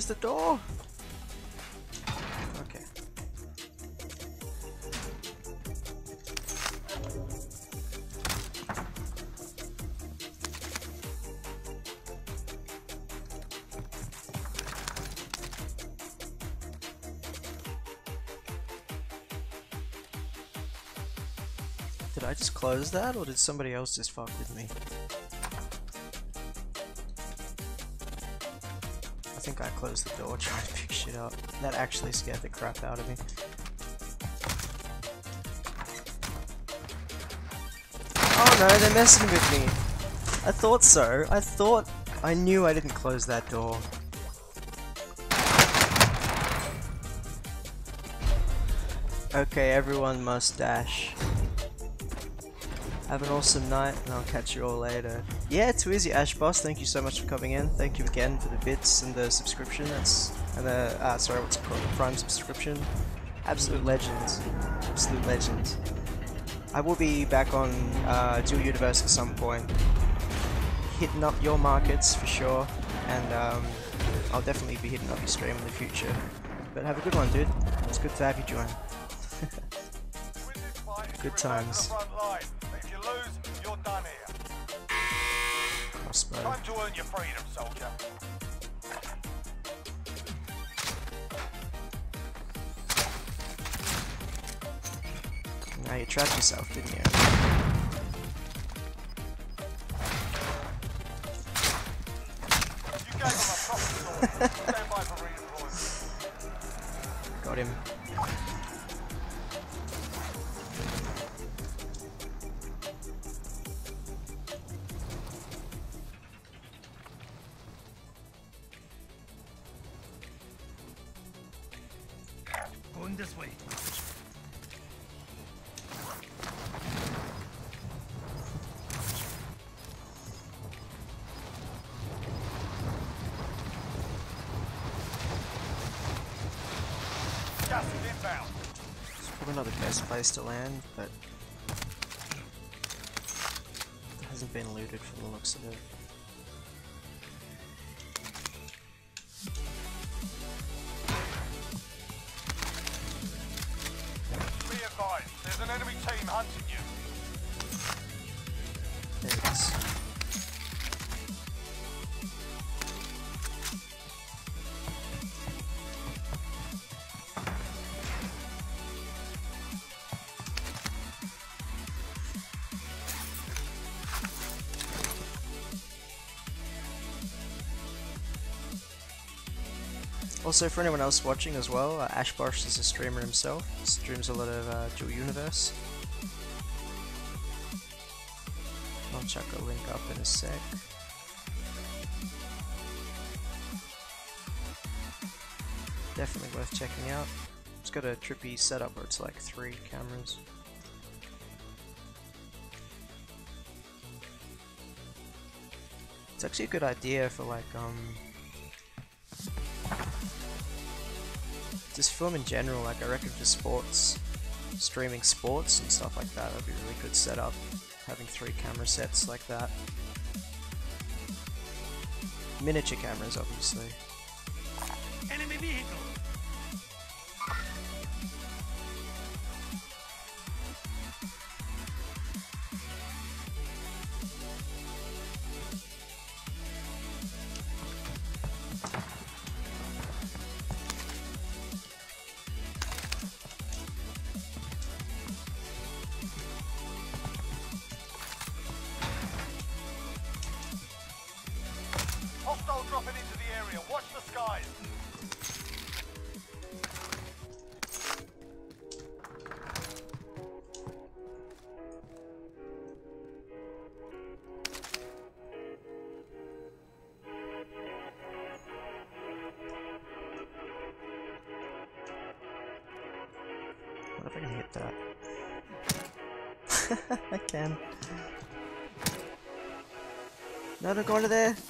Speaker 1: Where's the door? Okay. Did I just close that or did somebody else just fuck with me? Closed the door trying to pick shit up. That actually scared the crap out of me. Oh no, they're messing with me. I thought so. I thought I knew I didn't close that door. Okay, everyone must dash. Have an awesome night, and I'll catch you all later. Yeah, too easy, Ashbosh. Thank you so much for coming in. Thank you again for the bits and the subscription. That's and the uh, sorry, what's it called? Prime subscription. Absolute legends. Absolute legends. I will be back on uh, Dual Universe at some point, hitting up your markets for sure, and um, I'll definitely be hitting up your stream in the future. But have a good one, dude. It's good to have you join. Good times. Trapped yourself, didn't you? Place to land, but it hasn't been looted from the looks of it. Also, for anyone else watching as well, uh, Ashbosh is a streamer himself. Streams a lot of uh, Dual Universe. I'll chuck a link up in a sec. Definitely worth checking out. It's got a trippy setup where it's like three cameras. It's actually a good idea for like um film in general, like I reckon for sports, streaming sports and stuff like that. That'd be a really good setup. Having three camera sets like that. Miniature cameras, obviously. Don't go under there!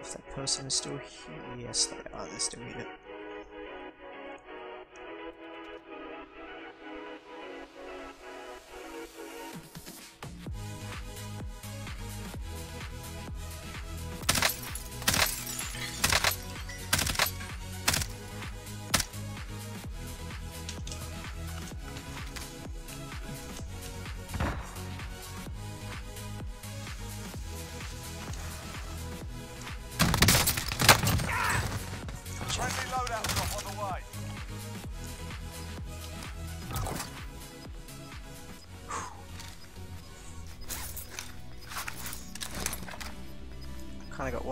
Speaker 1: If that person is still here. Yes, they are. They're still here.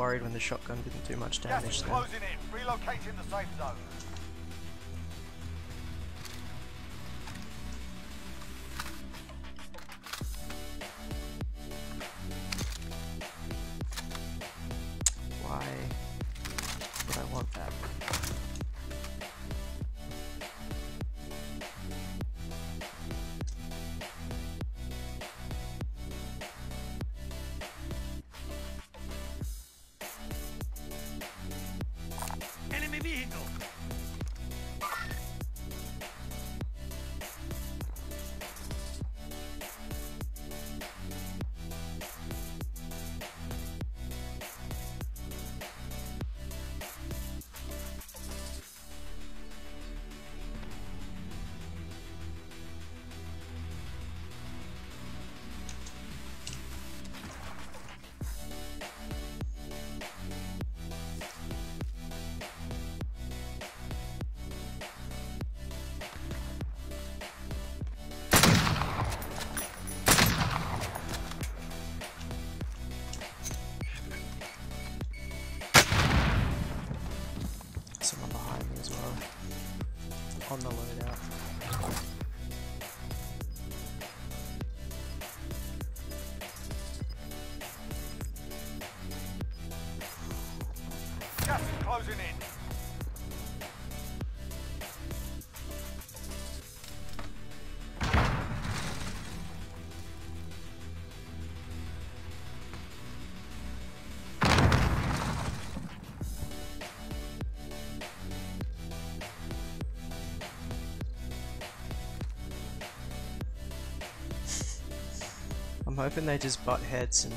Speaker 1: Worried when the shotgun didn't do much damage
Speaker 2: is I'm
Speaker 1: hoping they just butt heads and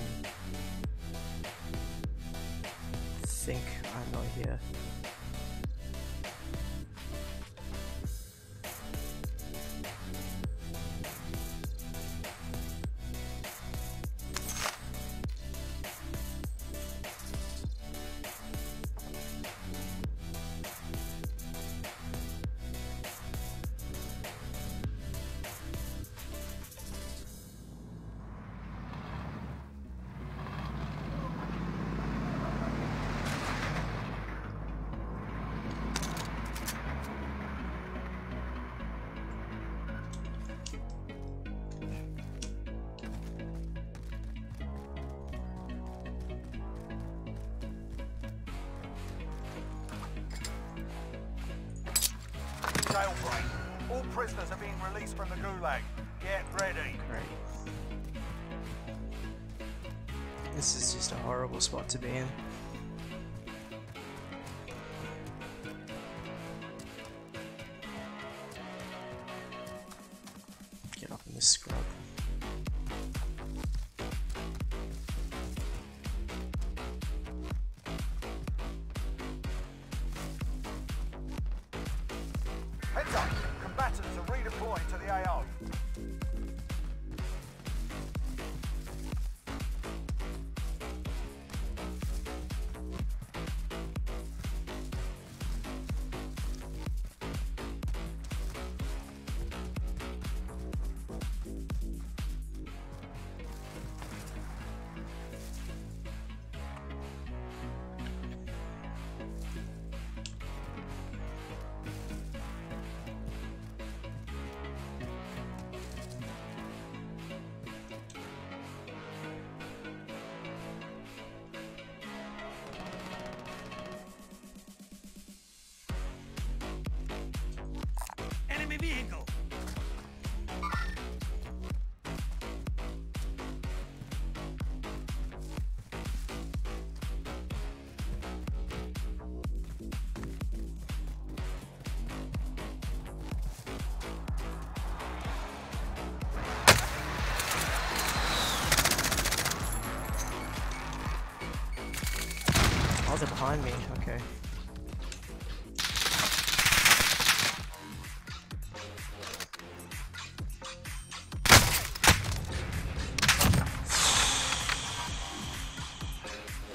Speaker 1: behind me, okay.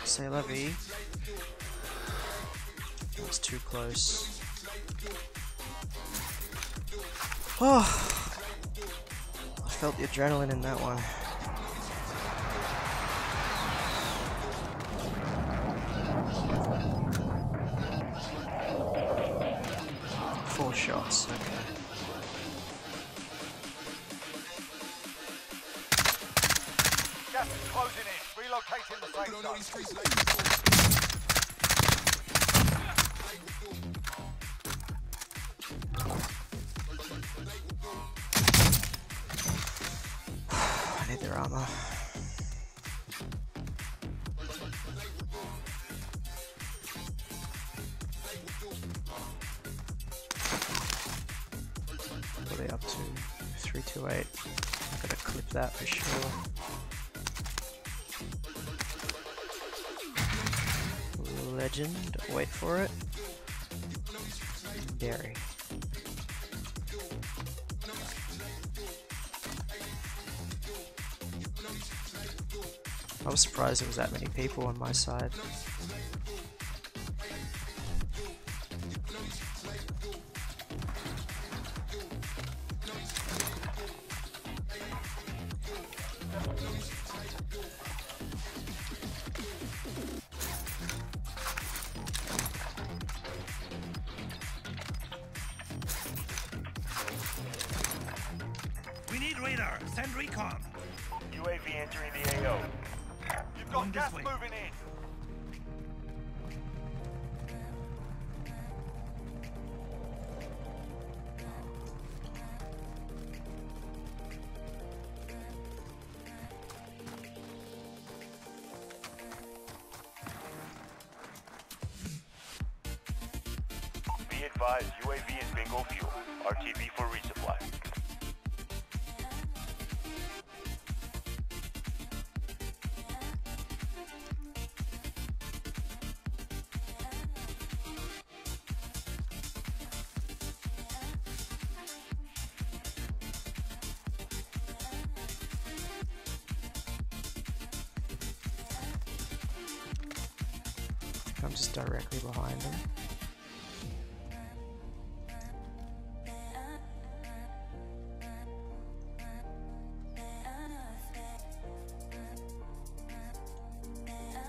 Speaker 1: Say la vie. That's too close. Oh, I felt the adrenaline in that one. was surprised there was that many people on my side. I'm just directly behind them.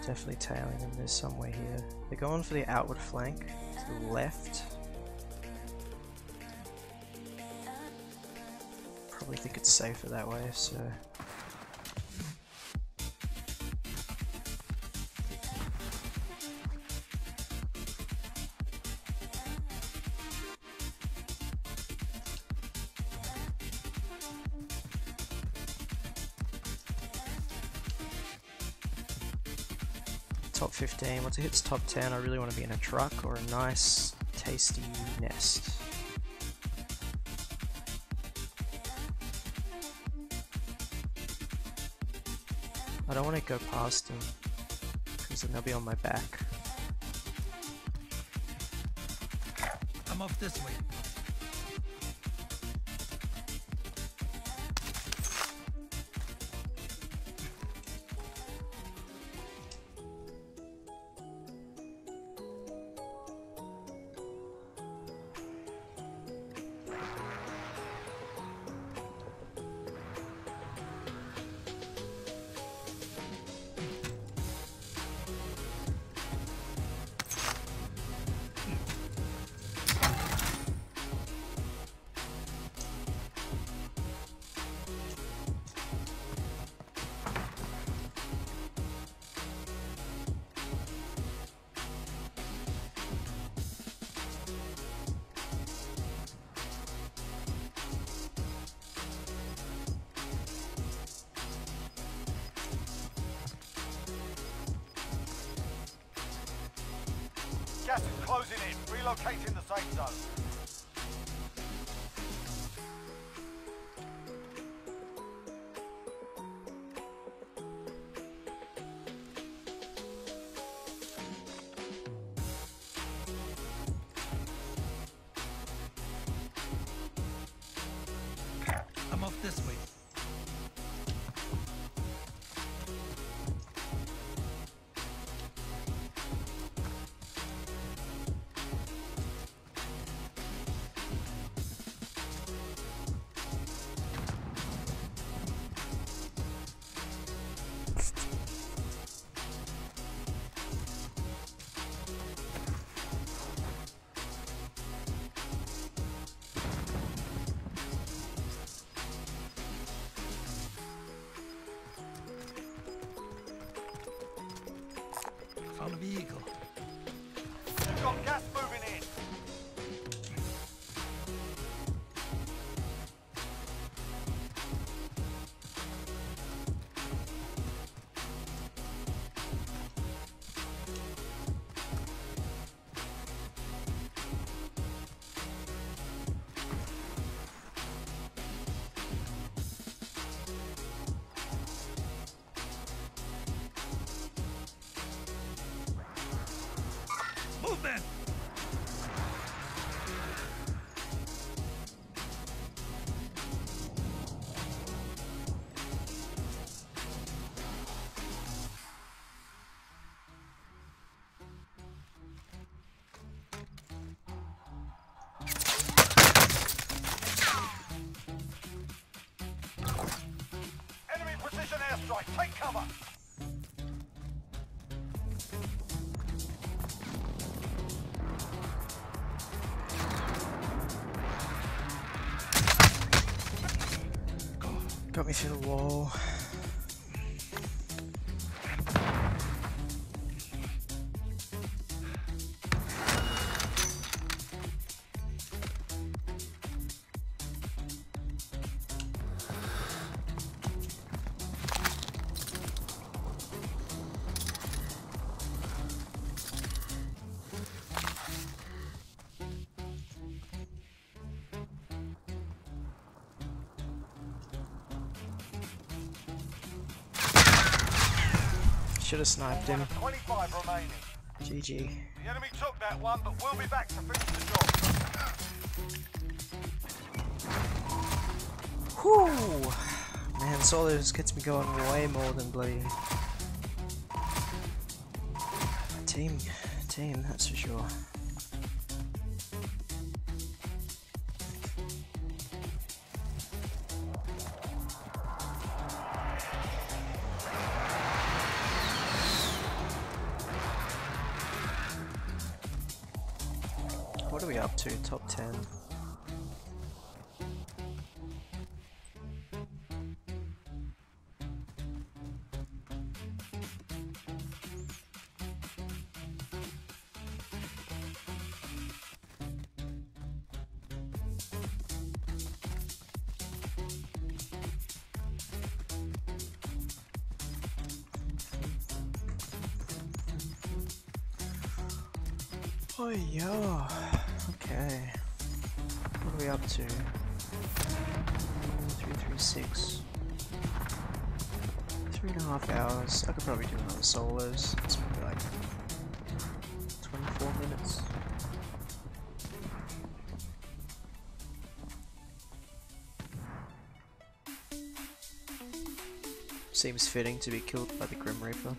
Speaker 1: Definitely tailing them. There's somewhere here. They're going for the outward flank to the left. Probably think it's safer that way, so. It hits top 10, I really want to be in a truck or a nice, tasty nest. I don't want to go past them, because then they'll be on my back.
Speaker 3: I'm off this way.
Speaker 1: Should have sniped him.
Speaker 2: of 25 remaining.
Speaker 1: GG.
Speaker 2: The enemy took that one, but we'll be back to finish the job.
Speaker 1: Whew! Man, solos gets me going way more than bloody team team, that's for sure. Oh yeah. Okay. What are we up to? Three three six. Three and a half hours. I could probably do another solos. It's probably like twenty-four minutes. Seems fitting to be killed by the Grim Reaper.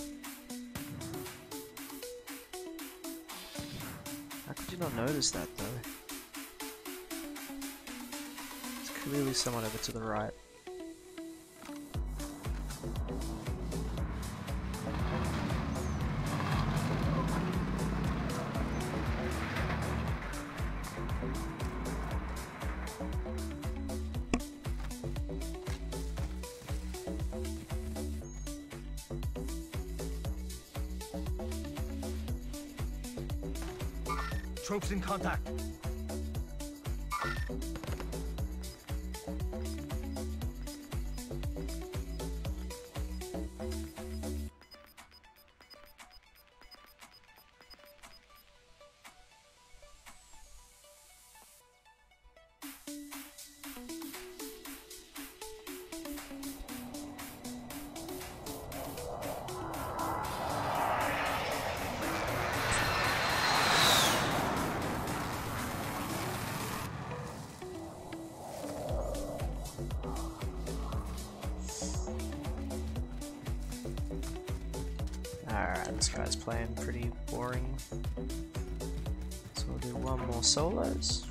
Speaker 1: Notice that though? It's clearly someone over to the right. Solos.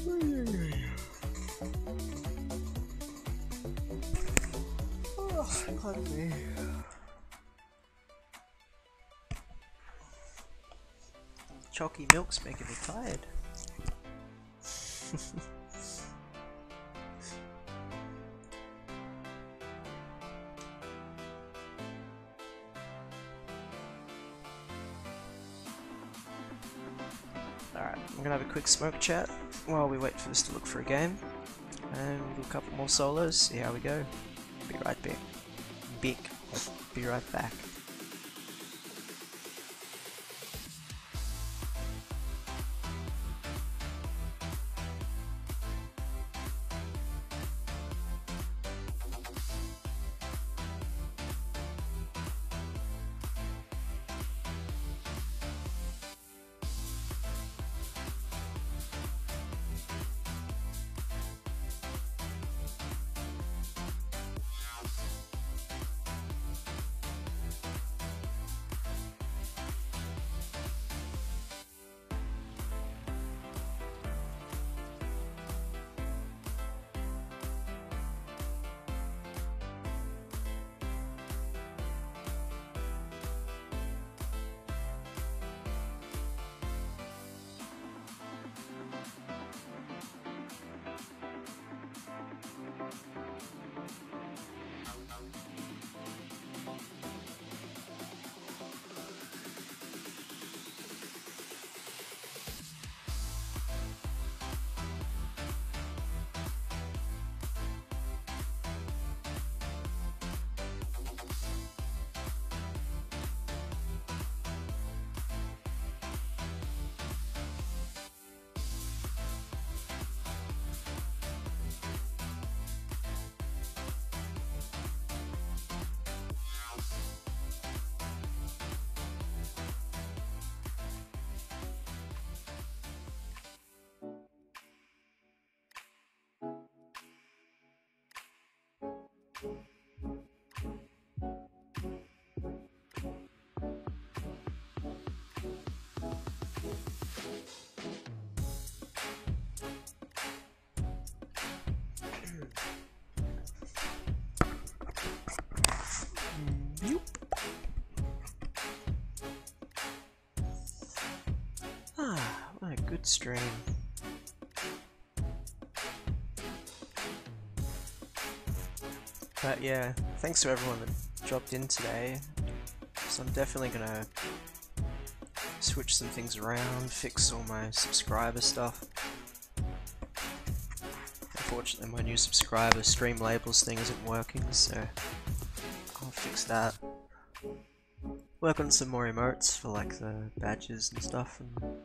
Speaker 1: Chalky milk's making me tired. Quick smoke chat while we wait for this to look for a game. And we'll do a couple more solos, see how we go. Be right back. Big. Be right back. Yeah, thanks to everyone that dropped in today. So I'm definitely gonna switch some things around, fix all my subscriber stuff. Unfortunately my new subscriber Streamlabs thing isn't working, so I'll fix that. Work on some more emotes for like the badges and stuff and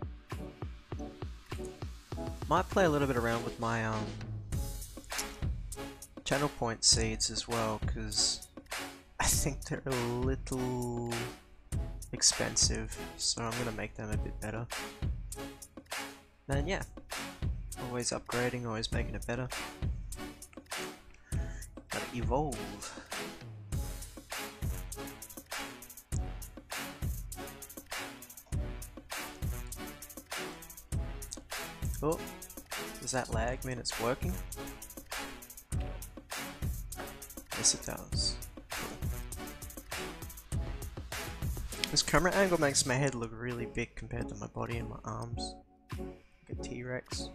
Speaker 1: might play a little bit around with my um channel point seeds as well because I think they're a little expensive so I'm gonna make them a bit better. And yeah always upgrading always making it better. Gotta evolve. Oh, does that lag mean it's working? Yes it does. This camera angle makes my head look really big compared to my body and my arms. Like a T-Rex.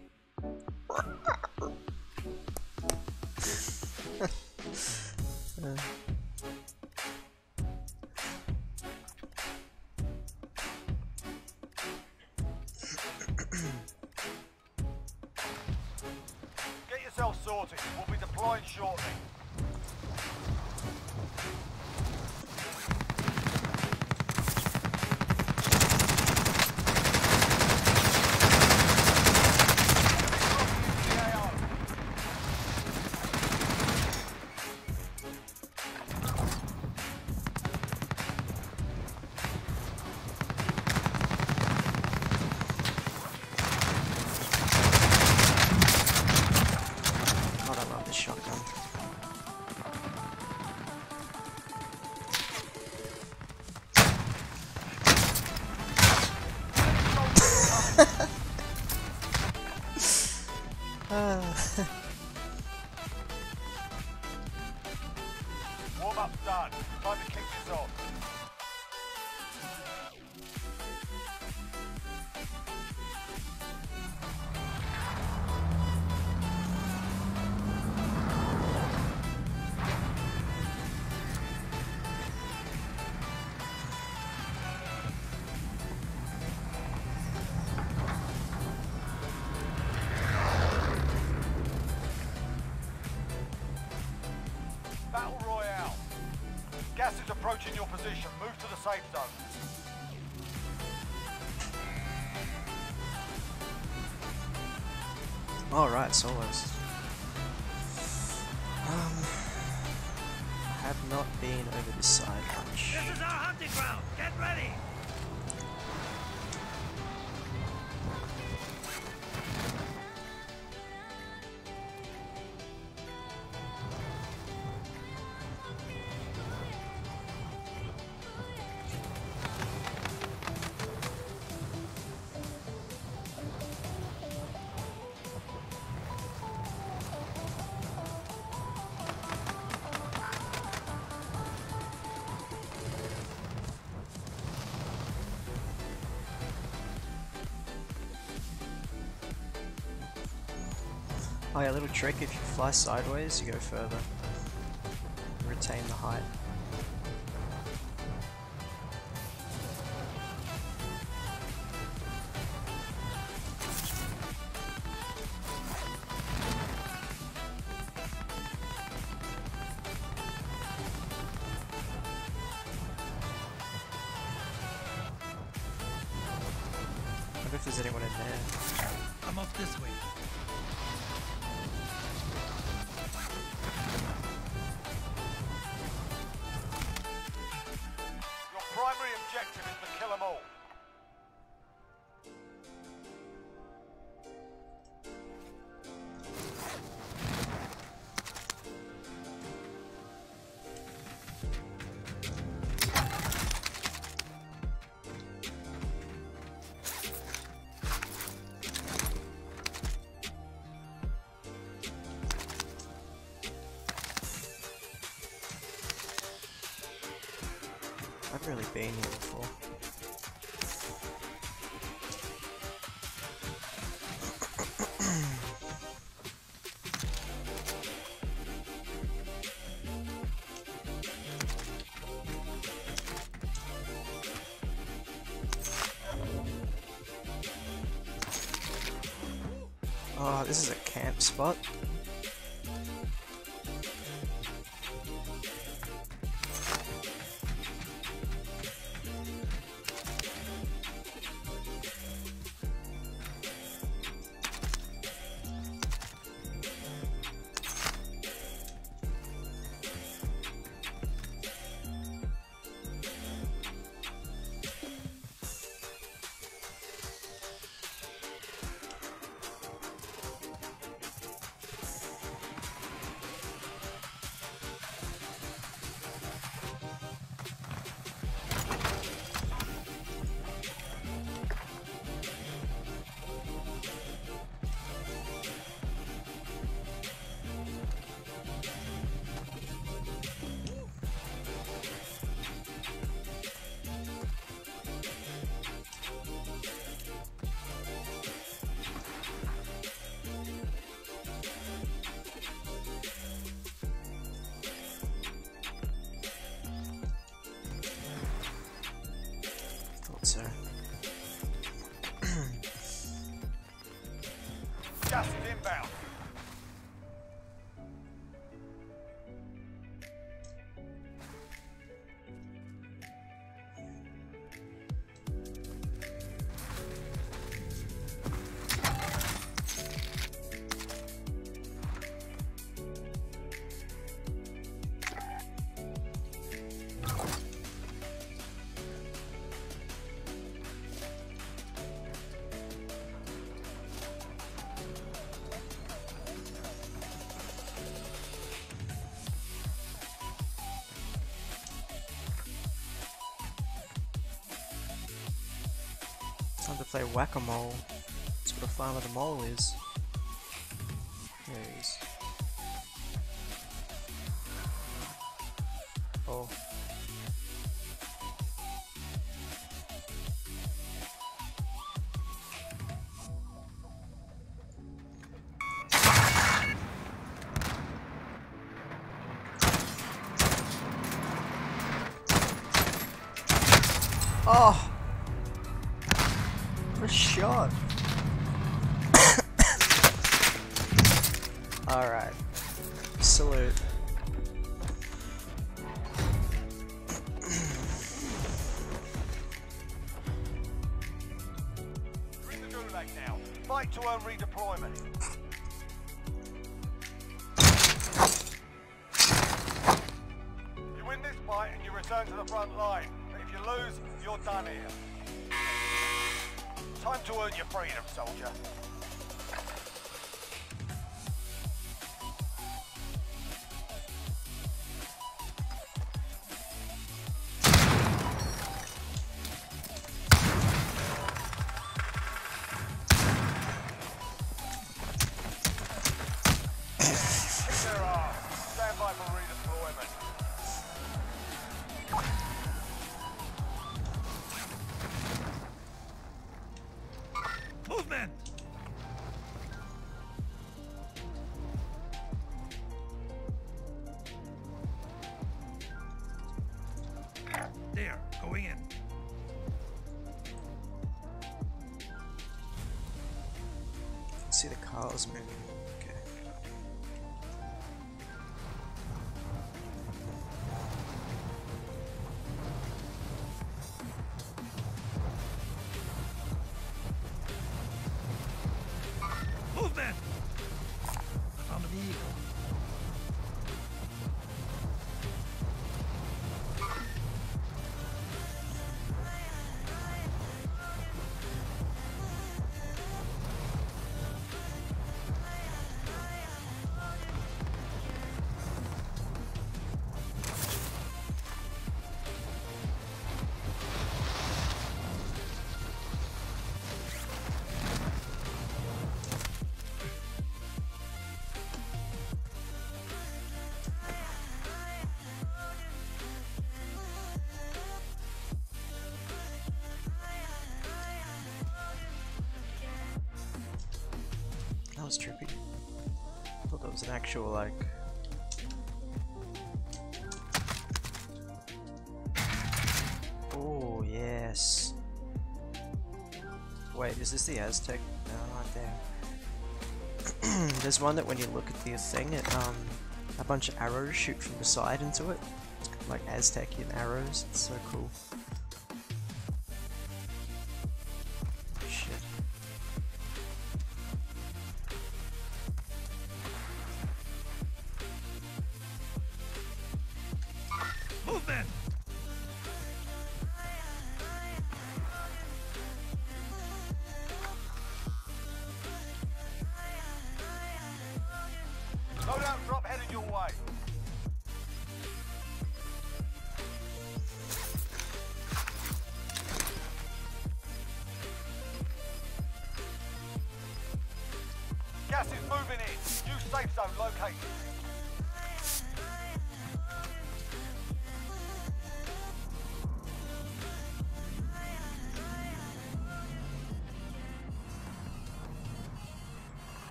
Speaker 1: Oh yeah, little trick, if you fly sideways, you go further. I've really been here before. Oh, this is a camp spot. Thought Time to play whack-a-mole. Go to find where the mole is. See the That was trippy. I thought that was an actual, like... Oh, yes. Wait, is this the Aztec? No, not there. There's one that when you look at the thing, it, um, a bunch of arrows shoot from the side into it. Like Aztecian arrows. It's so cool.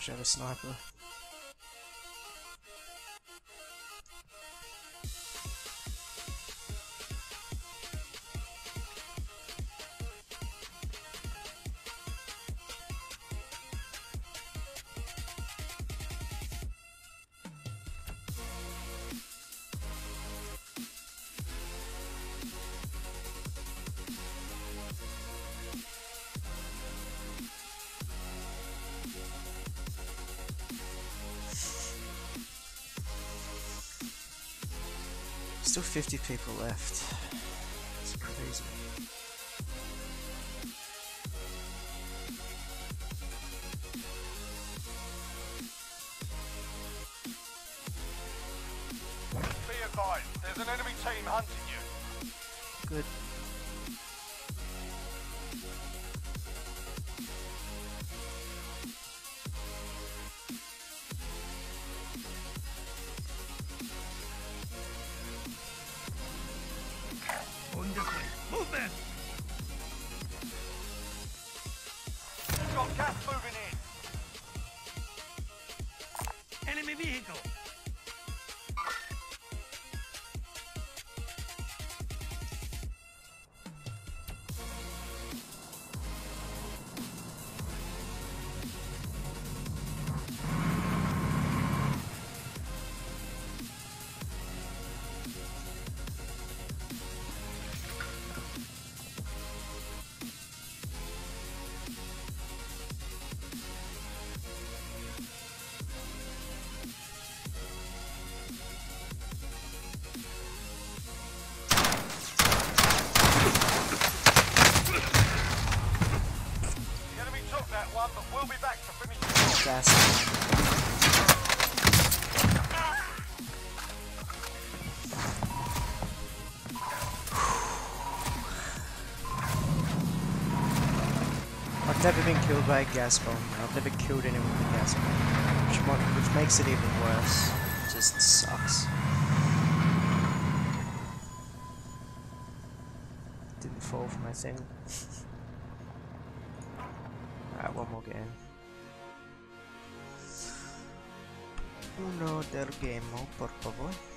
Speaker 1: wish I had a sniper. 50 people left. It's crazy. killed by a gas bomb. I've never killed anyone with a gas bomb, which, might, which makes it even worse. It just sucks. Didn't fall for my thing. Alright, one more game. Uno del game, por favor.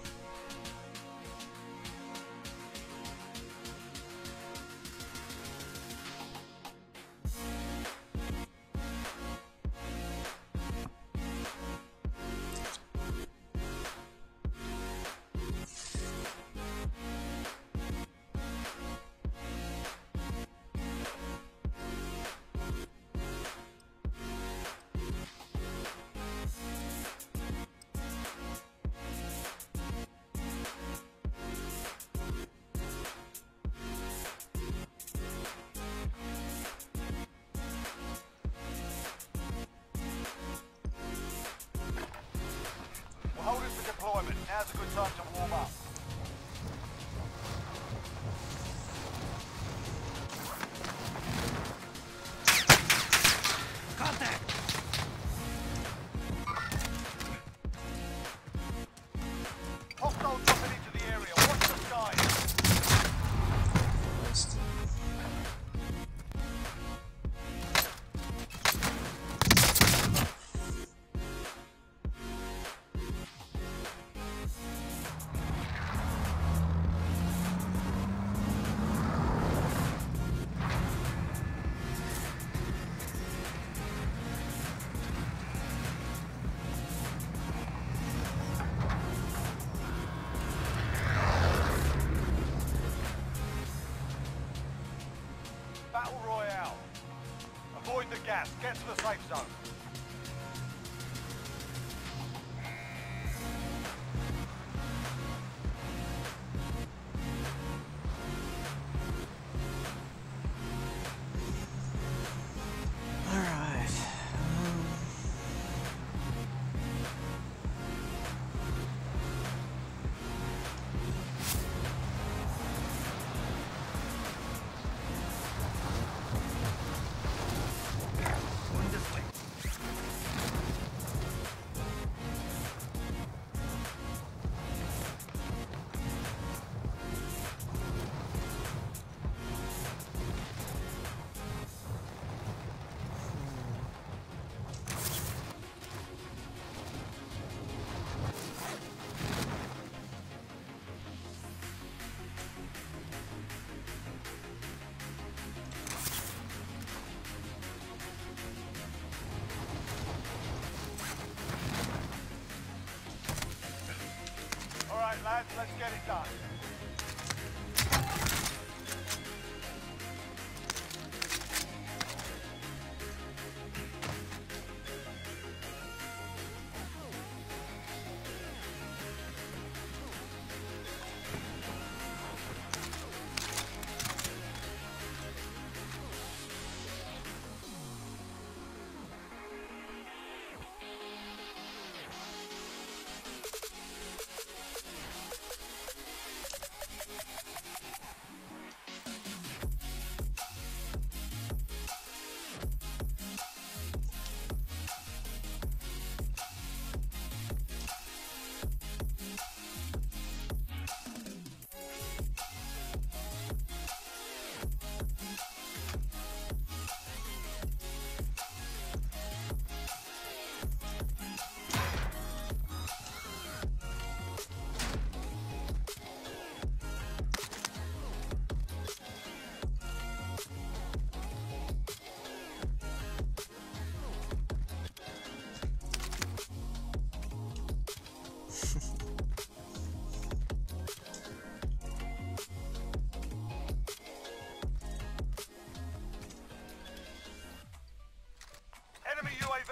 Speaker 2: Let's get it done.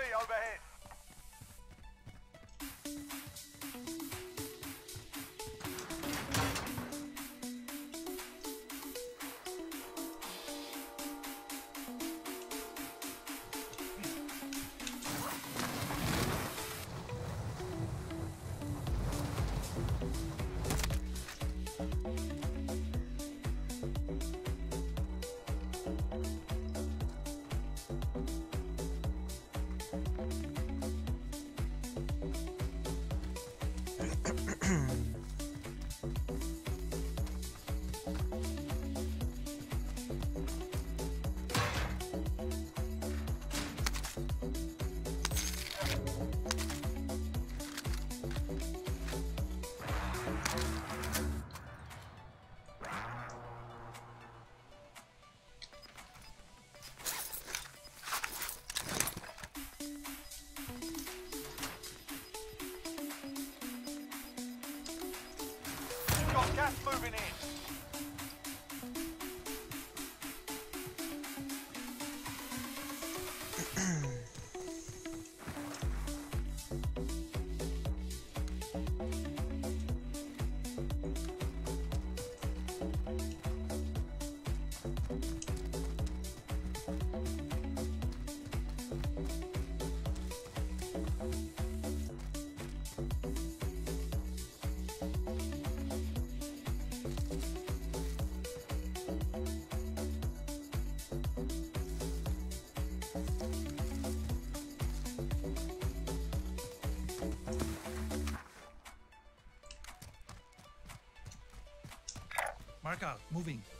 Speaker 2: Enemy
Speaker 3: Mark out. Moving.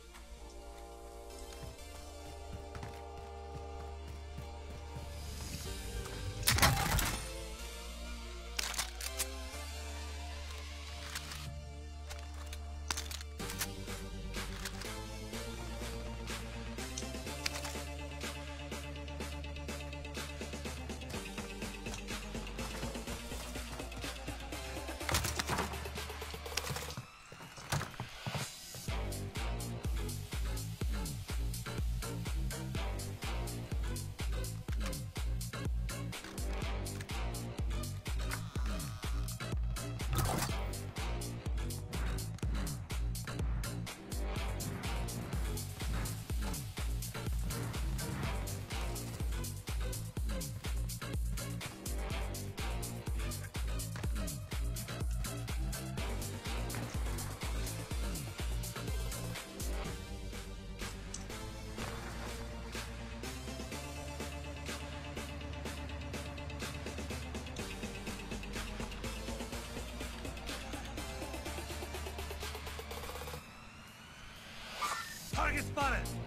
Speaker 3: Target spotted.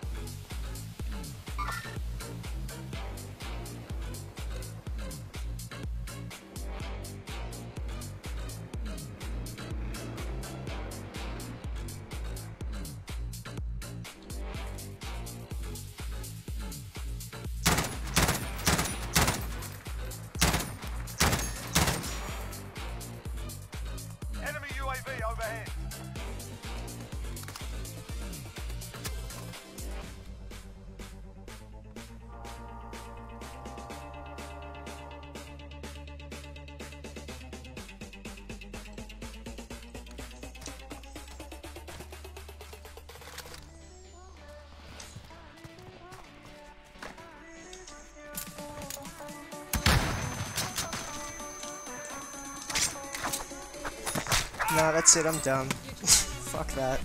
Speaker 1: Nah, that's it, I'm done. Fuck that.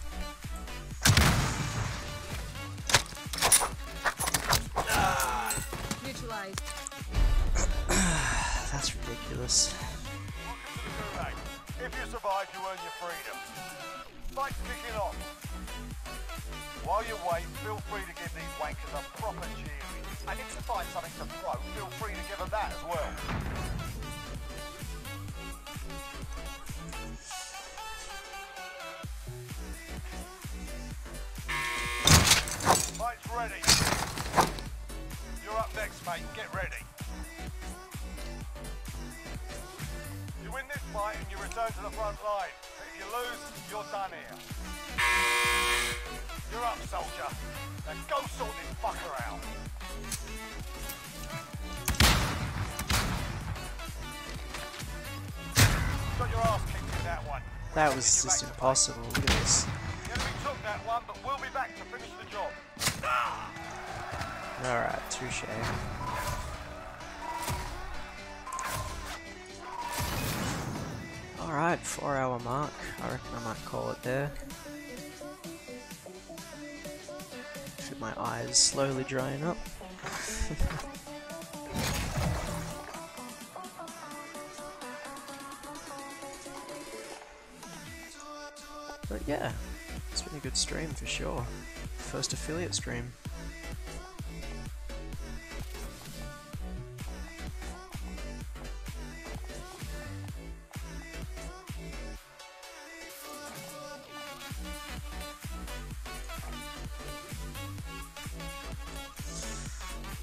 Speaker 2: That
Speaker 1: was just impossible. Look at this. Alright, touche. Alright, four hour mark. I reckon I might call it there. My eyes slowly drying up. Yeah, it's been a good stream for sure. First affiliate stream.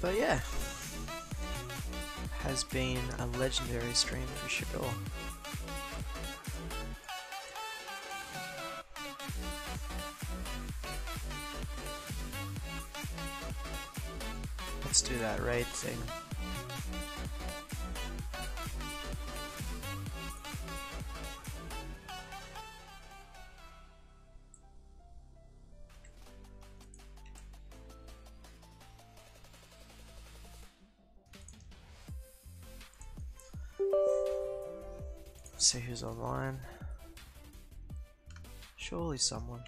Speaker 1: But yeah, has been a legendary stream for sure. Do that right thing. See who's online. Surely someone.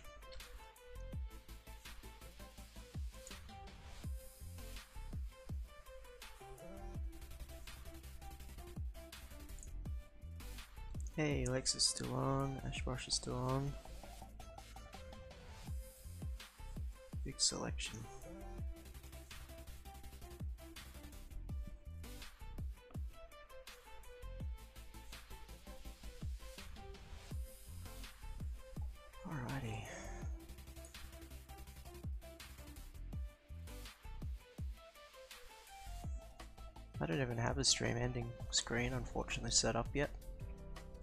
Speaker 1: Hey, Lex is still on, Ashbosh is still on. Big selection. Alrighty. I don't even have a stream ending screen unfortunately set up yet.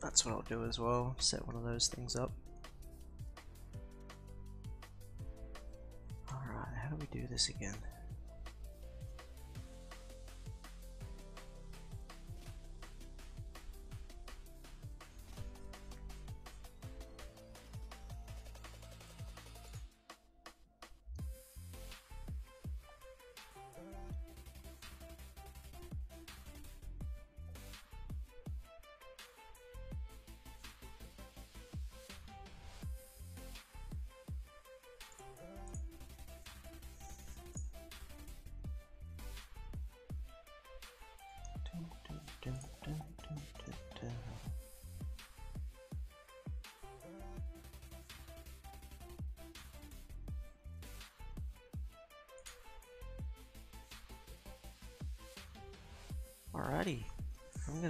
Speaker 1: That's what I'll do as well, set one of those things up. Alright, how do we do this again?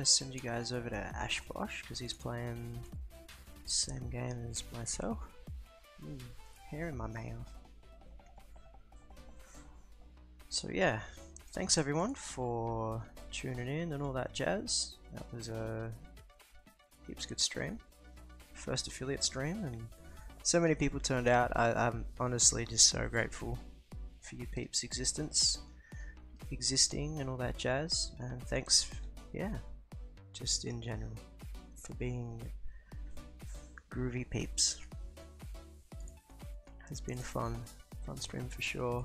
Speaker 1: Send you guys over to Ashbosh because he's playing same game as myself. Mm, hair in my mouth. So yeah, thanks everyone for tuning in and all that jazz. That was a heaps good stream. First affiliate stream and so many people turned out. I, I'm honestly just so grateful for you peeps' existence, existing and all that jazz. And thanks, yeah, just in general, for being groovy peeps. Has been fun, fun stream for sure.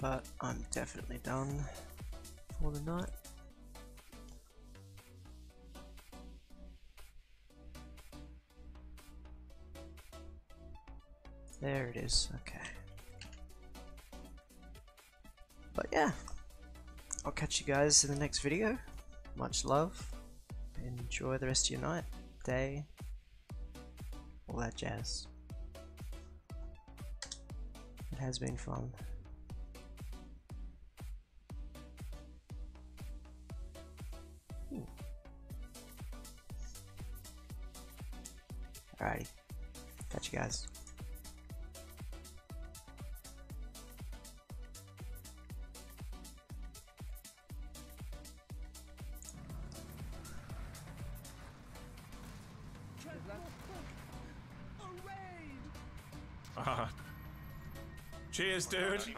Speaker 1: But I'm definitely done for the night. There it is, okay. But yeah, I'll catch you guys in the next video. Much love. Enjoy the rest of your night, day, all that jazz. It has been fun.
Speaker 11: Dude.